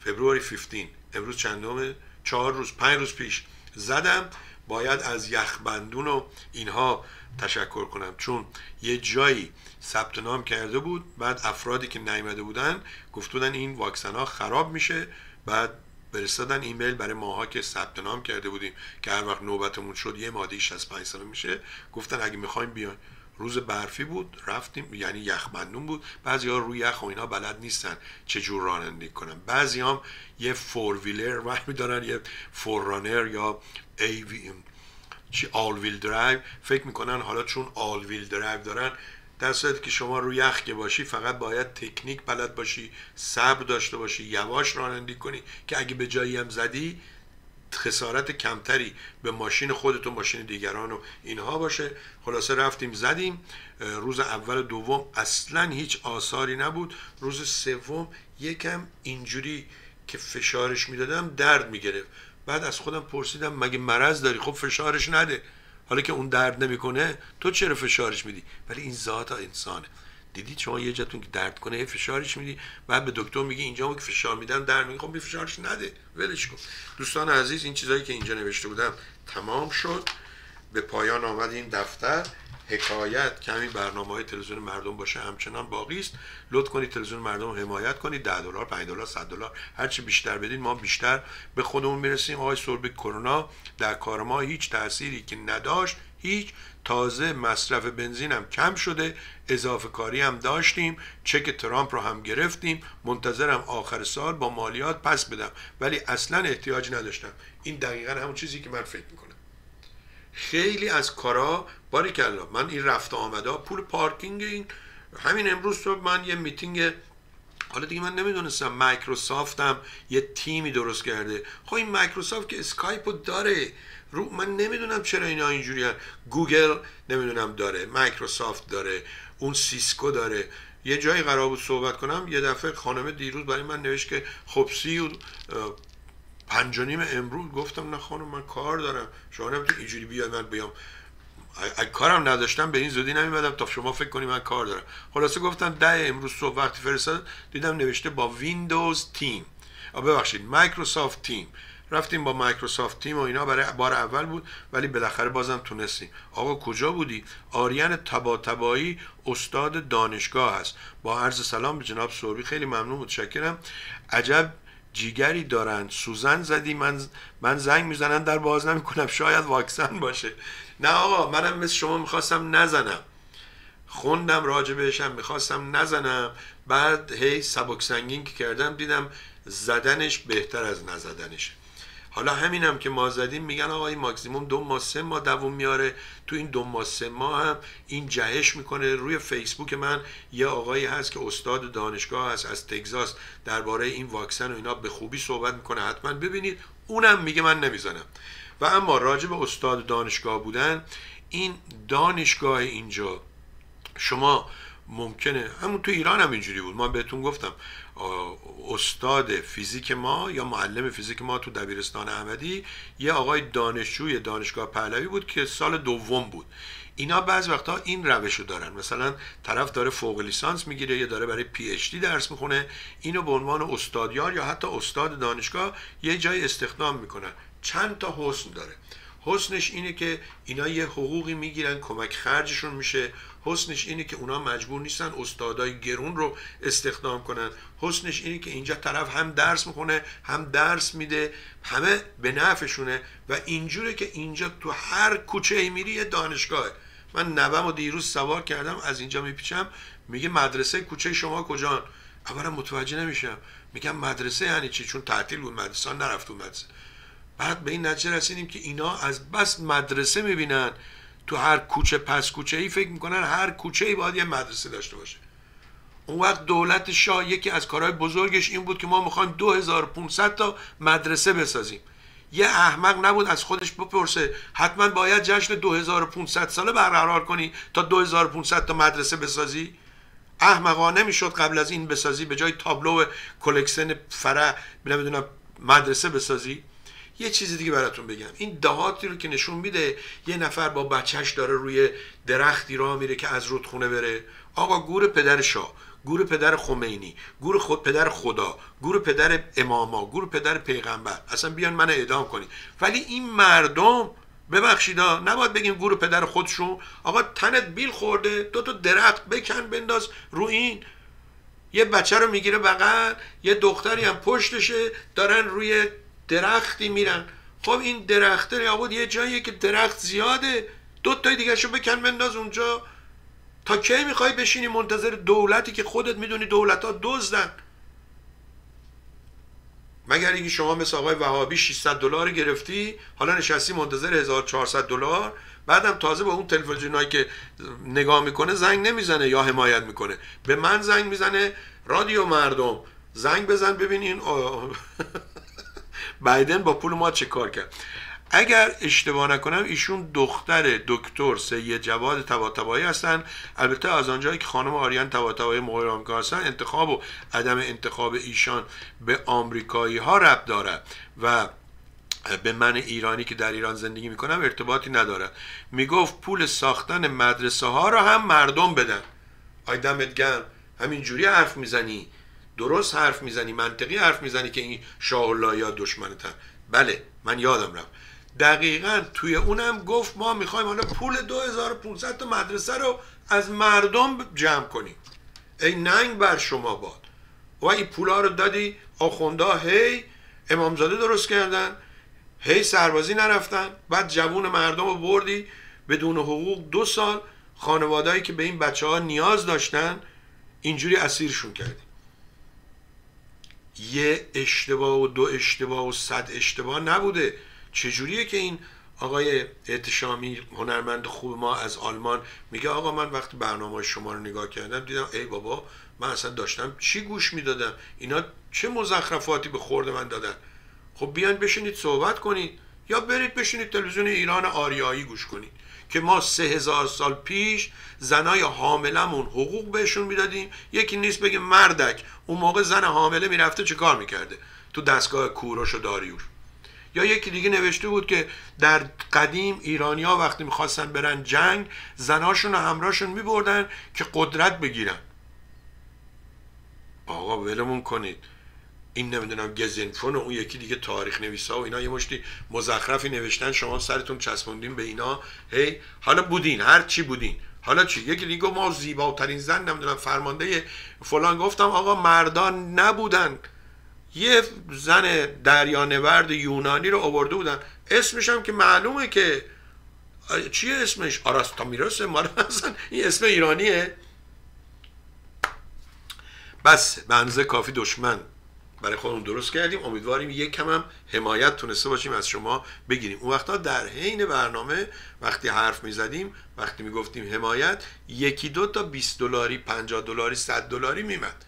فبروری 15 امروز چندم چهار روز پنج روز پیش زدم. باید از یخبندون و اینها تشکر کنم. چون یه جایی ثبت نام کرده بود بعد افرادی که نیامده بودن گفت بودن این واکسن ها خراب میشه. بعد برستادن ایمیل برای ماها که ثبت نام کرده بودیم که هر وقت نوبتمون شد یه مادی از پنج ساله میشه. گفتن اگه می‌خوایم بیان روز برفی بود رفتیم یعنی یخبندون بود. بعضی ها روی یخ و اینا بلد نیستن چجور رانندگی کنن. بعضی هم یه four wheeler وقت دارن یه 4Runner یا ای وی چی all wheel drive. فکر می‌کنن حالا چون all wheel drive دارن در صورتی که شما روی یخ که باشی فقط باید تکنیک بلد باشی صبر داشته باشی یواش رانندگی کنی که اگه به جایی هم زدی خسارت کمتری به ماشین خودت و ماشین دیگران و اینها باشه. خلاصه رفتیم زدیم. روز اول دوم اصلا هیچ آثاری نبود. روز سوم یکم اینجوری که فشارش می‌دادم درد می‌گرفت. بعد از خودم پرسیدم مگه مرض داری؟ خب فشارش نده. حالا که اون درد نمی‌کنه تو چرا فشارش میدی؟ ولی این ذات انسانه. دیدید شما یه جاتون که درد کنه یه فشارش میدی بعد به دکتر میگی اینجا که فشار میدن درد میگه خب فشارش نده ولش کن. دوستان عزیز این چیزایی که اینجا نوشته بودم تمام شد. به پایان آمد این دفتر. حکایت کمی برنامه های تلویزیون مردم باشه همچنان باقی است. لطف کنید تلویزیون مردم حمایت کنید. 10 دلار 5 دلار 100 دلار هر چی بیشتر بدین ما بیشتر به خودمون می‌رسیم. آقای سربی کرونا در کار ما هیچ تأثیری که نداشت هیچ. تازه مصرف بنزین هم کم شده. اضافه کاری هم داشتیم. چک ترامپ رو هم گرفتیم. منتظرم آخر سال با مالیات پس بدم. ولی اصلا احتیاج نداشتم. این دقیقا همون چیزی که من فکر می‌کنم. خیلی از کارا کلا من این رفت آمده پول پارکینگ این همین امروز صبح من یه میتینگ حالا دیگه من نمی‌دونستم مایکروسافت هم یه تیمی درست کرده. خب این مایکروسافت که اسکایپ رو داره. رو من نمی‌دونم چرا اینا اینجوری هن. گوگل نمی‌دونم داره. مایکروسافت داره. اون سیسکو داره. یه جایی قرار بود صحبت کنم یه دفعه خانم دیروز برای من نوشت که خب سی و پنج امروز گفتم نه خانم من کار دارم. شما نمی‌تونی اینجوری بیاد من بیام. اگه کارم نداشتم به این زودی نمیمدم تا شما فکر کنی من کار دارم. خلاصه گفتم ده امروز صبح وقتی فرستاد دیدم نوشته با ویندوز تیم ببخشید مایکروسافت تیم رفتیم با مایکروسافت تیم و اینا برای بار اول بود ولی بالاخره بازم تونستیم. آقا کجا بودی؟ آریان تبا تبایی استاد دانشگاه هست. با عرض سلام به جناب سوربی خیلی ممنون متشکرم. عجب جیگری دارن. سوزن زدی من من زنگ می‌زنن در باز نمی‌کنم. شاید واکسن باشه. نه آقا منم مثل شما می‌خواستم نزنم. خوندم راجع بهشم می‌خواستم نزنم. بعد هی سبک سنگین که کردم دیدم زدنش بهتر از نزدنشه. حالا همینم که ما زدیم میگن آقا این ماکسیموم دو ماه سه ماه دووم میاره. تو این دو ماه سه ماه هم این جهش می‌کنه. روی فیسبوک من یه آقایی هست که استاد دانشگاه هست از تگزاس درباره این واکسن و اینا به خوبی صحبت می‌کنه. حتما ببینید اونم میگه من نمی‌زنم. و اما راجع به استاد دانشگاه بودن این دانشگاه اینجا شما ممکنه همون تو ایران هم اینجوری بود. ما بهتون گفتم استاد فیزیک ما یا معلم فیزیک ما تو دبیرستان احمدی یه آقای دانشجوی دانشگاه پهلوی بود که سال دوم بود. اینا بعض وقتا این روش رو دارن. مثلا طرف داره فوق لیسانس می‌گیره یا داره برای پی اچ دی درس می‌خونه. اینو به عنوان استادیار یا حتی استاد دانشگاه یه جای استخدام می‌کنن. چند تا حسن داره. حسنش اینه که اینا یه حقوقی می‌گیرن کمک خرجشون میشه. حسنش اینه که اونا مجبور نیستن استادای گرون رو استخدام کنن. حسنش اینه که اینجا طرف هم درس می‌کنه هم درس میده همه به نفعشونه و اینجوره که اینجا تو هر کوچه ای میری یه دانشگاهه من نوم و دیروز سوار کردم از اینجا میپیچم میگه مدرسه کوچه شما کجان؟ اولا متوجه نمیشم. میگم مدرسه یعنی چی؟ چون تعطیل بود مدرسه نرفت مدرسه بعد به این نتیجه رسیدیم که اینا از بس مدرسه می‌بینن. تو هر کوچه پس کوچه ای فکر می‌کنن هر کوچه ای باید یه مدرسه داشته باشه. اون وقت دولت شاه یکی از کارهای بزرگش این بود که ما می‌خوایم 2500 تا مدرسه بسازیم. یه احمق نبود از خودش بپرسه حتما باید جشن 2500 ساله برقرار کنی تا 2500 تا مدرسه بسازی؟ احمقانه می‌شد قبل از این بسازی به جای تابلو کلکسن فرع نمی‌دونم مدرسه بسازی؟ یه چیزی دیگه براتون بگم. این دهاتی رو که نشون میده یه نفر با بچهش داره روی درختی راه میره که از رودخونه بره. آقا گور پدر شاه گور پدر خمینی گور خود پدر خدا گور پدر اماما گور پدر پیغمبر. اصلا بیان من اعدام کنی. ولی این مردم ببخشید نباید بگیم گور پدر خودشون. آقا تنت بیل خورده دو تا درخت بکن بنداز رو این. یه بچه رو می‌گیره بغل یه دختری هم پشتشه دارن روی درختی میرن. خب این درخته لابد یه جاییه که درخت زیاده. دو تای دیگه شو بکن بنداز اونجا. تا کی می‌خوای بشینی منتظر دولتی که خودت می‌دونی دولت ها دزدن. مگر اینکه شما مثل آقای وهابی 600 دلار گرفتی حالا نشستی منتظر 1400 دلار بعدم تازه با اون تلویزیونایی که نگاه می‌کنه زنگ نمی‌زنه یا حمایت می‌کنه. به من زنگ می‌زنه رادیو مردم زنگ بزن ببین این بایدن با پول ما چه کار کرد؟ اگر اشتباه نکنم ایشون دختر دکتر سید جواد تباتبایی هستن. البته از آنجایی که خانم آریان تباتبایی مقایر آمریکا هستن انتخاب و عدم انتخاب ایشان به آمریکایی ها رب داره و به من ایرانی که در ایران زندگی می‌کنم ارتباطی نداره. می‌گفت پول ساختن مدرسه ها را هم مردم بدن. آی دمت گرم. همینجوری حرف می‌زنی. درست حرف می‌زنی منطقی حرف می‌زنی که این شاه الله یا دشمنتن بله من یادم رفت. دقیقا توی اونم گفت ما می‌خوایم حالا پول 2500 تا مدرسه رو از مردم جمع کنیم. ای ننگ بر شما باد. و این پولا رو دادی آخونده هی امامزاده درست کردن هی سربازی نرفتن بعد جوون مردم رو بردی. بدون حقوق دو سال خانوادهایی که به این بچه ها نیاز داشتن اینجوری اسیرشون کردی. یه اشتباه و دو اشتباه و صد اشتباه نبوده. چجوریه که این آقای اعتشامی هنرمند خوب ما از آلمان میگه آقا من وقتی برنامه شما رو نگاه کردم دیدم ای بابا من اصلا داشتم چی گوش می‌دادم؟ اینا چه مزخرفاتی به خورد من دادن؟ خب بیان بشینید صحبت کنید یا برید بشینید تلویزیون ایران آریایی گوش کنید. که ما سه هزار سال پیش زنای حاملمون حقوق بهشون می‌دادیم. یکی نیست بگه مردک. اون موقع زن حامله می‌رفته چه کار می‌کرده؟ تو دستگاه کوروش و داریوش. یا یکی دیگه نوشته بود که در قدیم ایرانیا وقتی می‌خواستن برن جنگ زناشون و همراهشون میبردن که قدرت بگیرن. آقا ولمون کنید. این نمی‌دونم گزنفون و اون یکی دیگه تاریخ نویسا و اینا یه مشتی مزخرفی نوشتن شما سرتون چسبوندین به اینا. هی حالا بودین هر چی بودین. حالا چی؟ یکی دیگه ما زیباترین زن نمی‌دونم فرمانده فلان. گفتم آقا مردان نبودن. یه زن دریانورد یونانی رو آورده بودن. اسمش هم که معلومه که چیه اسمش؟ آراستامیروس ما این اسم ایرانیه. بس بنزه کافی دشمن. برای خودمون درست کردیم. امیدواریم یک کم هم حمایت تونسته باشیم از شما بگیریم. اون وقتا در حین برنامه وقتی حرف می‌زدیم وقتی می‌گفتیم حمایت یکی دو تا 20 دلاری 50 دلاری 100 دلاری میمد.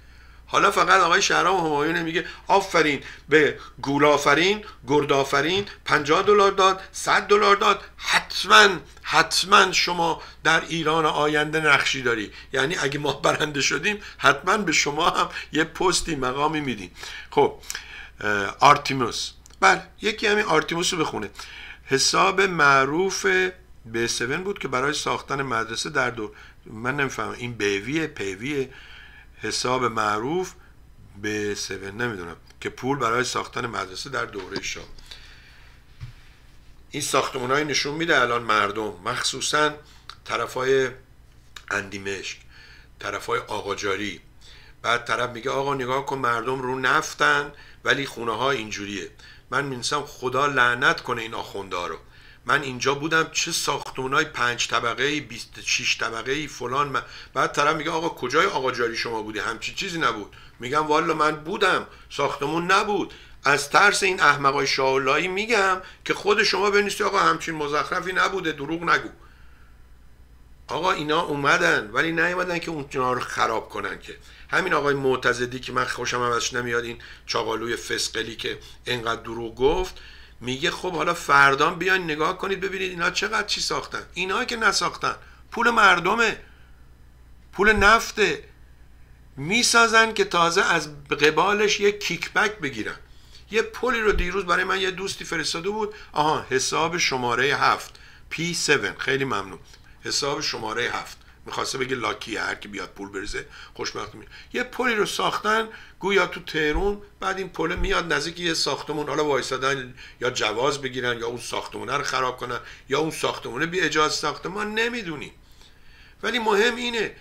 حالا فقط آقای شهرام همایون میگه آفرین به گول آفرین گرد آفرین 50 دلار داد 100 دلار داد. حتما حتما شما در ایران آینده نقشی داری. یعنی اگه ما برنده شدیم حتما به شما هم یه پستی مقامی میدیم. خب آرتیموس. بله یکی همین آرتیموس رو بخونه. حساب معروف به 7 بود که برای ساختن مدرسه در دور من نمی‌فهمم این بیویه پیویه؟ حساب معروف به 7 نمی‌دونم که پول برای ساختن مدرسه در دوره شاه این ساختمون های نشون میده الان مردم مخصوصا طرف های اندیمشک طرف های آقاجاری. بعد طرف میگه آقا نگاه کن مردم رو نفتن ولی خونه ها اینجوریه. من مینسم خدا لعنت کنه این آخونده رو. من اینجا بودم چه ساختمون های پنج طبقه 26 طبقه فلان من... بعد طرف میگه آقا کجای آقاجاری شما بودی؟ همچی چیزی نبود. میگم والا من بودم. ساختمون نبود. از ترس این احمقای شاولایی میگم که خود شما بنویسید آقا همچین مزخرفی نبوده. دروغ نگو. آقا اینا اومدن ولی نیومدن که اون رو خراب کنن که. همین آقای معتزدی که من خوشم ازش نمیاد این چاقالوی فسقلی که انقدر دروغ گفت میگه خب حالا فردان بیاین نگاه کنید ببینید اینا چقدر چی ساختن. اینا که نساختن. پول مردمه. پول نفته. می‌سازن که تازه از قبالش یه کیکبک بگیرن. یه پولی رو دیروز برای من یه دوستی فرستاده بود. آها حساب شماره هفت. P7 خیلی ممنون. حساب شماره هفت. می‌خواسته بگه لاکی هر کی بیاد پول بریزه خوشبخت می یه پلی رو ساختن گویا تو تهرون بعد این پل میاد نزدیک یه ساختمون حالا وایسادن یا جواز بگیرن یا اون ساختمونه رو خراب کنن یا اون ساختمونه بی اجازه ساخته ما نمی‌دونیم. ولی مهم اینه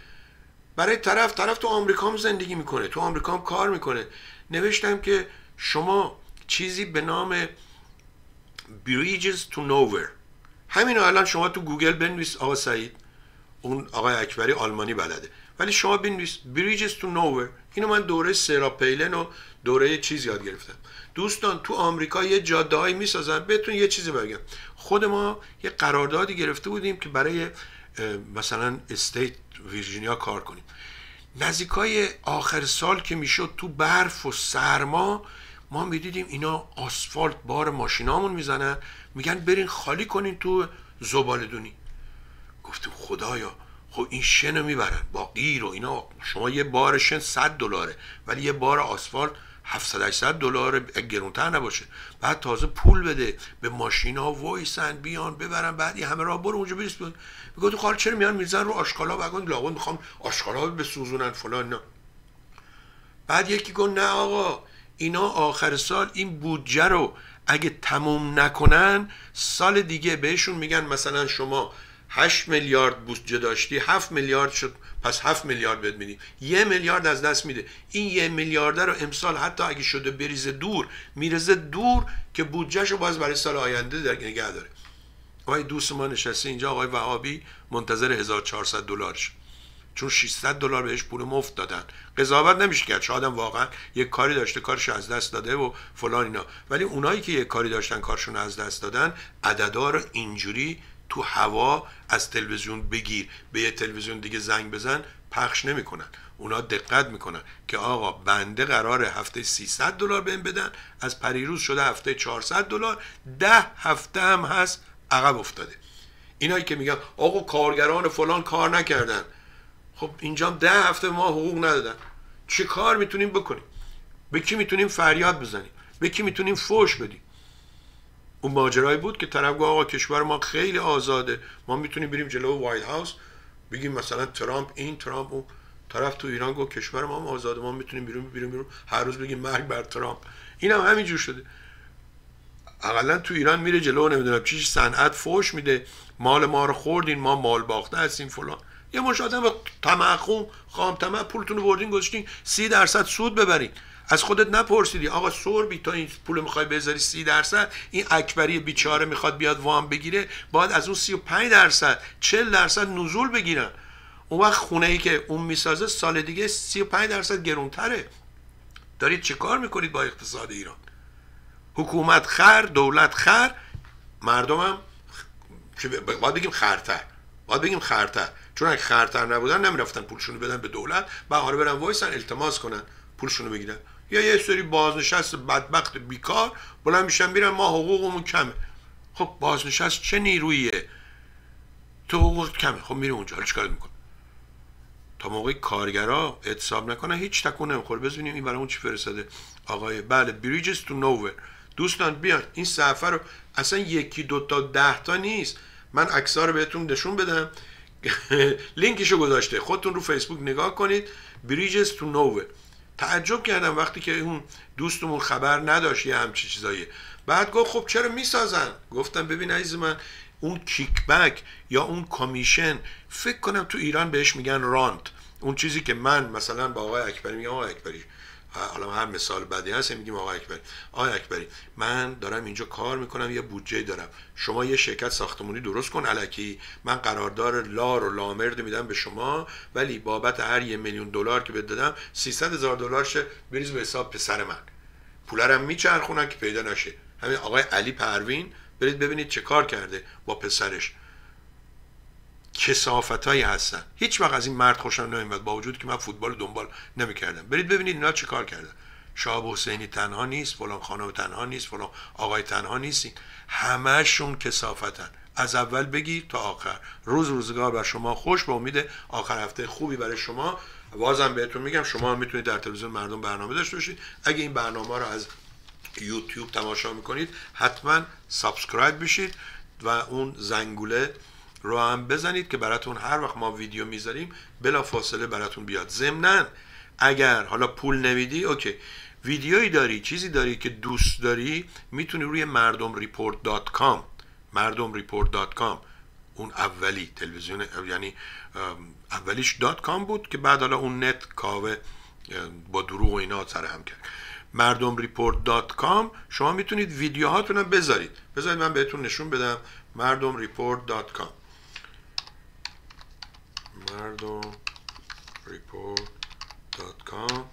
برای طرف طرف تو آمریکا هم زندگی می‌کنه تو آمریکا هم کار می‌کنه. نوشتم که شما چیزی به نام Bridges to Nowhere. همین الان شما تو گوگل بنویس آقا سعید. اون آقای اکبری آلمانی بلده. ولی شما بنویس Bridges to Nowhere اینو من دوره سرا پیلن و دوره چیز یاد گرفتم. دوستان تو آمریکا یه جاده هایی می‌سازن. بهتون یه چیزی بگم. خود ما یه قراردادی گرفته بودیم که برای مثلا استیت ویرجینیا کار کنیم. نزدیکای آخر سال که می‌شد تو برف و سرما ما می‌دیدیم اینا آسفالت بار ماشینامون می‌زنن. میگن برین خالی کنین تو زبالدونی گفتیم خدایا خب این شن رو می‌برن با غیر و اینا. شما یه بار شن 100 دلاره ولی یه بار آسفالت 700 800 دلار گرونتر نباشه. بعد تازه پول بده. به ماشین ها وایسن بیان ببرن. بعد یه همه راه برو اونجا بریس میگه تو خال چرا میان میزن رو آشکالا؟ وگان لاغون می‌خوام آشکالا بسوزونن فلان نه بعد یکی گفت نه آقا اینا آخر سال این بودجه رو اگه تموم نکنن سال دیگه بهشون میگن مثلا شما 8 میلیارد بودجه داشتی 7 میلیارد شد پس 7 میلیارد بهت میدیم. یه میلیارد از دست میده. این یه میلیارد رو امسال حتی اگه شده بریزه دور میرزه دور که بودجهشو باز برای سال آینده در نگه داره. آقای دوست ما نشسته اینجا آقای وهابی منتظر 1400 دلارش چون 600 دلار بهش پول مفت دادن. قضاوت نمیشه کرد. شاید واقعا یک کاری داشته کارش از دست داده و فلان اینا. ولی اونایی که یک کاری داشتن کارشون از دست دادن عددا رو اینجوری تو هوا از تلویزیون بگیر به یه تلویزیون دیگه زنگ بزن پخش نمی‌کنن. اونا دقت می‌کنن که آقا بنده قرار هفته 300 دلار بهم بدن از پریروز شده هفته 400 دلار ده هفته هم هست عقب افتاده. اینایی که میگن آقا کارگران فلان کار نکردن. خب اینجا ده هفته ما حقوق ندادن. چه کار می‌تونیم بکنیم؟ به کی می‌تونیم فریاد بزنیم؟ به کی می‌تونیم فوش بدیم؟ اون ماجرایی بود که طرف گفت آقا کشور ما خیلی آزاده. ما می‌تونیم بریم جلو وایت هاوس. بگیم مثلا ترامپ این ترامپ اون. طرف تو ایران گفت کشور ما هم آزاده. ما می‌تونیم بیرون بیرون بیرون. هر روز بگیم مرگ بر ترامپ. این هم همینجور شده. اقلا تو ایران میره جلو نمی‌دونم چیش صنعت فوش میده. مال ما رو خوردین ما مال باخته هستیم فلان. یه مش آدم تمخون خام تمه پولتون رو بردین گذاشتین سی درصد سود ببرین. از خودت نپرسیدی. آقا سوربی تا این پول می‌خوای بذاری سی درصد این اکبری بیچاره می‌خواد بیاد وام بگیره باید از اون سی و پنج درصد چل درصد نزول بگیرن. اون وقت خونه ای که اون می‌سازه سال دیگه سی و پنج درصد گرونتره. دارید چه کار می‌کنید با اقتصاد ایران؟ حکومت خر دولت خر مردمم باید بگیم خرتر. باید بگیم خرتر. چون اگه خرتر نبودن نمی‌رفتن پولشونو بدن به دولت. حالا برن وایسن التماس کنن پولشونو بگیرن. یا یه سری بازنشست بدبخت بیکار بلند میشن میرن ما حقوقمون کمه. خب بازنشست چه نیرویه؟ تو حقوق کمه. خب میره اونجا. حالا چیکار می‌کنه؟ تا موقعی کارگرا اعتصاب نکنه هیچ تکون نمی‌خوره. ببینیم این برامون چی فرستاده. آقای بله بریجز تو نوور دوستان بیان. این صفحه رو اصلا یکی دو تا ده تا نیست. من عکس‌ها رو بهتون نشون بدم. لینکشو گذاشته. خودتون رو فیسبوک نگاه کنید. بریجز تو نوور تعجب کردم وقتی که اون دوستمون خبر نداشت یه همچی چیزایی. بعد گفت خب چرا می‌سازن؟ گفتم ببین عزیز من اون کیکبک یا اون کمیشن فکر کنم تو ایران بهش میگن رانت اون چیزی که من مثلا با آقای اکبری میگم آقای اکبری حالا هر مثال بعدی هست میگیم آقای اکبری. آقای اکبری من دارم اینجا کار می‌کنم یه بودجه دارم. شما یه شرکت ساختمونی درست کن علکی. من قراردار لار و لامرد میدم به شما ولی بابت هر یه میلیون دلار که بهت دادم 300 هزار دلار شه بریز به حساب پسر من. پولرم میچرخونن که پیدا نشه. همین آقای علی پروین برید ببینید چه کار کرده با پسرش. کسافت هایی هستن. هیچ وقت از این مرد خوشم نمیاد با وجود که من فوتبال دنبال نمی‌کردم. برید ببینید اینا چه کار کردن. شاه حسینی تنها نیست فلان خانم تنها نیست فلان آقای تنها نیستین. همهشون کسافتن. از اول بگی تا آخر. روز روزگار بر شما خوش به امید آخر هفته خوبی برای شما. بازم بهتون میگم شما می‌تونید در تلویزیون مردم برنامه داشته باشید. اگه این برنامه رو از یوتیوب تماشا می‌کنید حتما subscribe بشید و اون زنگوله رو هم بزنید که براتون هر وقت ما ویدیو می‌ذاریم بلا فاصله براتون بیاد. ضمنا اگر حالا پول نمیدی okay. ویدیویی داری چیزی داری که دوست داری می‌تونی روی مردم Report dot com مردم Report dot com. اون اولی تلویزیون یعنی اولیش dot com بود که بعد حالا اون net کاوه با دروغ و اینا سر هم کرد. مردم Report dot com شما می‌تونید ویدیوهاتون هم بذارید. بذارید من بهتون نشون بدم. مردم Report dot com. مردم Report dot com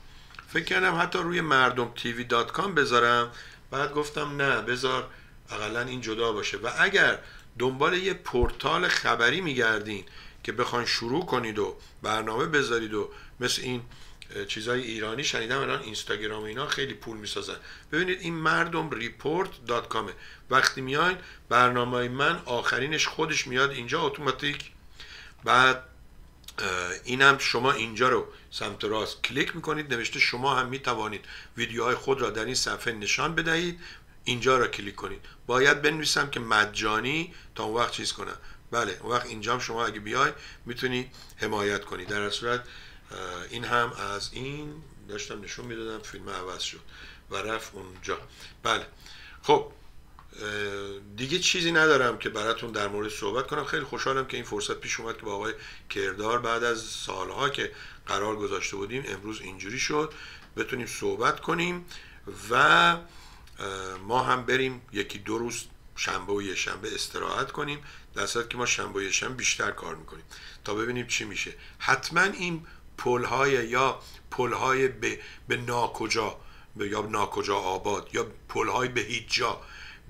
فکر کردم حتی روی مردم TV dot com بذارم. بعد گفتم نه بذار اقلا این جدا باشه. و اگر دنبال یه پورتال خبری میگردین که بخواین شروع کنید و برنامه بذارید و مثل این چیزای ایرانی شنیدم الان اینستاگرام اینا خیلی پول می‌سازن. ببینید این مردم Report dot com ه وقتی میاین برنامه من آخرینش خودش میاد اینجا اتوماتیک. بعد اینم شما اینجا رو سمت راست کلیک می‌کنید نوشته شما هم می‌توانید ویدیوهای خود را در این صفحه نشان بدهید. اینجا را کلیک کنید. باید بنویسم که مجانی تا اون وقت چیز کنم. بله اون وقت اینجا شما اگه بیای می‌تونی حمایت کنی. در صورت این هم از این داشتم نشون می‌دادم فیلم عوض شد و رفت اونجا. بله. خب دیگه چیزی ندارم که براتون در مورد صحبت کنم. خیلی خوشحالم که این فرصت پیش اومد که با آقای کردار بعد از سالها که قرار گذاشته بودیم امروز اینجوری شد. بتونیم صحبت کنیم و ما هم بریم یکی دو روز شنبه و یه شنبه استراحت کنیم. در که ما شنبه و یه شنبه بیشتر کار می‌کنیم تا ببینیم چی میشه. حتما این پلهای یا پلهای به, به ناکجا یا ناکجا آباد یا پلهای به هیچ جا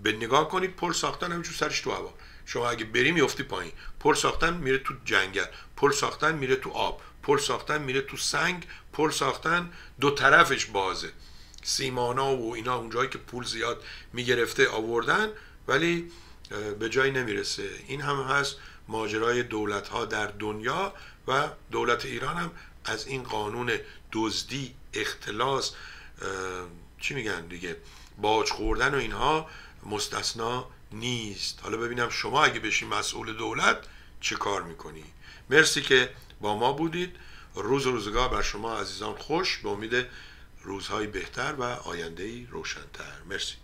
به نگاه کنید پل ساختن همینجور سرش تو هوا. شما اگه بری میفتی پایین. پل ساختن میره تو جنگل. پل ساختن میره تو آب. پل ساختن میره تو سنگ. پل ساختن دو طرفش بازه. سیمانا و اینا اونجایی که پول زیاد می‌گرفته آوردن ولی به جایی نمی‌رسه. این هم هست ماجرای دولت ها در دنیا و دولت ایران هم از این قانون دزدی اختلاس چی میگن دیگه باج خوردن و اینها مستثنا نیست. حالا ببینم شما اگه بشی مسئول دولت چه کار می‌کنی؟ مرسی که با ما بودید. روز روزگار بر شما عزیزان خوش. به امید روزهای بهتر و آیندهی روشنتر. مرسی.